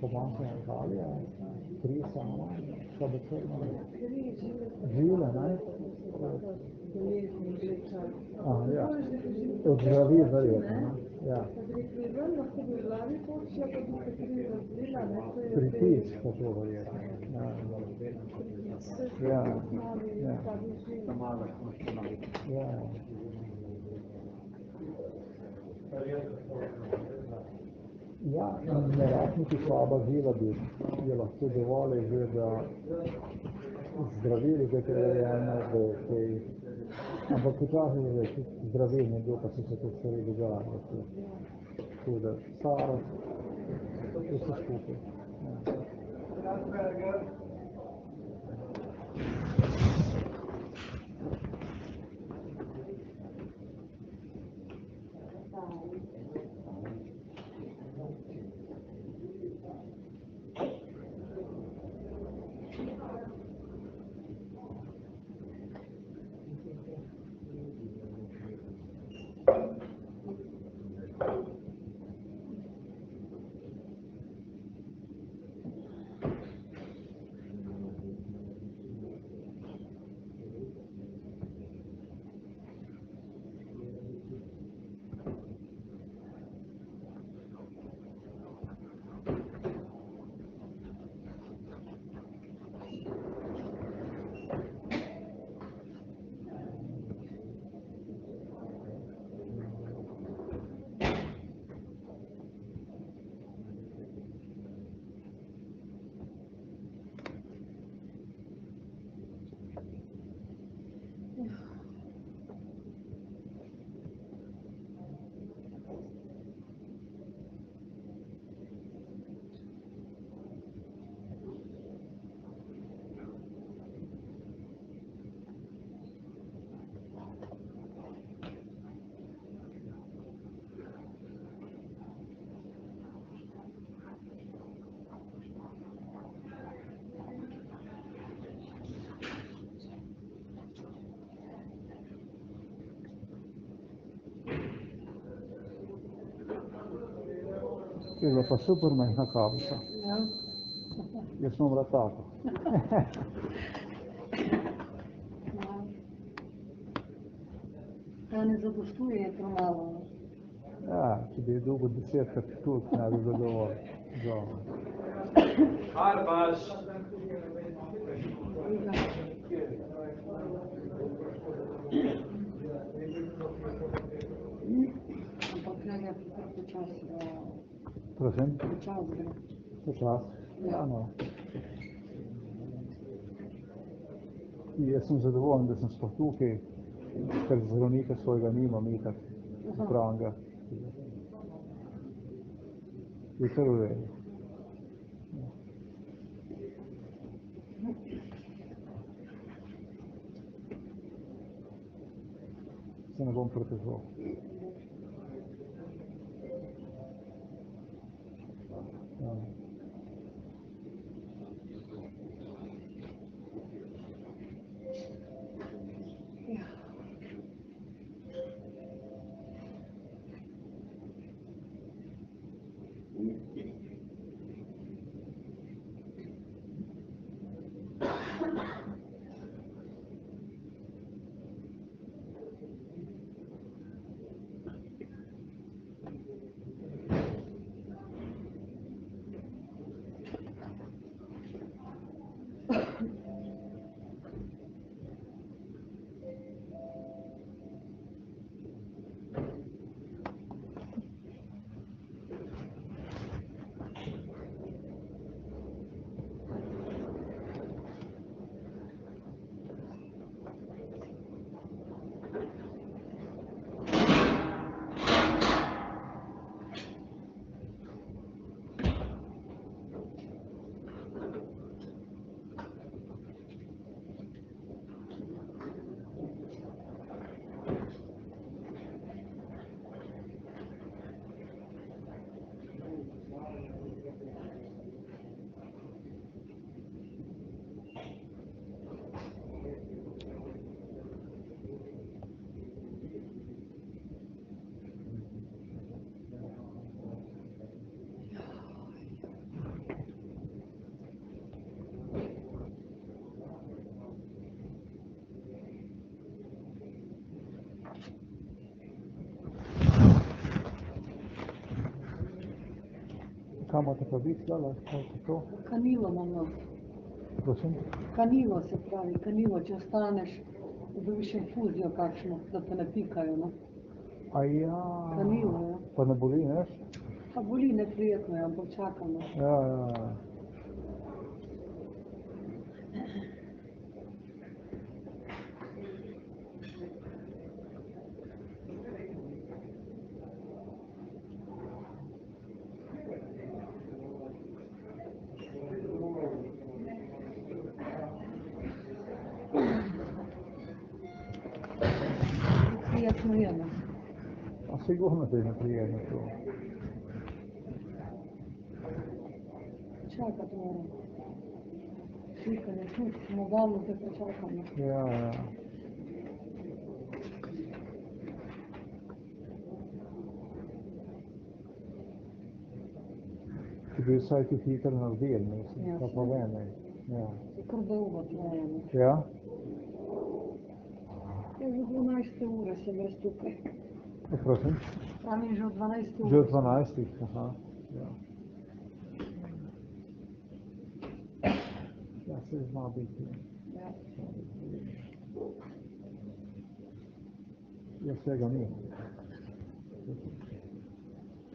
pomanjkanjem kalija, tri samo, šta bo črno? Žile, ne? Aha, ja. Od zdravil verjetno, ne? Ja. Pritisk pa to verjetno. Ja. Ja. Ja. Ja. Ja, in ne rad niti slaba žila bi je lahko dovolj že, da zdravili, ki je rejeno, da je kaj, ampak včasih je tudi zdravil ne bilo, pa se se to stvari dogajajo. Tako da starost, vse skupaj. Ja. Je bila pa super majhna kavica. Ja. Jaz sem bila tako. Ta ne zadostuje premalo. Ja, če bi dolgo desetkrat tudi, ne bi bilo dovolj. Harbaš. Ampak ne gre kar počasi, da Prosim, počasi gre. počas. Ja, no. Jaz sem zadovoljen, da sem sploh tukaj, ker zdravnika svojega nimam itak, pravnega. I to je u redu. Se ne bom testimony Ja. Kamate pa vi slala, kaj je to? Kanilo imamo, Prosim? kanilo se pravi, kanilo, če ostaneš, dobiš infuzijo kakšno, da te ne pikajo, no. A ja. Kanilo, ja. Pa ne boli, ne? Pa boli neprijetno, je, ampak čakamo. Ja, ja, ja. Надо ему приятно было. Чай, который... Тихо, ну, помогал, но ты кричал ко мне. Я... Du sa att du hittade någon delning som ja, på vänner. Ja. Кордоват, наверное. Я вже 12 ура себе стукаю. Pa prosim? Pravim, že od 12 ure. Že od 12. Aha. Ja. Ja, se zna biti. Ja. Ja, vsega ni.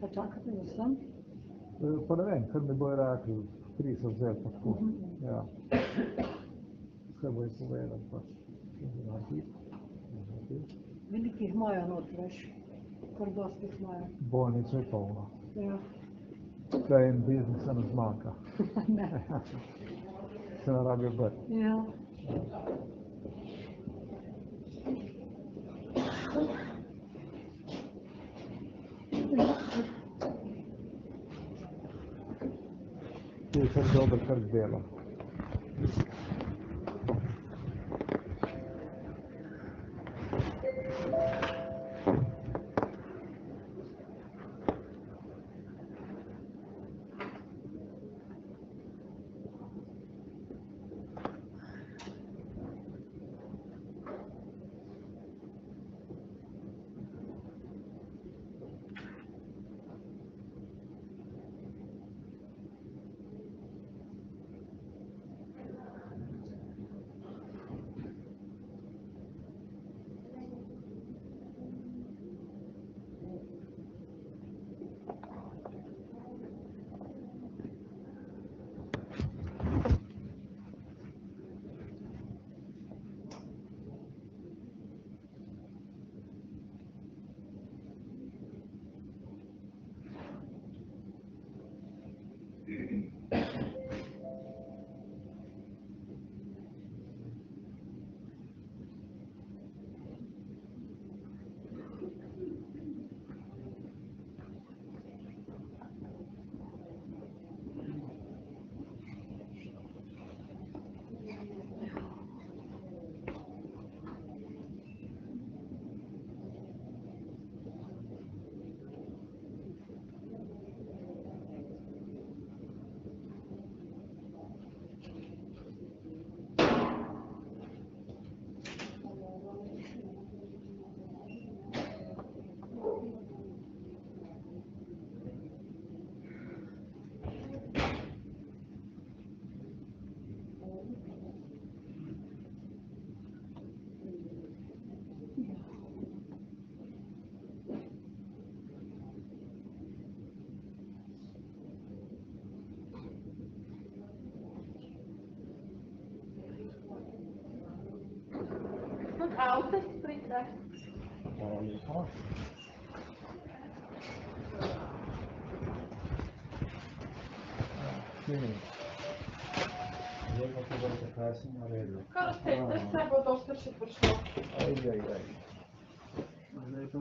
Pa čakate, da sem? Eh, Pa ne vem, kar mi bojo rekli, tri so vzeli pa tako. Ja. Vse bojo povedali pač. Veliko jih imajo not, veš. Kordovskih zmajev. Bolnica je polna. Ja. To je en biznis, ena zmaka. Se ne rabijo brati. Ja. Je kar dober.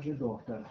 是多的。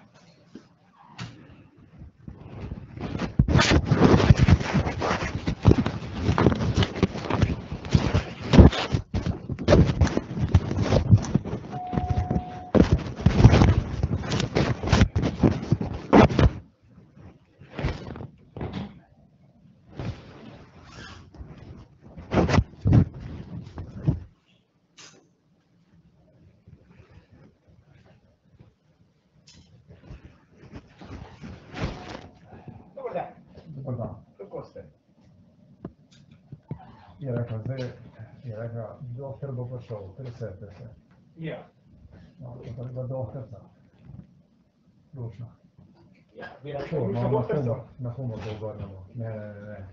Ja, vi rekli, To, da no, no, na doktor humor, so. na humor ga obrnemo. Ne, ne, ne, ne.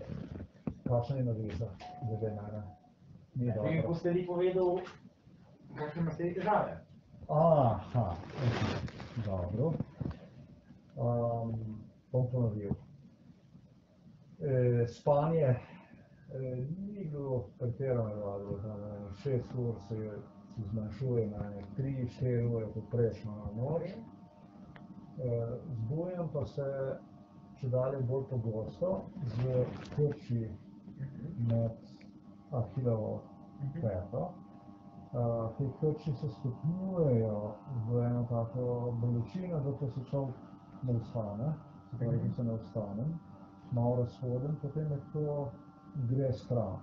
Kakšna je novica, glede mene? Ni Vi mi dobro. boste vi povedal, kakšne imate težave. Aha, dobro. Um, bom ponovil. E, spanje ni bilo pretirano dobro, da ne vem, šest ur se, zmanjšuje na ene tri, štiri ure poprečno na noč. E, zbujam pa se če dalje bolj pogosto z krči med Ahilovo peto. Uh, te krči se stopnjujejo v eno tako bolečino, dokler se človek ne vstane, se pravi, ko se ne vstanem, malo razhodim, potem je to gre stran.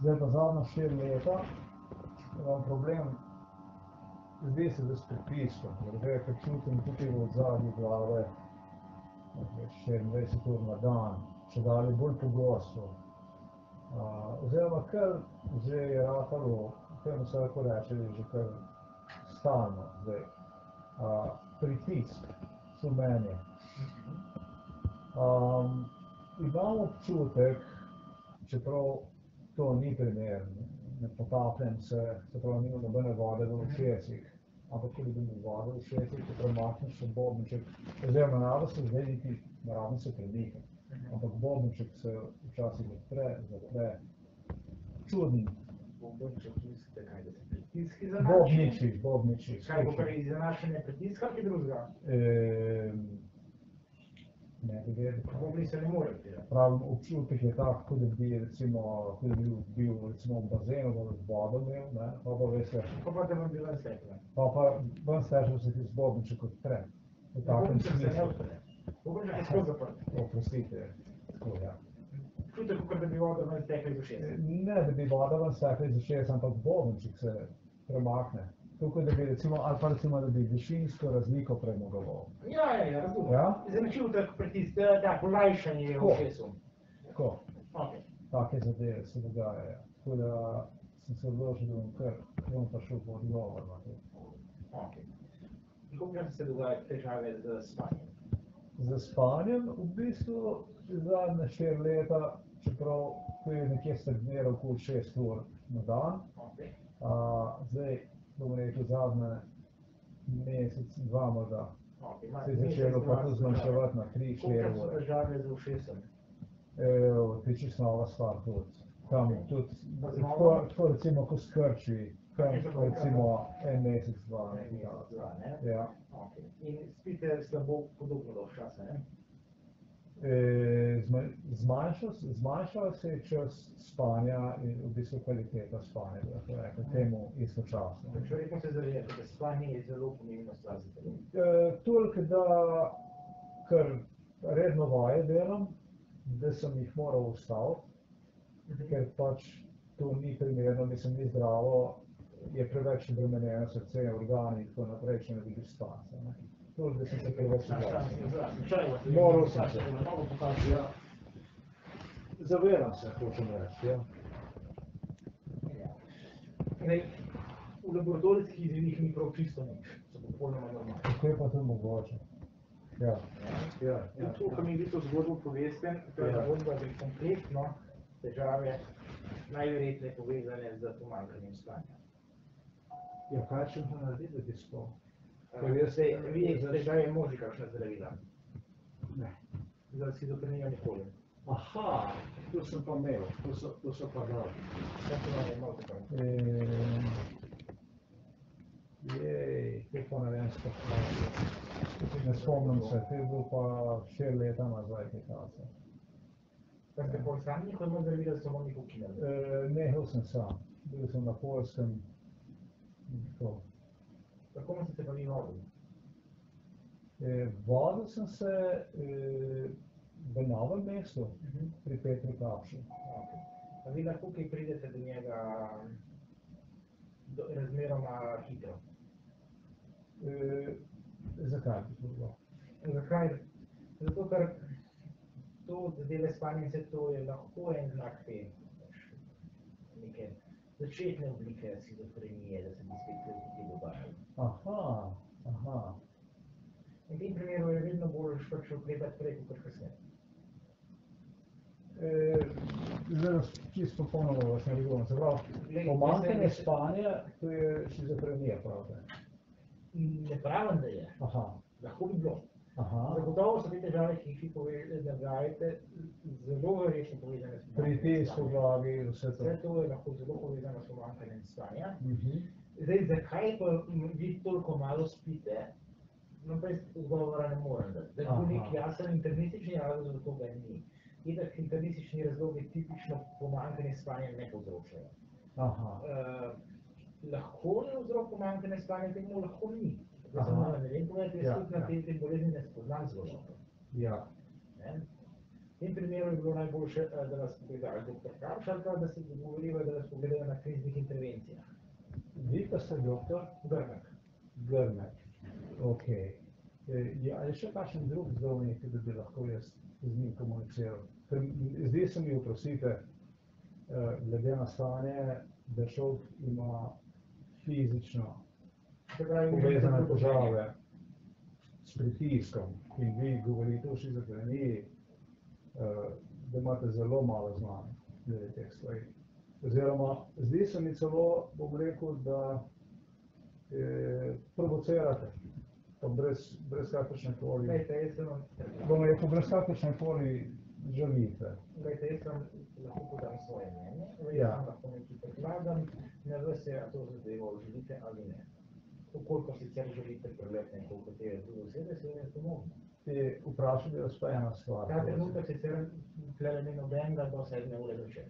Zdaj pa zadnja štiri leta imam problem, zdi se, da s pritiskom, zdaj, ker čutim tukaj v zadnji glave, nekaj 24 ur na dan, če dalje bolj pogosto. Oziroma kar že je ratalo, temu se lahko reče, že kar stalno zdaj. Pritisk so meni. Imam občutek, čeprav to ni primer, ne potapljam se, se pravi, nimam nobene vode v ušesih, ampak ko vidim vodo v ušesih, če premakneš še bobniček, oziroma narado se zdaj niti rabim se premikati, ampak bobniček se včasih odpre, zapre, čuden, Bobniček, mislite, kaj da se pritiski zanašajo? bobniči, bobniči. Kaj bo kar izenašanje pritiska, ki drugega? Ehm, ne bi. Bobni se ne more odpirati. Pravim, občutek je tak, kot da bi recimo, kot da bi bil, bil recimo v bazenu, da bi vodo imel, ne, pa pa veste, Ko pa da vam bila stekla. pa pa ven stežil se ti zbobniček odpre. V takem Bobniček se ne smislu. odpre. Bobniček je skozi zaprt. Oprostite, tako ja. Čutek, kot da bi voda ven stekla iz ušesa. Ne, da bi voda ven stekla iz ušesa, ampak bobniček se premakne. Tukaj, da bi recimo, ali pa recimo, da bi višinsko razliko premagoval. Ja, ja, ja, razumem. Ja? Zanačutek pritisk, da, da, polajšanje v Tako. ušesu. Tako. Okay. take zadeve se dogajajo. Tako da sem se odločil, da bom kar, bom prišel po odgovor na to. Okay. Koliko se dogajajo težave z spanjem? Z spanjem v bistvu zadnje štiri leta, čeprav to je nekje stagniral okoli šest ur na dan, Okay. a, zdaj bom rekel zadnje mesec, dva morda, Okay. se je začelo pa to zmanjševati na tri, štiri Koliko so ure. težave z ušesom? Evo, to je čisto nova stvar tudi. Tam tudi, Pa z tako, tako recimo, ko skrči, tam so to? recimo en mesec, dva. Ne, nekaj mesec, takega. dva, ne? Ja. Okay. In spite slabo podobno dolgo časa, ne? Zma- Zmanjšal, se- zmanjšal se je čas spanja in v bistvu kvaliteta spanja, bi lahko rekel, temu istočasno. Pač Verjetno se zavedate, da spanje je zelo pomembna stvar za telo. E, toliko, da kar redno vaje delam, da sem jih moral ustaviti, ker pač to ni primerno, mislim, ni zdravo, je preveč obremenjeno srce, organi in tako naprej, če ne dobiš spanca. ne. Toliko, da sem se preveč odločil. Moral sem se. Ja. Zavedam se, hočem reči, ja. Zdaj, v laboratorijskih izvidih ni prav čisto nič, so popolnoma normalni. Kako je pa to mogoče? Ja, ja, ja. To, kar mi vi to zgodbo poveste, to je Ja. zgodba, da je kompleksno težave najverjetneje povezane z pomanjkanjem spanja. Ja, kaj če pa narediti, da bi spal? Ker Zdaj, vi ste že imeli kakšna zdravila? Ne. Za schizofrenijo nikoli. Aha, tu sem pa imel, tu so, tu so pa dal. Kaj se vam je imel tako? Eh, Jej, te pa ne vem, sploh ne spomnim se, to je bil pa štiri leta nazaj, te čase. Kaj ste pol sami njihov imel zdravila, da so vam jih ukinili? Eh, Nehal sem sam, bil sem na Poljskem. To. Kako ste se pa vi vodili? Eh, Vodil sem se eh, v novem mestu pri Petri Kapšu. Okay. A vi lahko kaj pridete do njega do, razmeroma hitro? Eh, Zakaj bi to bilo? Zakaj? Zato, ker to spanja in vse to je lahko en znak te neke začetne oblike schizofrenije, da se bi spet stvari dogajali. Aha, aha. V tem primeru je vedno bolj pač ukrepati prej kot kasneje. Eh, Zdaj čisto popolnoma vas ne razumem. Se pravi, sem- spanja, to je šizofrenija, pravite? Ne pravim, da je. Aha, Lahko bi bilo. aha. Zagotovo so te težave, ki jih vi pove- navajate, zelo verjetno povezane s pomanjkanjem Pritisk v spanja. glavi, vse to. Vse to je lahko zelo povezano s pomanjkanjem spanja. Mhm. Zdaj, zakaj pa vi toliko malo spite, no pa jaz odgovora ne morem dati. Da je Aha. nek jasen internistični razlog, za to ga ni. Itak internistični razlogi tipično pomanjkanje spanja ne povzročajo. Aha, Uh, lahko je vzrok pomanjkanja spanja, temu lahko ni. Zato Aha. sem vam ne vem povedati, jaz Ja, tudi na ja. te te bolezni ne spoznam zelo dobro. ja. Ne? V tem primeru je bilo najboljše, eh, da vas pogledajo doktor pa da se dogovorijo, da vas pogledajo na kriznih intervencijah. Vi pa ste doktor Grmek. Grmek. Ok. Eh, Je, ali še kakšen drug zdravnik, da bi lahko jaz z njim komuniciral? Ker zdi se mi, oprostite, eh, glede na stanje, da človek ima fizično povezane težave s pritiskom in vi govorite o šizofreniji, eh, da imate zelo malo znanja glede teh stvari. Oziroma, zdi se mi celo, bom rekel, da eh, provocirate, pa brez, brez kakršne koli, Glejte, jaz sem vam, bom rekel, brez kakršne koli žalitve. glejte, jaz sem lahko podam svoje mnenje, Ja. sem lahko nekaj predlagam, ne vas je, a to zadevo želite ali ne. Ukoliko sicer želite preletne koliko te druge osebe, se je to možno. E, vprašal bi vas pa ena stvar. Ta trenutek sicer tle ni nobenega do sedme ure zvečer.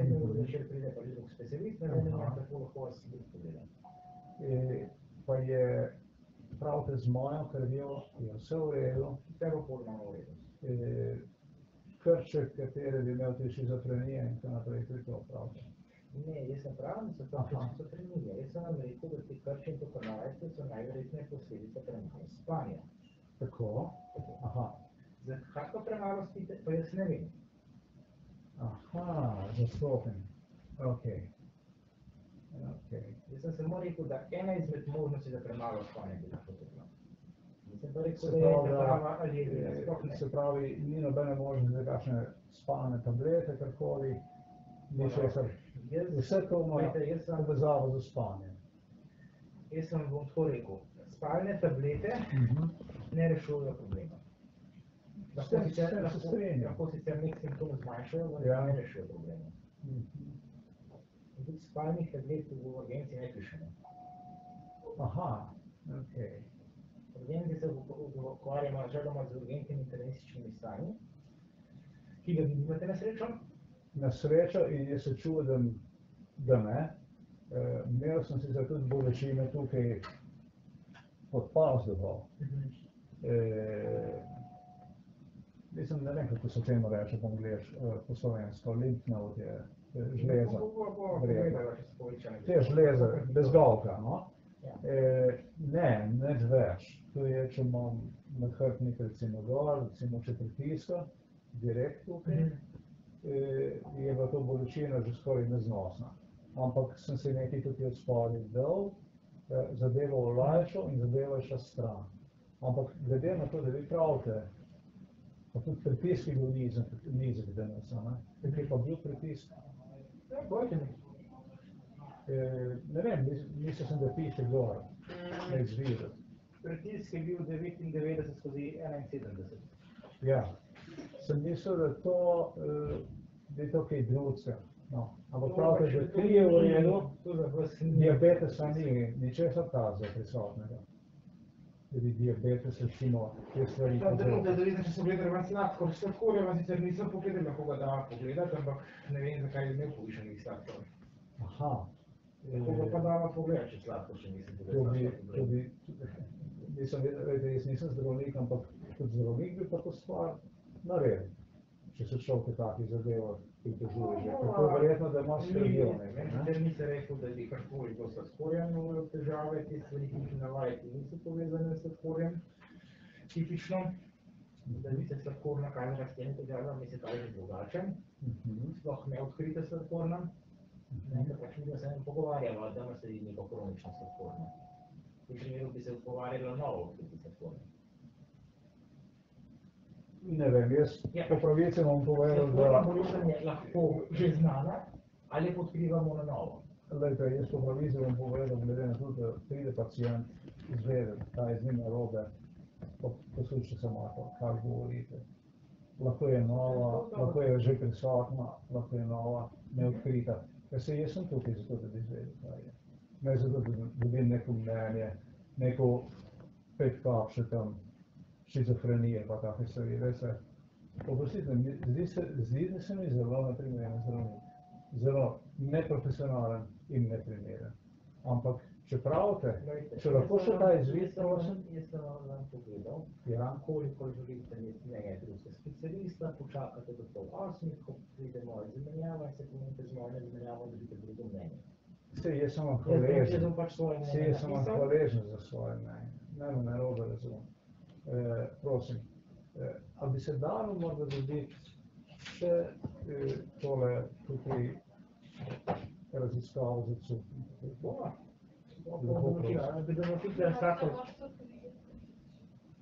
Sedme ure zvečer pride pa že drug specialist, ne vem, Aha. kako lahko drug pogleda. E, pa je, pravite, z mojo krvjo je vse v redu, Vse bo polno v redu. e, krček, kateri bi imel te šizofrenije in tako naprej, to je to, pravite. Ne, jaz ne pravim, da so to šizofrenije. Jaz sem vam rekel, da ti krči in to kanalajce so najverjetneje posledice premalo spanja. Tako, aha, Zakaj pa premalo spite, pa jaz ne vem. Aha, zastopen, ok. Ok, Jaz sem samo rekel, da ena izmed možnosti za premalo spanja bi lahko to bila. Nisem pa rekel, se da je pravi, prava da, alergija, e, sploh ne. se pravi, ni nobene možnosti za kakšne spalne tablete, karkoli, ni česar, vse to ima povezavo z spanjem. jaz sem bom tako rekel, spalne tablete Mhm. ne rešujejo problema. Lahko sicer, lahko, lahko sicer nek simptom zmanjšajo, vendar ne rešujejo problema. In tudi spalnih tablet v urgenci ne pišemo. Aha, ok. Urgenci se ukvarjamo želoma z urgentnimi intervencijskimi stanji, ki ga nimate na srečo. Na srečo in jaz se čudim, da ne. E, imel sem sicer tudi bolečine tukaj pod pazduho. E, mislim, ne vem, kako se temu reče po angliš, po slovensko, node je e, žleza. Povečane. Te žleze, bezgalka, no. Ja. E, ne, nič več. To je, če imam nahrbtnik recimo dol, recimo če pritiska, direkt tukaj, Mhm. e, je bila to bolečina že skoraj neznosna. Ampak sem se nekaj tukaj od spodaj dal, e, zadevo olajšal in zadeva je šla stran. Ampak glede na to, da vi pravite, pa tudi pritisk je bil nizek, nizek danes, ne? Tukaj je pa bil pritisk. Ne, bojte me. E, ne vem, mis- mislil sem, da piše gor, neč videti. pritisk je bil 99 skozi 71. Ja, sem mislil, da to, eh, da je to kaj drugega. No, ampak pravite, že kri je v redu, diabetesa ni, ničesar tazga prisotnega. Da bi diabetes recimo te stvari No, da, da, povzročal. da vidim, če so gledali vam sladkor, sladkorja vam sicer nisem pogledal, lahko ga da pogledati, ampak ne vem, zakaj je imel povišenih sladkor. Aha. Lahko ga pa dava pogledati, če sladkor še nisem To pogledal. bi, to bi, nisem, vedel, jaz nisem zdravnik, ampak kot zdravnik bi pa to stvar naredil. Če se človek v takih zadevah pritožuje že. Tako verjetno, da imaš skrbijo nekaj, ne? Sicer nisem rekel, da bi karkoli bilo s sladkorjem imel težave, te stvari, ki jih navajate, niso povezane s sladkorjem. Tipično, da bi se sladkorna kazala s temi težavami, se kaže drugače. Mhm. sploh ne odkrite sladkorna. Ne, ker pač mi se ne pogovarjamo, da ima se neko kronično sladkorno. V tem primeru bi se pogovarjalo novo odkrite sladkorno. Ne vem, jaz Ja. po pravici bom povedal, da, bolezen je lahko že znana ali pa odkrivamo na novo. Glejte, jaz po pravici bom povedal, glede na to, da pride pacijent izvede, kaj je z njim narobe, pa poslušajte samo to, kaj govorite. Lahko je nova, lahko je že prisotna, lahko je nova, neodkrita. Ker se jaz sem tukaj zato, da bi izvedel, kaj je. Ne zato, da dobim neko mnenje, neko pet kapše tam, šizofrenije pa take stvari, veste. Oprostite, zdi se, zdi se mi zelo neprimeren zdravnik. Zelo neprofesionalen in neprimeren. Ampak, če pravite, če lahko še ta vam- prosim. Jaz sem vam vam pogledal, Ja. koliko želite imeti njega drugega specialista, počakate do pol osmih, ko pride moja izmenjava in se pomenite z mojo izmenjavo, dobite drugo mnenje. Sej, jaz sem vam hvaležen. pač Sej, mnenje jaz sem vam hvaležen za svoje mnenje. Ne me narobe razumem. Prosim, eh, a bi se dalo morda dobiti še eh, tole tukaj raziskavo za cukor? Bova. Lepo prosim. Sladkor.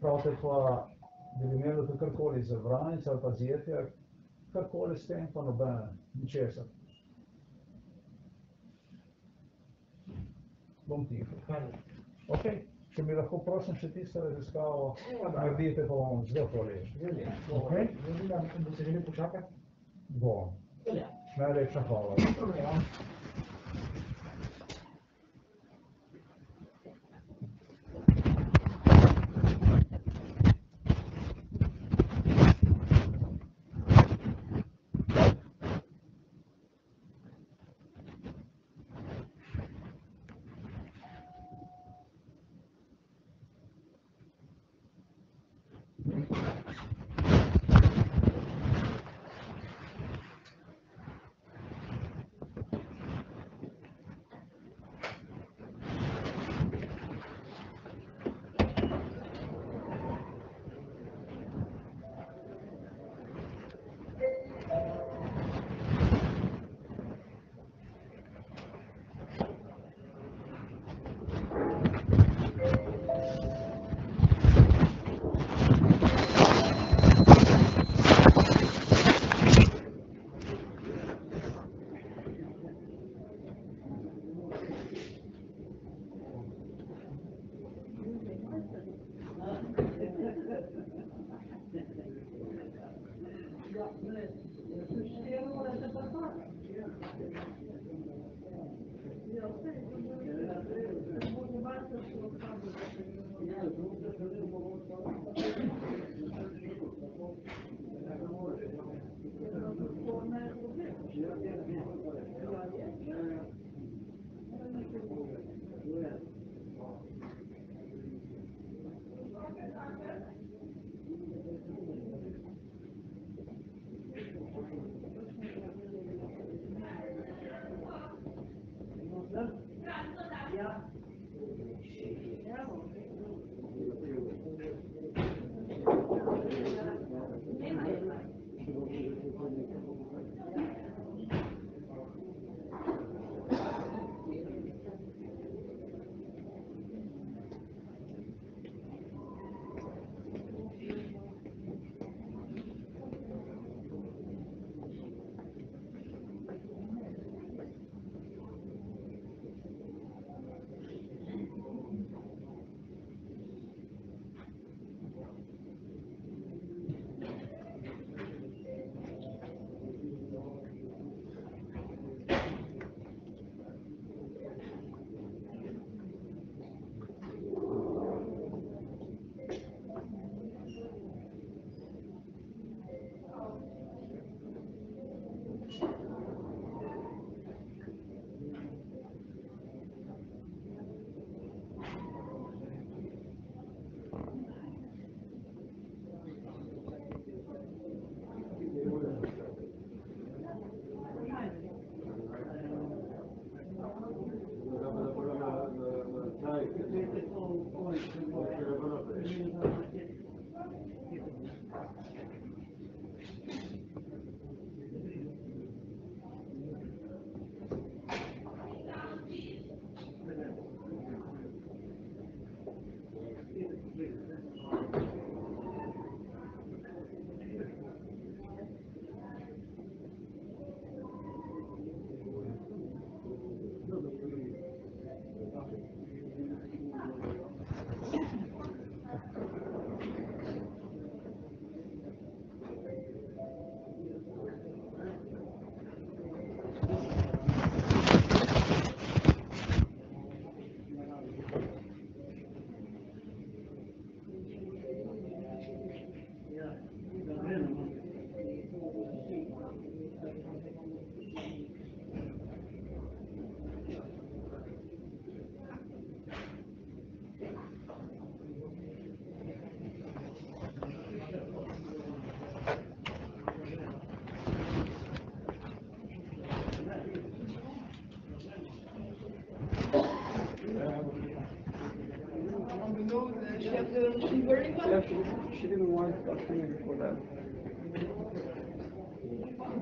Pravite pa, da bi imelo to karkoli za vranice ali pa zjetje, karkoli s tem pa nobene, ničesar. Bom tiho. Ok, če mi lahko prosim še tisto raziskavo naredite, pa bom zelo hvaležen. Ok? Bo se želel počakati? Bom. Najlepša hvala.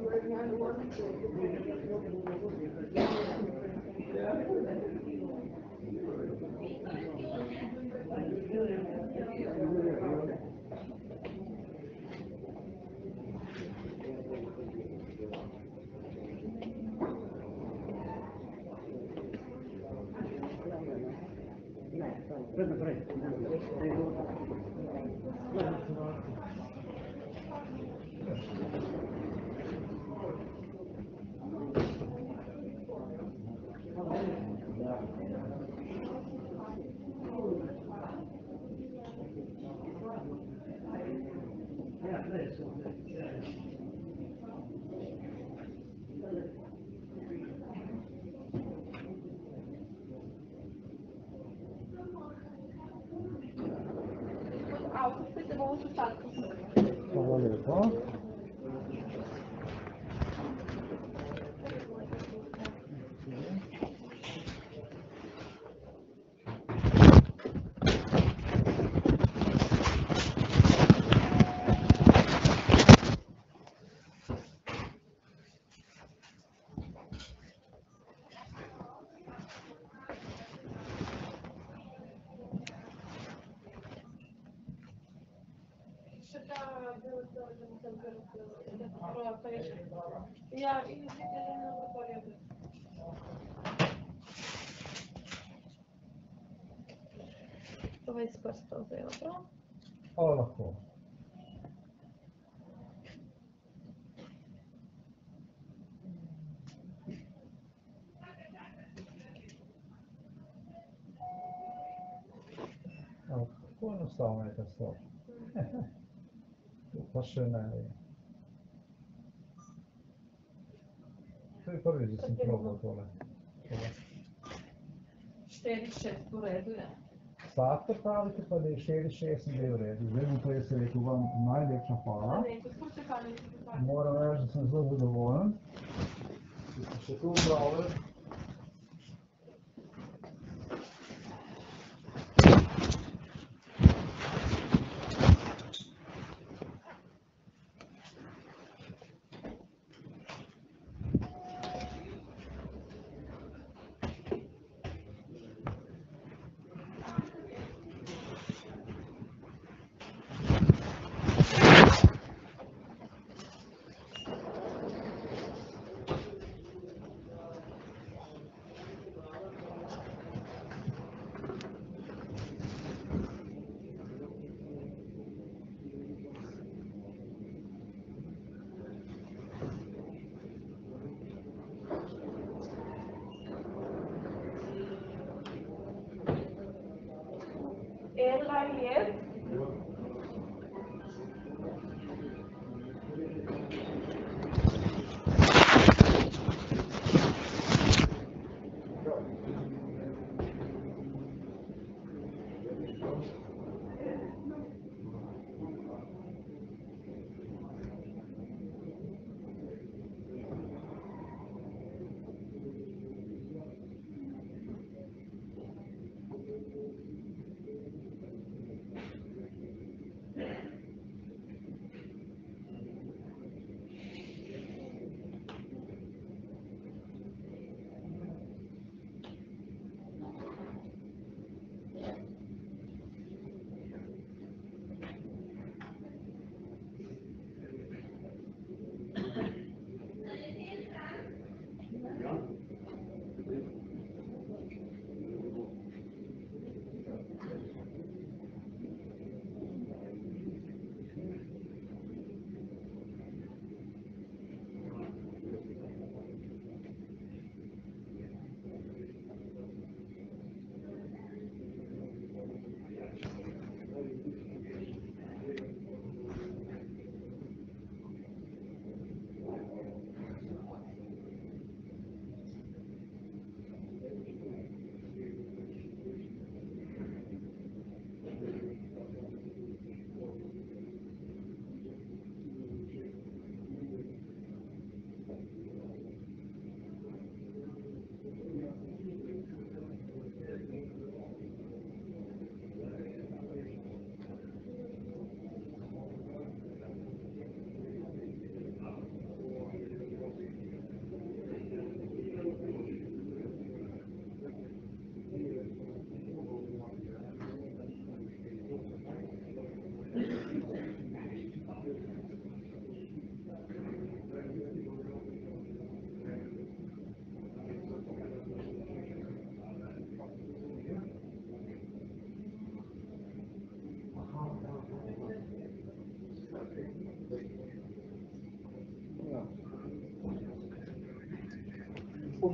right now, you want to change Personen orientação, orientação. Passionária. To je prvi da sam probao dole. Štediše u redu je. Sad to pravite pa da je štediše, jesam da je u redu. Želim to je se rekel vam najlepša hvala. Moram reči, da sem zelo zadovoljen. Še to upravljam.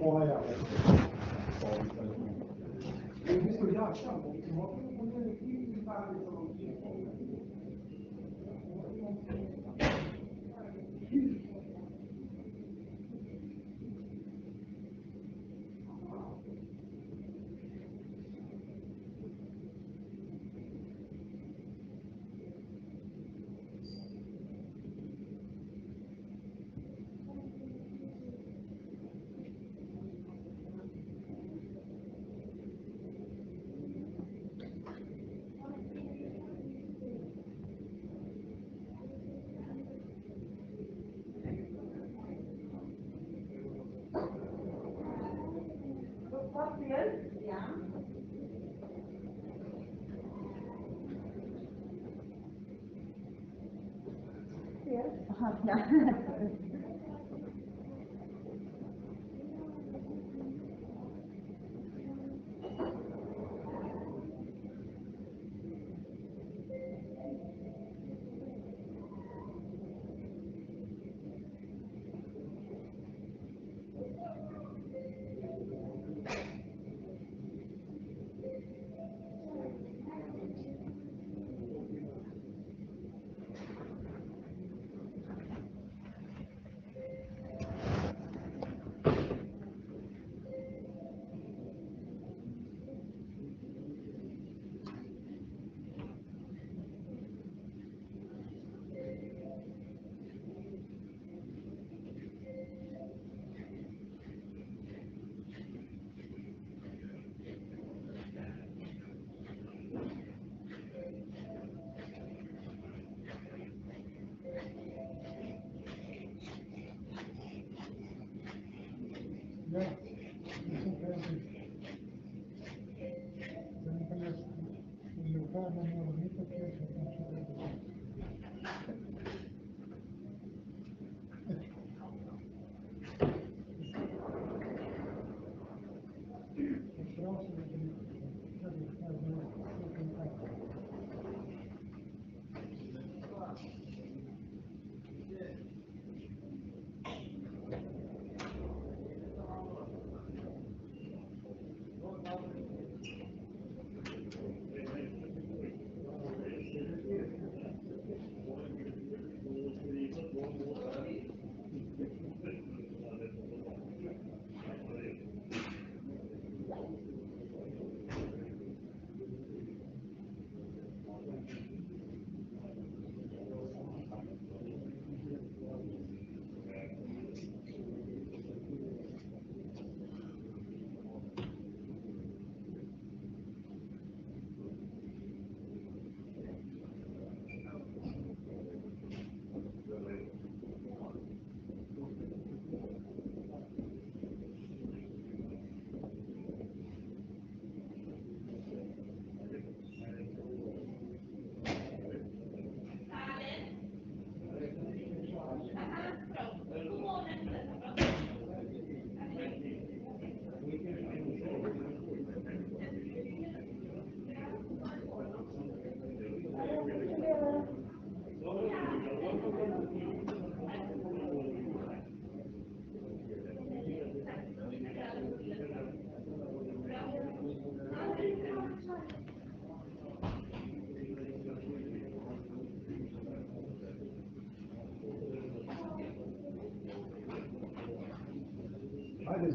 more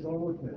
all with me.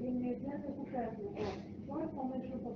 Він не йде, не показує. Ось, помежу по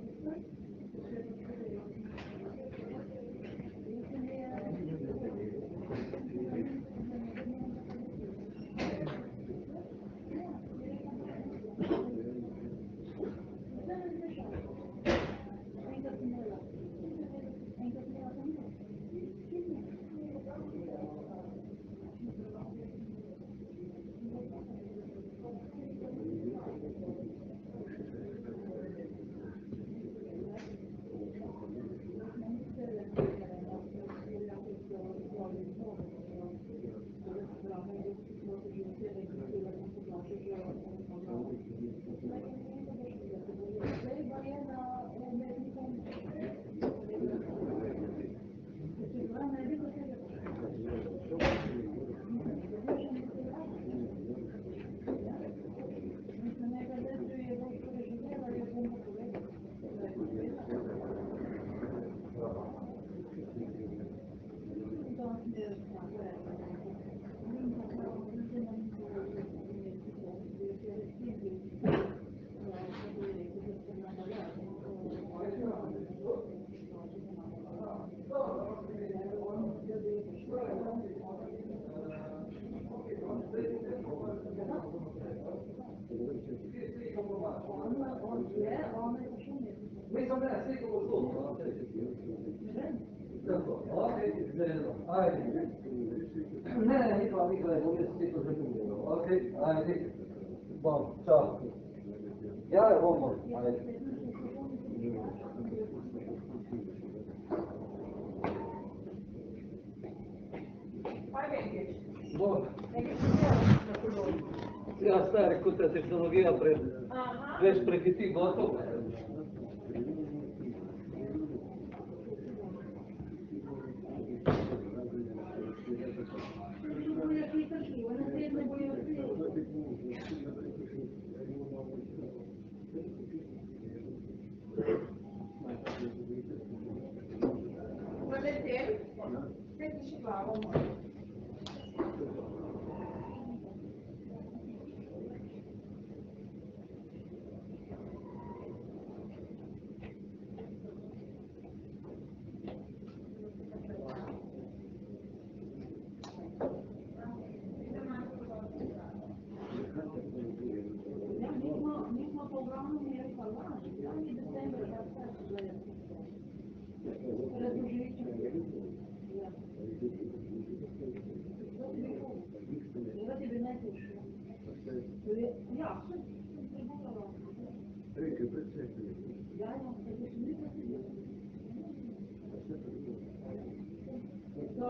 왜 선배가 쓰니까 보고 Yeah, one more. Why can't you? Сега старата технология пред 20 преки готово. Buonasera, sentici qua, buonasera.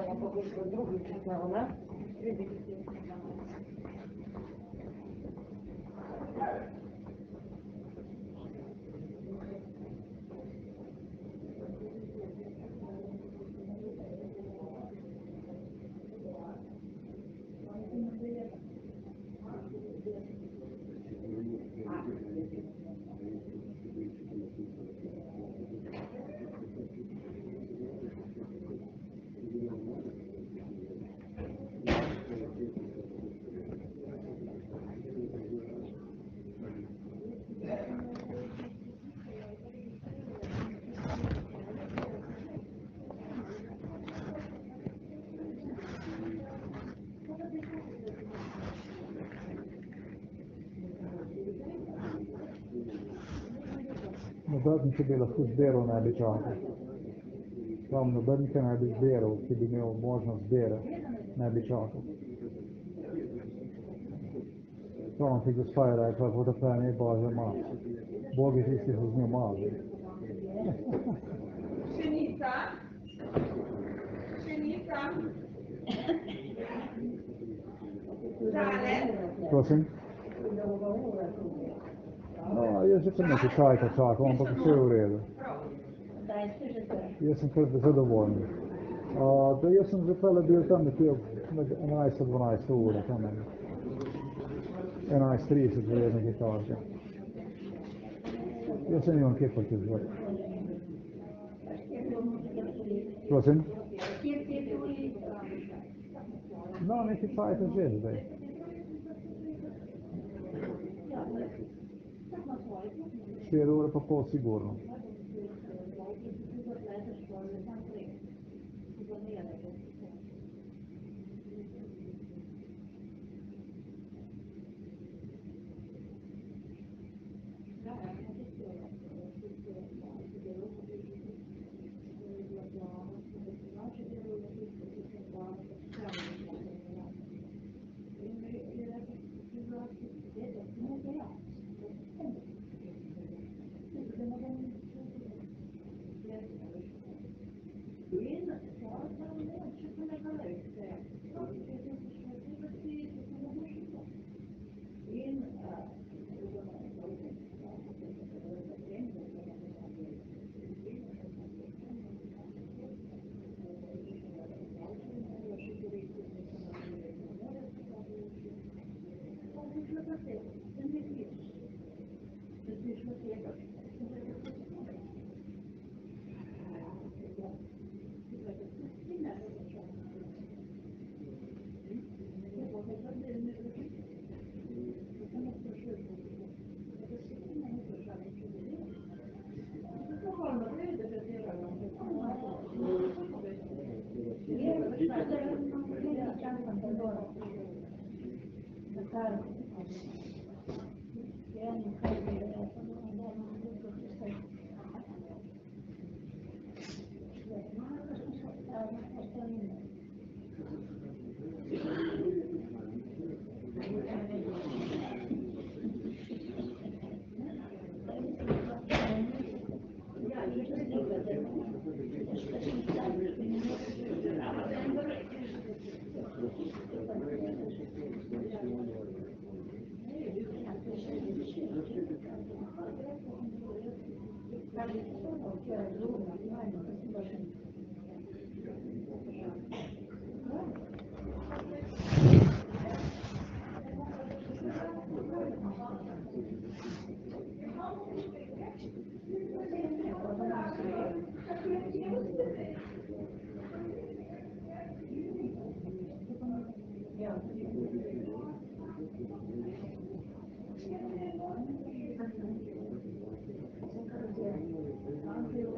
Вони побили другу числа у нас. Noben, ki bi lahko zbiral, ne bi čakal. Tam noben, ki ne bi zbiral, ki bi imel možnost zbirati, ne bi čakal. Tam ti gospa je rekla, potopljenje Bože mas. Bog je tisti, ki z njo maže. Pšenica. Pšenica. Žale. Prosim? No, jaz že kar nekaj čajka čakam, ampak vse je v redu. Jaz sem kar zadovoljen. Uh, da jaz sem že pele bil tam nekje ob 11-12 ure, tam ne. 11.30 verjetno nekaj takega. Jaz se nimam kje proti zvoj. Prosim? No, nekaj cajta že zdaj. Ще е добре па по-сигурно.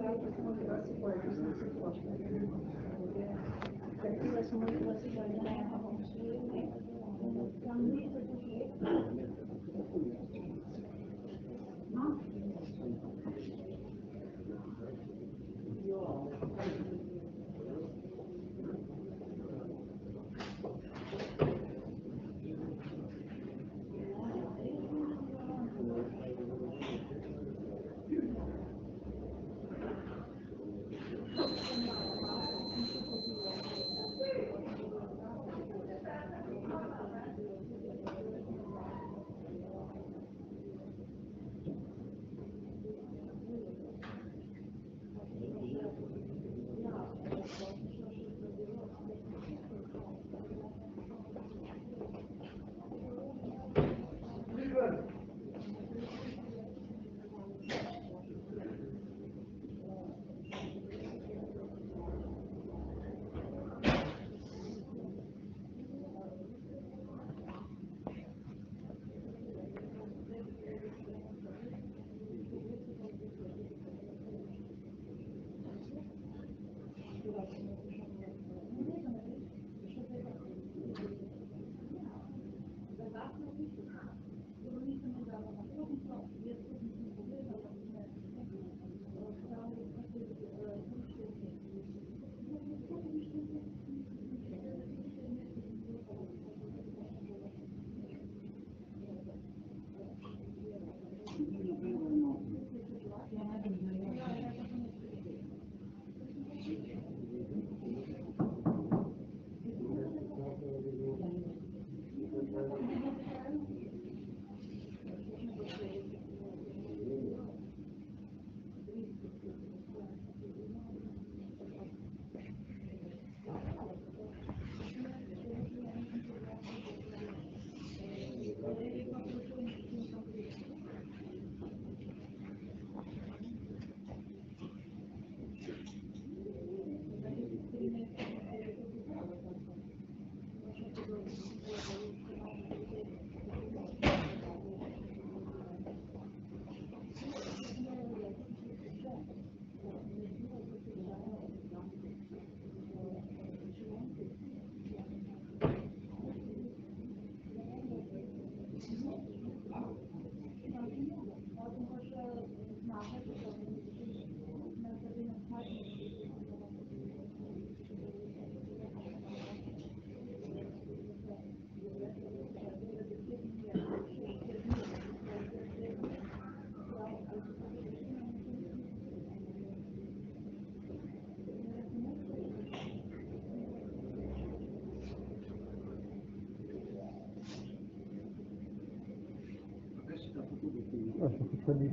Thank you.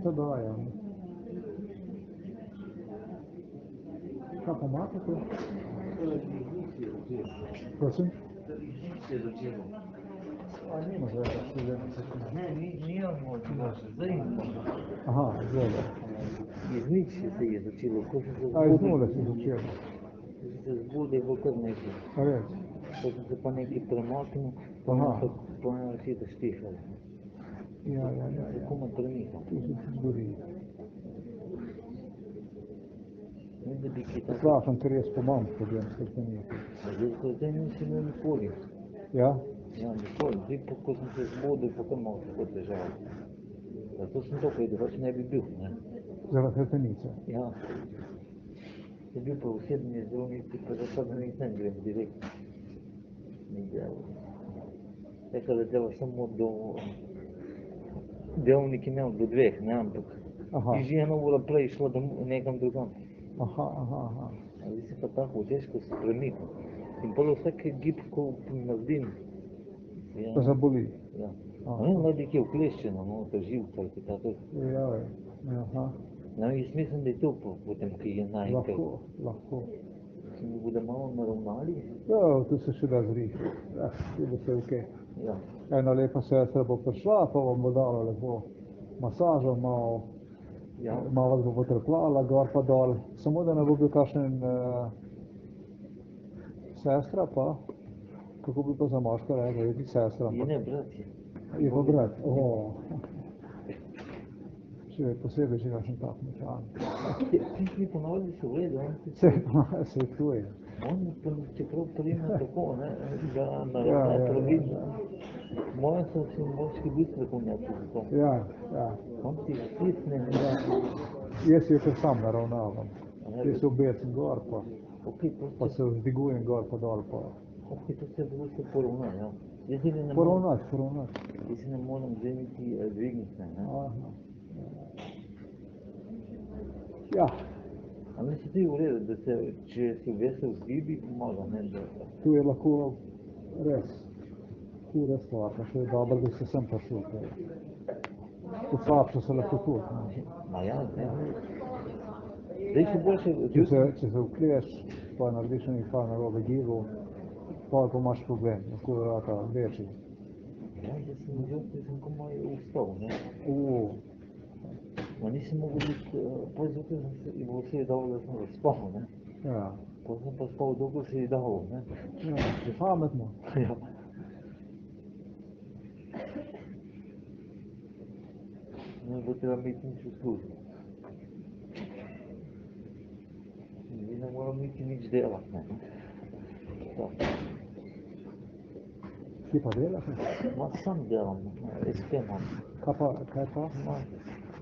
Ну, забираємо. Шахоматику. Просим. А ні, може, я Ага, зеле. І це є зачило. А і знову це зачило. Це збуде і волковники. Тобто це паники триматиму, паники стихали. Ja, ja, ja. Ja. komaj premikal. Tu se ti zgodi. Ne da bi kaj tako. Strašen, ker jaz pomam, ko bi se nekaj. A zdaj, ko zdaj nisem imel nikoli. Ja? Ja, nikoli, zdaj, pa, ko sem se zbudil, pa tam malo tako težavo. Zato sem to, da več ne bi bil, ne. Zaradi hrbtenice. Ja. Je bil pa osebni zdravnik, pa za to, da nič ne grem direkt. Ni delal. Rekel, da treba samo do, delovnik imel do dveh, ne, ampak Aha. že eno uro prej šla domov, nekam drugam. Aha, aha, aha. Zdaj se pa tako težko spremiti. In pol vsak gib, ko naredim, je, Pa zaboli. ja. Aha. Ne vem, da je kje vkleščeno, no, ta živca, ali kaj tako. Ja, ja. Aha. No, jaz mislim, da je to po- potem, ki je naenkrat. Lahko, lahko. Se mi bodo malo naravnali. Ja, tu se še da zrihti. Ja, tu bo se okej. Ja. Ena lepa sestra bo prišla, pa vam bo dala lepo masažo, malo, Ja. malo vas bo potrplala, gor pa dol. Samo da ne bo bil kakšen uh, sestra pa, kako bi pa za moško rekel, je ti sestra. Je ne, brat je. Je pa brat. Oh. Še posebej, če kakšen tak močan. Ti mi ponovili so v redu, on ti Se, se tu je. On pa čeprav prima tako, ne, da Ja, naravna ja, ja. pravilno. Moje so si moški biti strokovnjaki za to. Ja, ja. On ti stisne, ja. Jaz jo kar sam naravnavam. Jaz se obecim gor, pa, Ok, to pa se, se vzdigujem gor, pa dol, pa. ok, to se bo se poravna, ja. Jaz zdaj ne morem, Poravnati, poravnati. jaz ne morem zdaj niti eh, dvigniti, ne. Aha. Ja, A ne se ti v redu, da se, če si vesel z gibi, pomaga, ne, da, tu je lahko res, tu je res slabo, še je dobro, da se sem prišel. ker Kot slabše se lahko tudi. ne. ma ja, ne. Zdaj še boljše, Če se, če se vkliješ, pa narediš nekaj par narobe gibov, pa pa imaš problem, lahko je rata večji. ja, da sem da sem komaj vstal, ne. Uh, они си могат от по-извика и го си е давал да съм разпал, не? Да. После съм спал дълго си е давал, не? Да, кефамет му. Не вътре митнически служба. И не мога митнич дела, не? Да. Ти па дела? Ма сам делам, ескемам. Капа, капа? Ма.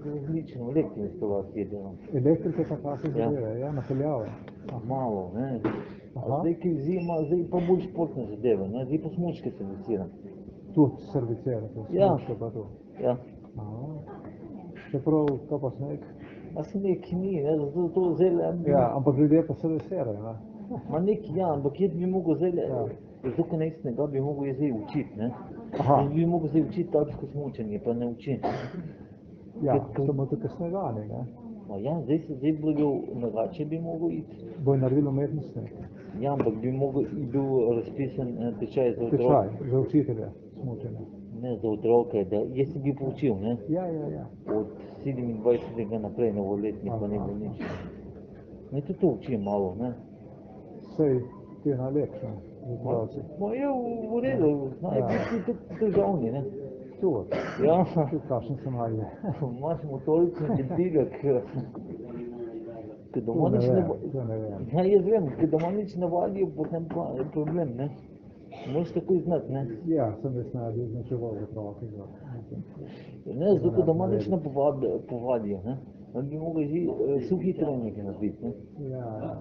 Pa delaš? Ma sam delam, SP imam. Kaj pa, različno, pa kakšne Ja. zadeve, ja, napeljave. Malo, ne. Aha. A zdaj, ki je zima, zdaj pa bolj športne zadeve, ne. Zdaj pa smučke servisiram. Tudi servicirate, Ja. smučke pa to. Ja. Aha. Čeprav, kaj pa sneg? A se neki ni, ne, zato to zdaj Ja, ampak ljudje pa se veselajo, ne? Ma neki, ja, ampak jaz bi mogel zdaj, Ja. zato ker ne snega, bi mogel jaz zdaj učiti, ne. Aha. Jaz bi mogel zdaj učiti alpsko smučanje, pa ne učim. Ja, ker- samo tukaj snegani, ne? Ma ja, zdaj se zdaj bi bil drugače bi mogel iti. Bojo naredili umetnost sneg. Ja, ampak bi mogel bil razpisan eh, tečaj za otroke. Tečaj, za učitelje smučanja. Ne, za otroke, da jaz se bi poučil, ne. Ja, ja, ja. Od 27. naprej novoletnih pa ne bo nič. Ne, tudi to učim malo, ne. Sej, ti je otroci. Ma je v, redu, znaj Ja. biti tudi težavni, ne. Tudi. Ja. Kakšen se najde. Imaš ventila, ki ki doma To ne nič ne vem. Ja, jaz vem, ki doma nič ne vadijo, potem pa je problem, ne. Moraš takoj znati, ne. Ja, sem jaz najdel značeval otroke. Ne, zato ker doma nič ne povadi, povadijo, ne. On bi mogel že eh, suhi trening narediti, ne. Ja, ja.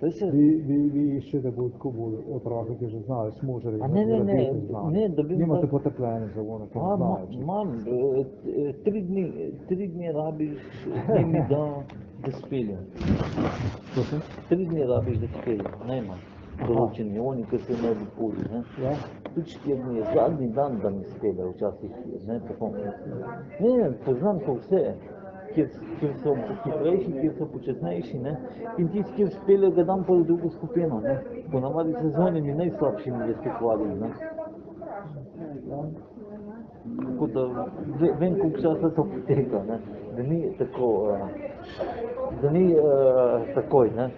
Se... Vi, vi, vi iščete bolj tako bolj otroke, ki že znajo smučati. A ne, ne, ne, ne, da bi Nimate pa- potrpljenja za ono, ma- znajo. če- imam, eh, tri dni, tri dni rabiš z njimi, da, da speljem. Prosim? Tri dni rabiš, da speljem, najmanj. Določeni, oni, ki se ne bi puli, ne. Ja. Tudi štiri dni, zadnji dan, da mi spelje včasih, ne, tako. Ne, ne, poznam to vse, kjer, kjer so hitrejši, kjer so počasnejši, ne. In tisti, kjer spelje, ga dam pa v drugo skupino, ne. Ponavadi se z onimi najslabšimi, se kvalijo, ne. Tako da ve- vem, koliko časa to poteka, ne, da ni tako, uh, da ni uh, takoj, ne.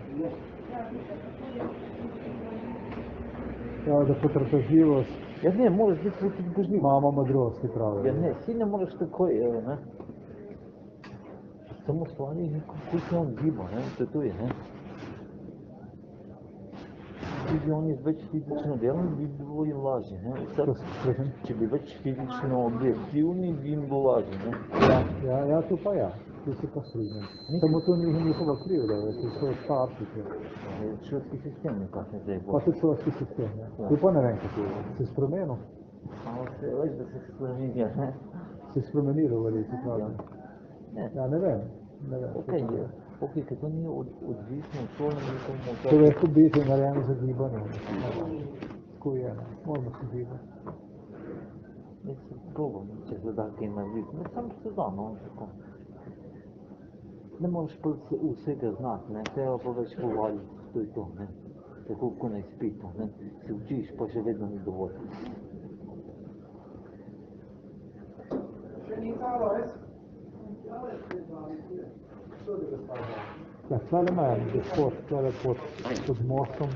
Ja, da potrpežljivost, Ja ne, moraš biti potrpežljiv. mama modrosti pravi. Ja ne, si ne moreš takoj, evo, ne. Samo stvari, kako se on giba, ne, to je to je, ne. če bi oni več fizično delali, bi bilo jim lažje. Ne? Sad, če bi več fizično bili aktivni, bi jim bilo lažje. Ne? Ja, ja, ja, tu pa ja, tu se pa strinjam. Samo to ni njihova krivda, da to so starši. ki- Šolski sistem nekako zdaj bo. Pa tudi šolski sistem, ja. Tu pa ne vem, kako je. Se je spremenil? Malo se veš, da se spremenja, ne? Se je spremenilo, verjetno, pravi. Ne. Ja, ne vem. Ne vem. Ok, je. Ok, ker to ni od, odvisno od ni to mogoče. Človeku biti je narejeno za gibanje. Tako je, ne. moramo se gibati. Jaz se probam, če se da kaj narediti. Ne, samo se da, no, tako. Ne moreš pa vse- vsega znati, ne, treba pa več povaditi, to je to, ne. Tako kot na izpitu, ne. Se učiš, pa še vedno ni dovolj. Še ni Alois? Ja, tale ima en gospod, tale pod, pod mostom,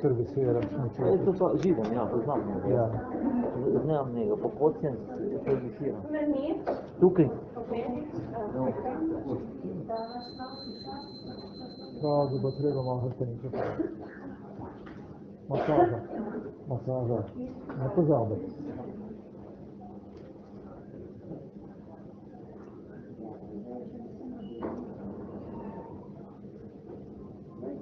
servisira E, to pa živom, ja, poznam njega. Ja. Znam njega, po pocen servisiram. Tukaj. No. Prav, da bo treba malo hrtenika. Masaža, masaža, ne pozabi. Thank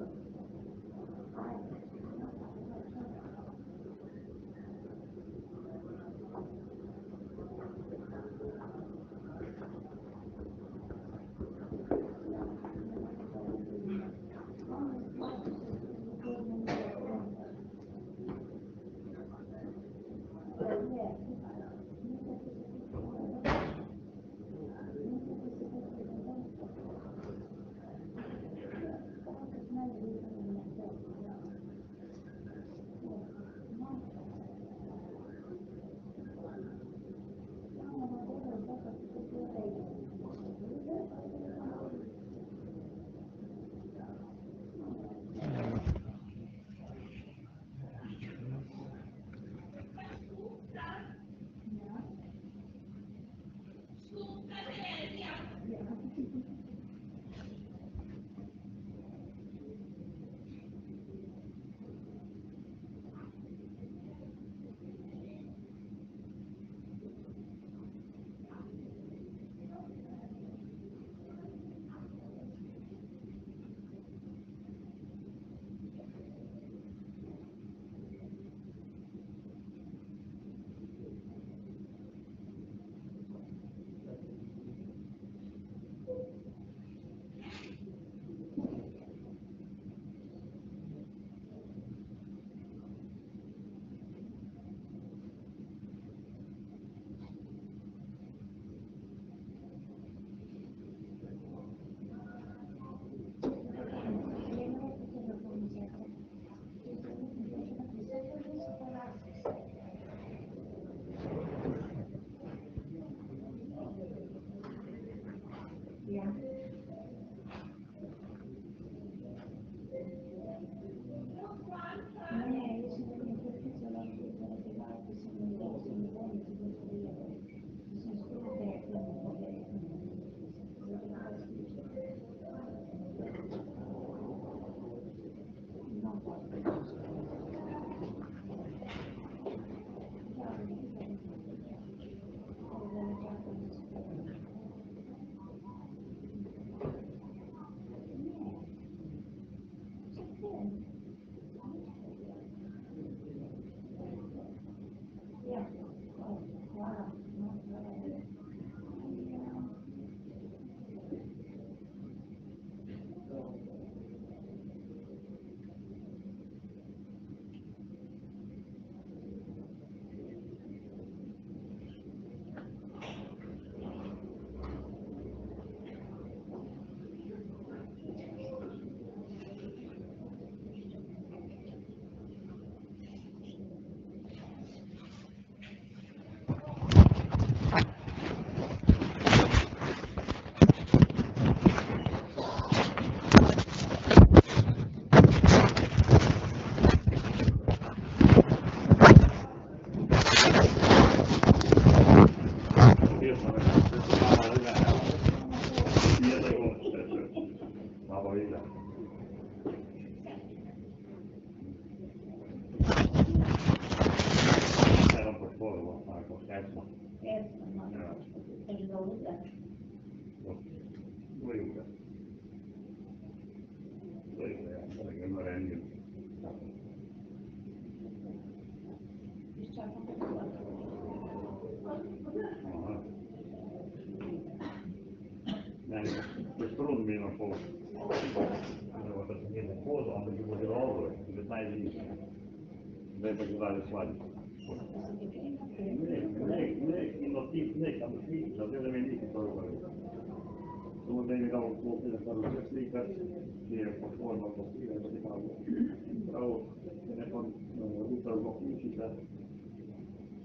you. Coringa. Coringa não era nenhum. Näin, jos Turunmiin on puhuttu, ne ovat niitä puolta, on toki muuten ollut, mutta näin viisi. Meitä kyllä edes laittaa. Ne, ne, ne, ne, ne, ne, ne, ne, ne, ne, ne, Då lägger de två bitar och slipas ner på formen och slipas i pannan. Bravo. Den är från Rotarblok i Kista.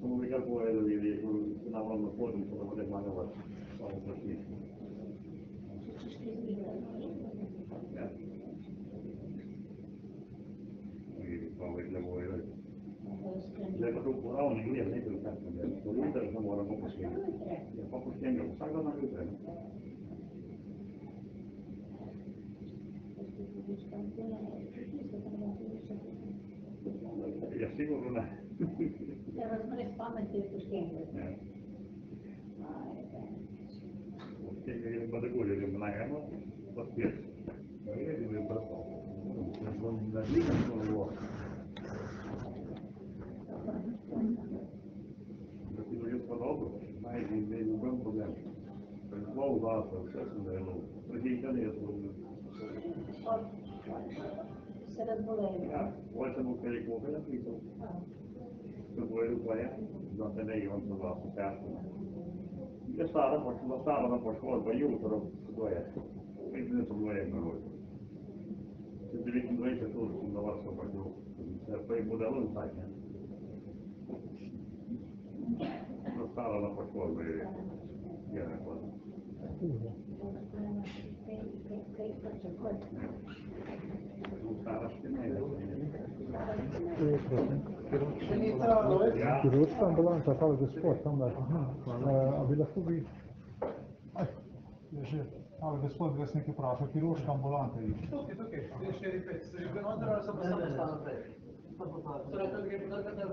Som olika på är det vi från den andra formen som har det många år. Som har det. Ja. Fan vad illa mår jag. Lägger du på ramen i det, inte på katten. Då är det inte som bara på på skinnet. På på skinnet, så går man ut den. ja sivullinen. Se on semmoinen spammetyyppi skengel. Mutta ei ole paljon kuitenkin, mä näin on. Mutta jes. Ei ole hyvin paljon. Se on liian tuolla luokka. Siinä on jotain autossa. Mä ei siinä ei ole problema. Se on loutaa, se on se, se on loutaa. Se on siitä, niin jos on od se rozvolení. Já, ale jsem úplně koupil, tak to. To bude úplně, za ten nej, on to vás ukážu. Je stále počku, za stále na počku, ale dvojí útro, to je. Myslím, to bude jedno růj. Ty dvě dvojí se tu na vás opravdu, se pej bude lunsajně. Za stále na počku, ale dvojí. Je nekladno. Thank you. Kyrgyzstan byla zatále do sport, tam dá. A byla chubí. Ale gospod Vesnik je vprašal, kirurška ambulanta je. Tukaj, tukaj, še repet, se že bilo notro ali so pa samo stano prej? Torej, to gre podarka, da je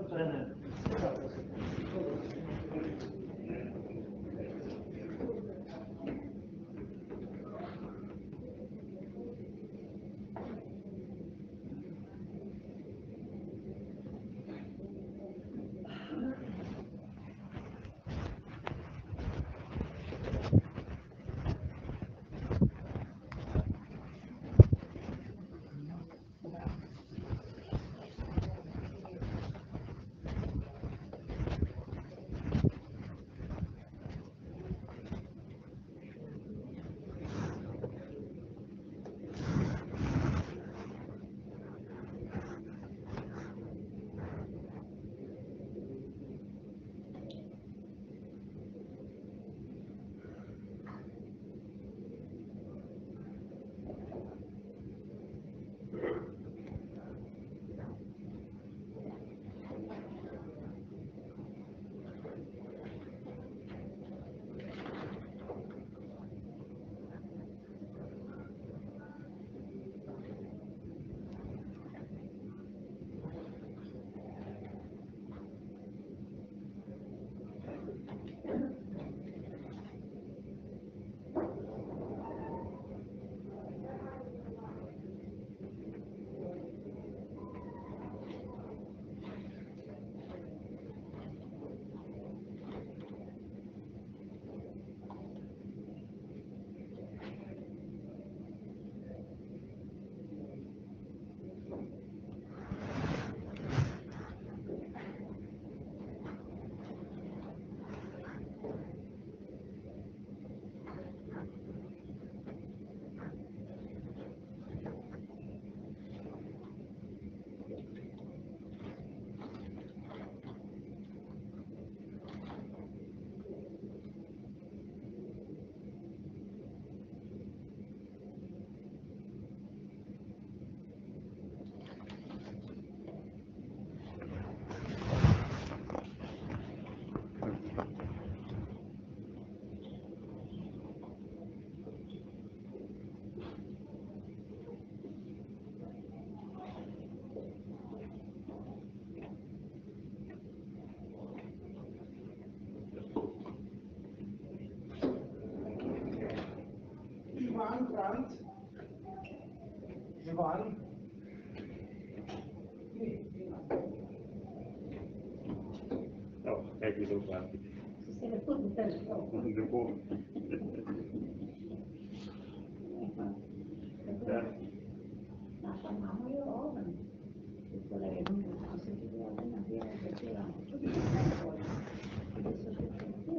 Depois.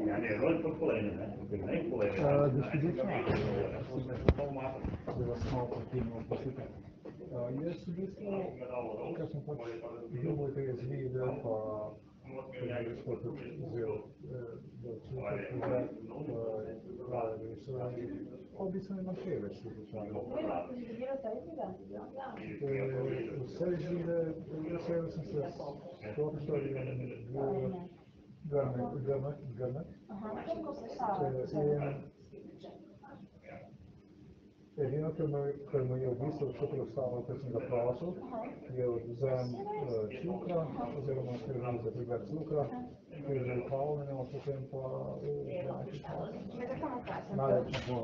Yani rol polêmica, né? Não polêmica. Ah, deixa eu não ja gospodin bio Obično ima še več Sredi sreo sam Grmek, Grmek, Grmek, In Edino, kar me, kar me je v bistvu še preostalo, ker sem ga prosil, je odvzem uh, cukra, oziroma ker je za pregled cukra, ker je zapavljeno, potem pa uh, največ po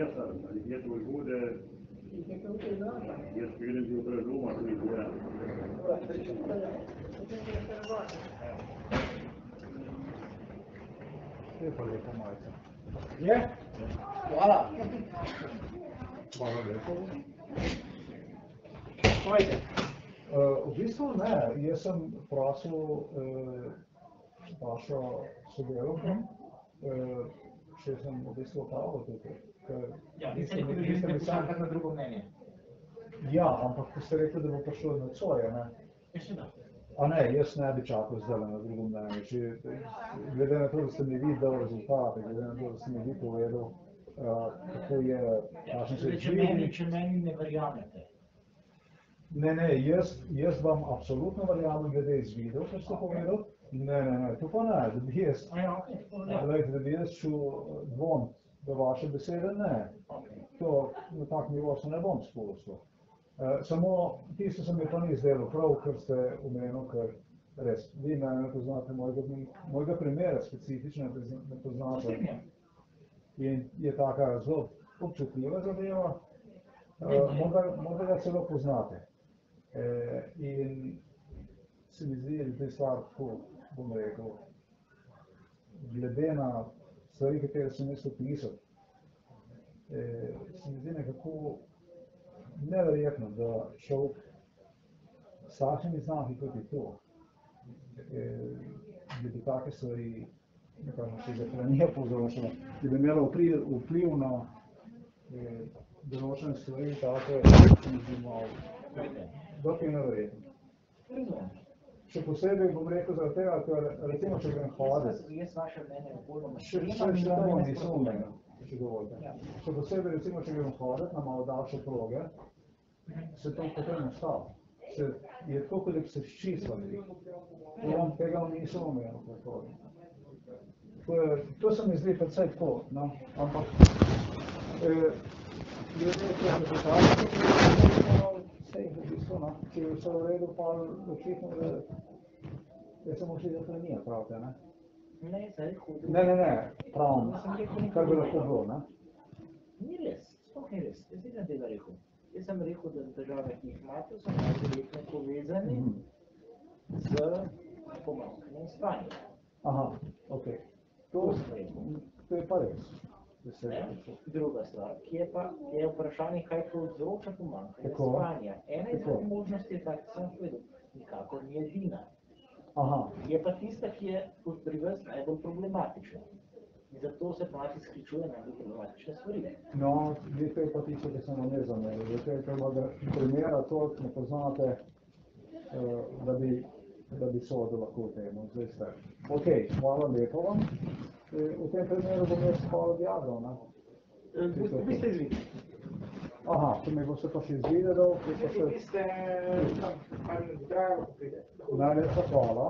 Anche sarà, dietro il bude, io spero di per Roma, quindi Je pa lepo majica. Je? Hvala. Hvala lepo. Pojde. Uh, v bistvu ne, jaz sem prosil uh, vašo sodelovko, uh, še sem v bistvu opravil tukaj. Ker Ja, vi vi ste ste mi- rekli, vi da sam- počakali na drugo mnenje. Ja, ampak ko ste rekli, da bo prišlo na coje, ne? Je da. A ne, jaz ne bi čakal zdaj na drugo mnenje. Če, glede na to, da ste mi vi dal rezultate, glede na to, da ste mi vi povedal, uh, kako je, kakšni so Če meni, če meni ne verjamete. Ne, ne, jaz, jaz vam absolutno verjamem glede izvidov, kar ste povedal. Ne, ne, ne, to pa ne, da bi jaz, ja, okay. da bi jaz šel dvom v vaše besede, ne. To na tak nivo se ne bom spustil. Uh, samo tisto se mi pa ni zdelo prav, kar ste omenil, ker res, vi mene ne poznate mojega, mojega primera, specifično ne pozna- ne poznate. In je taka zelo občutljiva zadeva, uh, morda, morda ga celo poznate. Eh, in se mi zdi, da je stvar tako, bom rekel, glede na stvari, katere sem jaz opisal, eh, se mi zdi nekako neverjetno, da človek s takšnimi znaki, kot je to, eh, da bi take stvari, nekako šizofrenija povzročila, da bi imela vpliv, vpliv na eh, določene stvari, take, se mi zdi malo, dokaj neverjetno. Še posebej bom rekel zaradi tega, ker recimo, če grem hoditi, Jaz vaše mnenje popolnoma še, to ne nisem omenil, če dovolite. Ja. Še posebej recimo, če grem hoditi na malo daljše proge, se to potem ustavi. Se, je tako, kot da bi se ščistili. To vam tega nisem omenil. kako. To, je, to se mi zdi predvsej tako, no, ampak eh, glede teh rezultatov, sej v bistvu, no, če je vse v redu, pa očitno, da je samo šizofrenija, pravite, ne? Ne, zdaj hodim. Ne, ne, ne, pravim, kar bi lahko bilo, ne? Ni res, sploh ni res. Jaz nisem tega rekel. Jaz sem rekel, da težave, ki jih imate, so najverjetneje povezani z pomanjkanjem spanja. Aha, ok. To, To to je pa res. Da se- Ne? Druga stvar, ki je pa je vprašanje, kaj povzroča pomanjkanje spanja. Ena izmed možnosti je tak, sem povedal, nikakor ni edina. Aha, Je pa tista, ki je pri vas najbolj problematična. In zato se pa izključuje najbolj problematične stvari. no, vi to je pa tisto, ki sem vam jaz zameril. Zato je treba, da primera toliko ne poznate, eh, da bi, da bir sordu bak ortaya Montesler. Okey, bu alanda yapamam. E, u tem primeru bom jaz spal objavljal. Vi ste izvedeli. Aha, če mi boste pa še izvedeli, vi ste se... Vi ste... Najlepša hvala.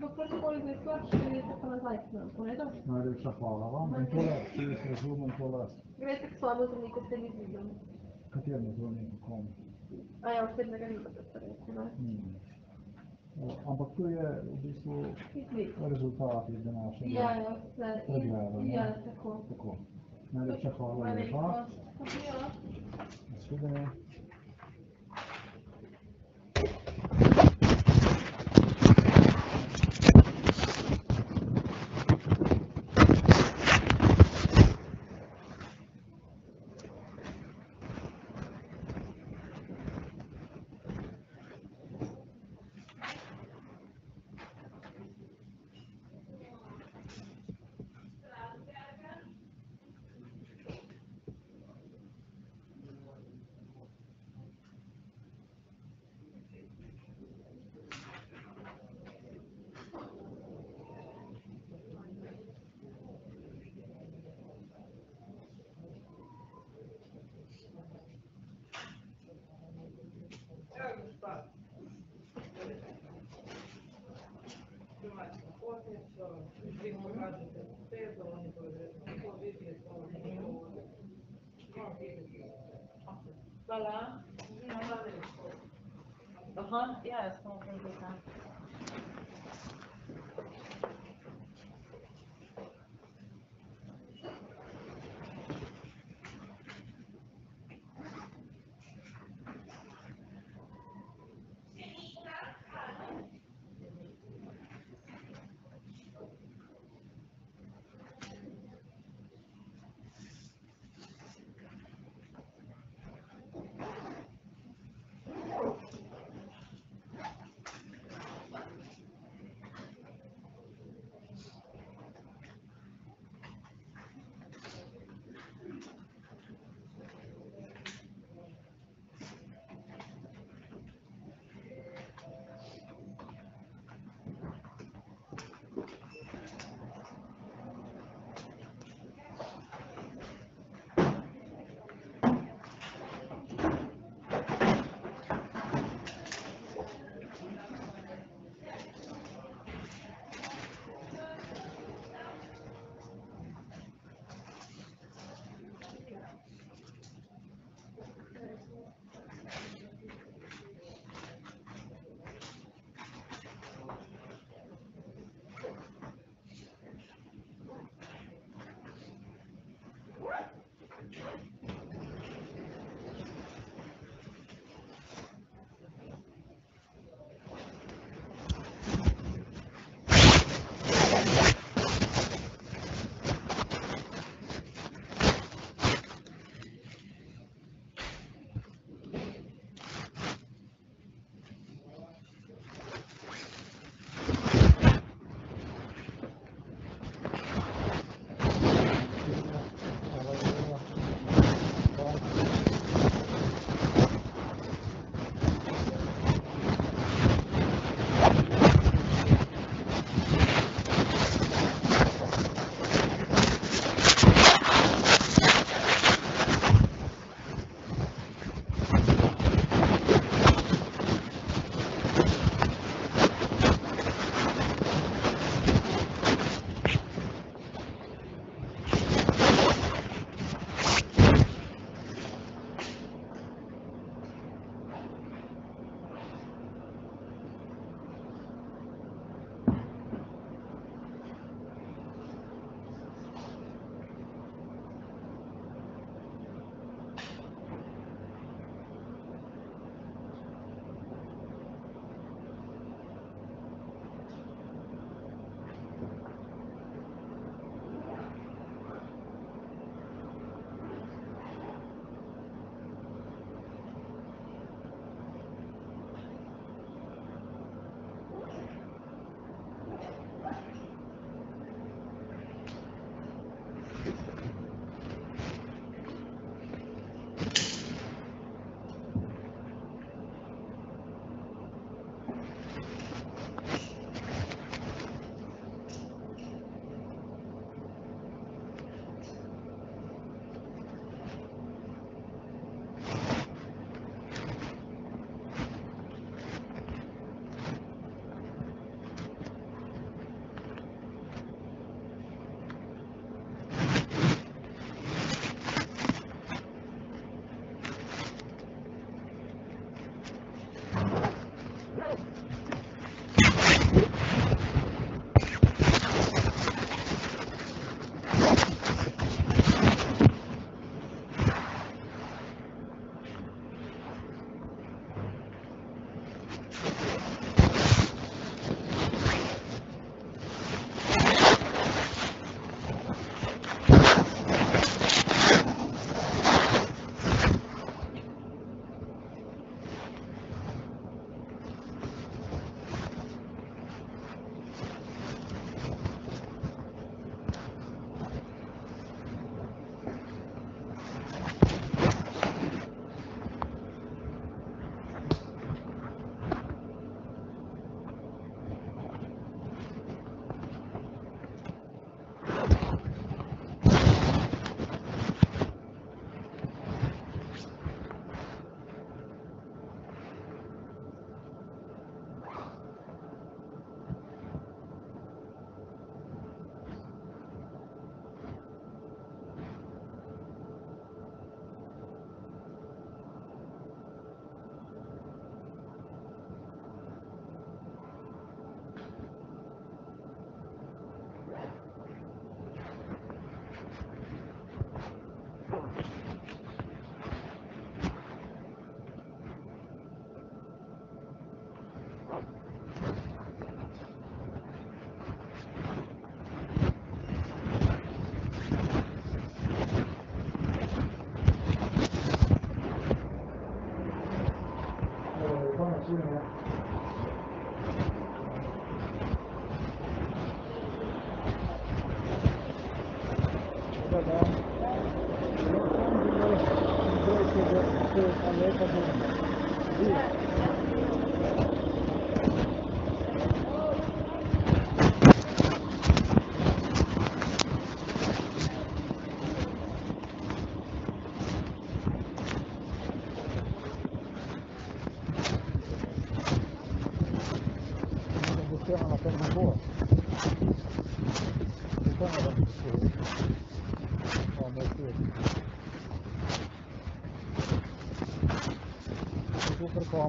Ampak prvo pol zdaj stvar, če je tako nazaj k nam, v redu? Najlepša hvala vam. In tole, če jaz razumem, tole, Greste k svojemu zdravniku, ste vi videli. kateremu zdravniku kom? A ja, osebnega nimate, ste rekli, ne? Hmm. Ampak to je v bistvu rezultat iz današnjega Ja, ja, pregleda. Ja, tako. Tako. Najlepša hvala lepa. Nasvidenje. Voilà. Uh-huh, yeah, it's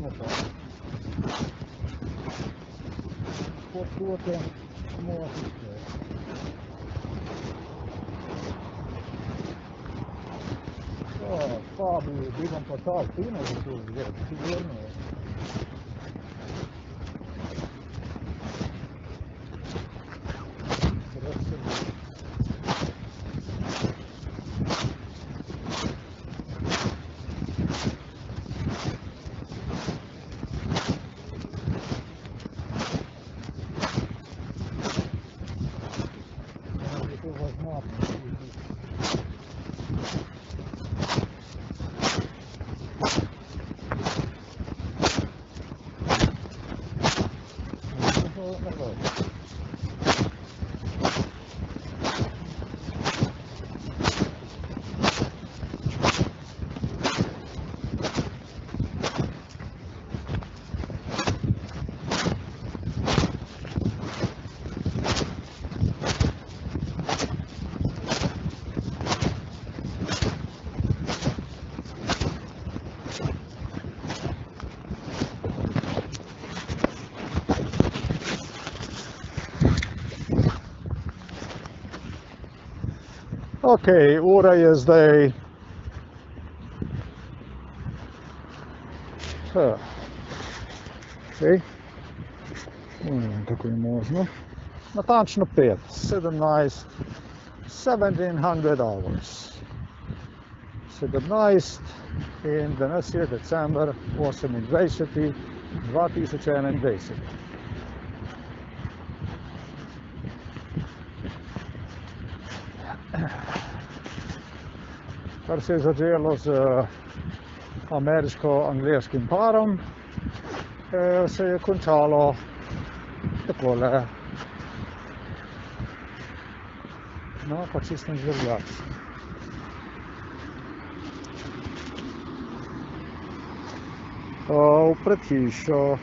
саме так. Картоти мозки. Так, паблю, дивом потав, ти можеш, як ти Ok, ura je zdaj. Ha. Ok. Ne vem, kako je možno. Natančno 5, 17, 1700 hours. 17 in danes je december 28. 2021. kar se je začelo z ameriško-angliškim parom, eh, se je končalo takole. No, pa čistem življač. V predhišo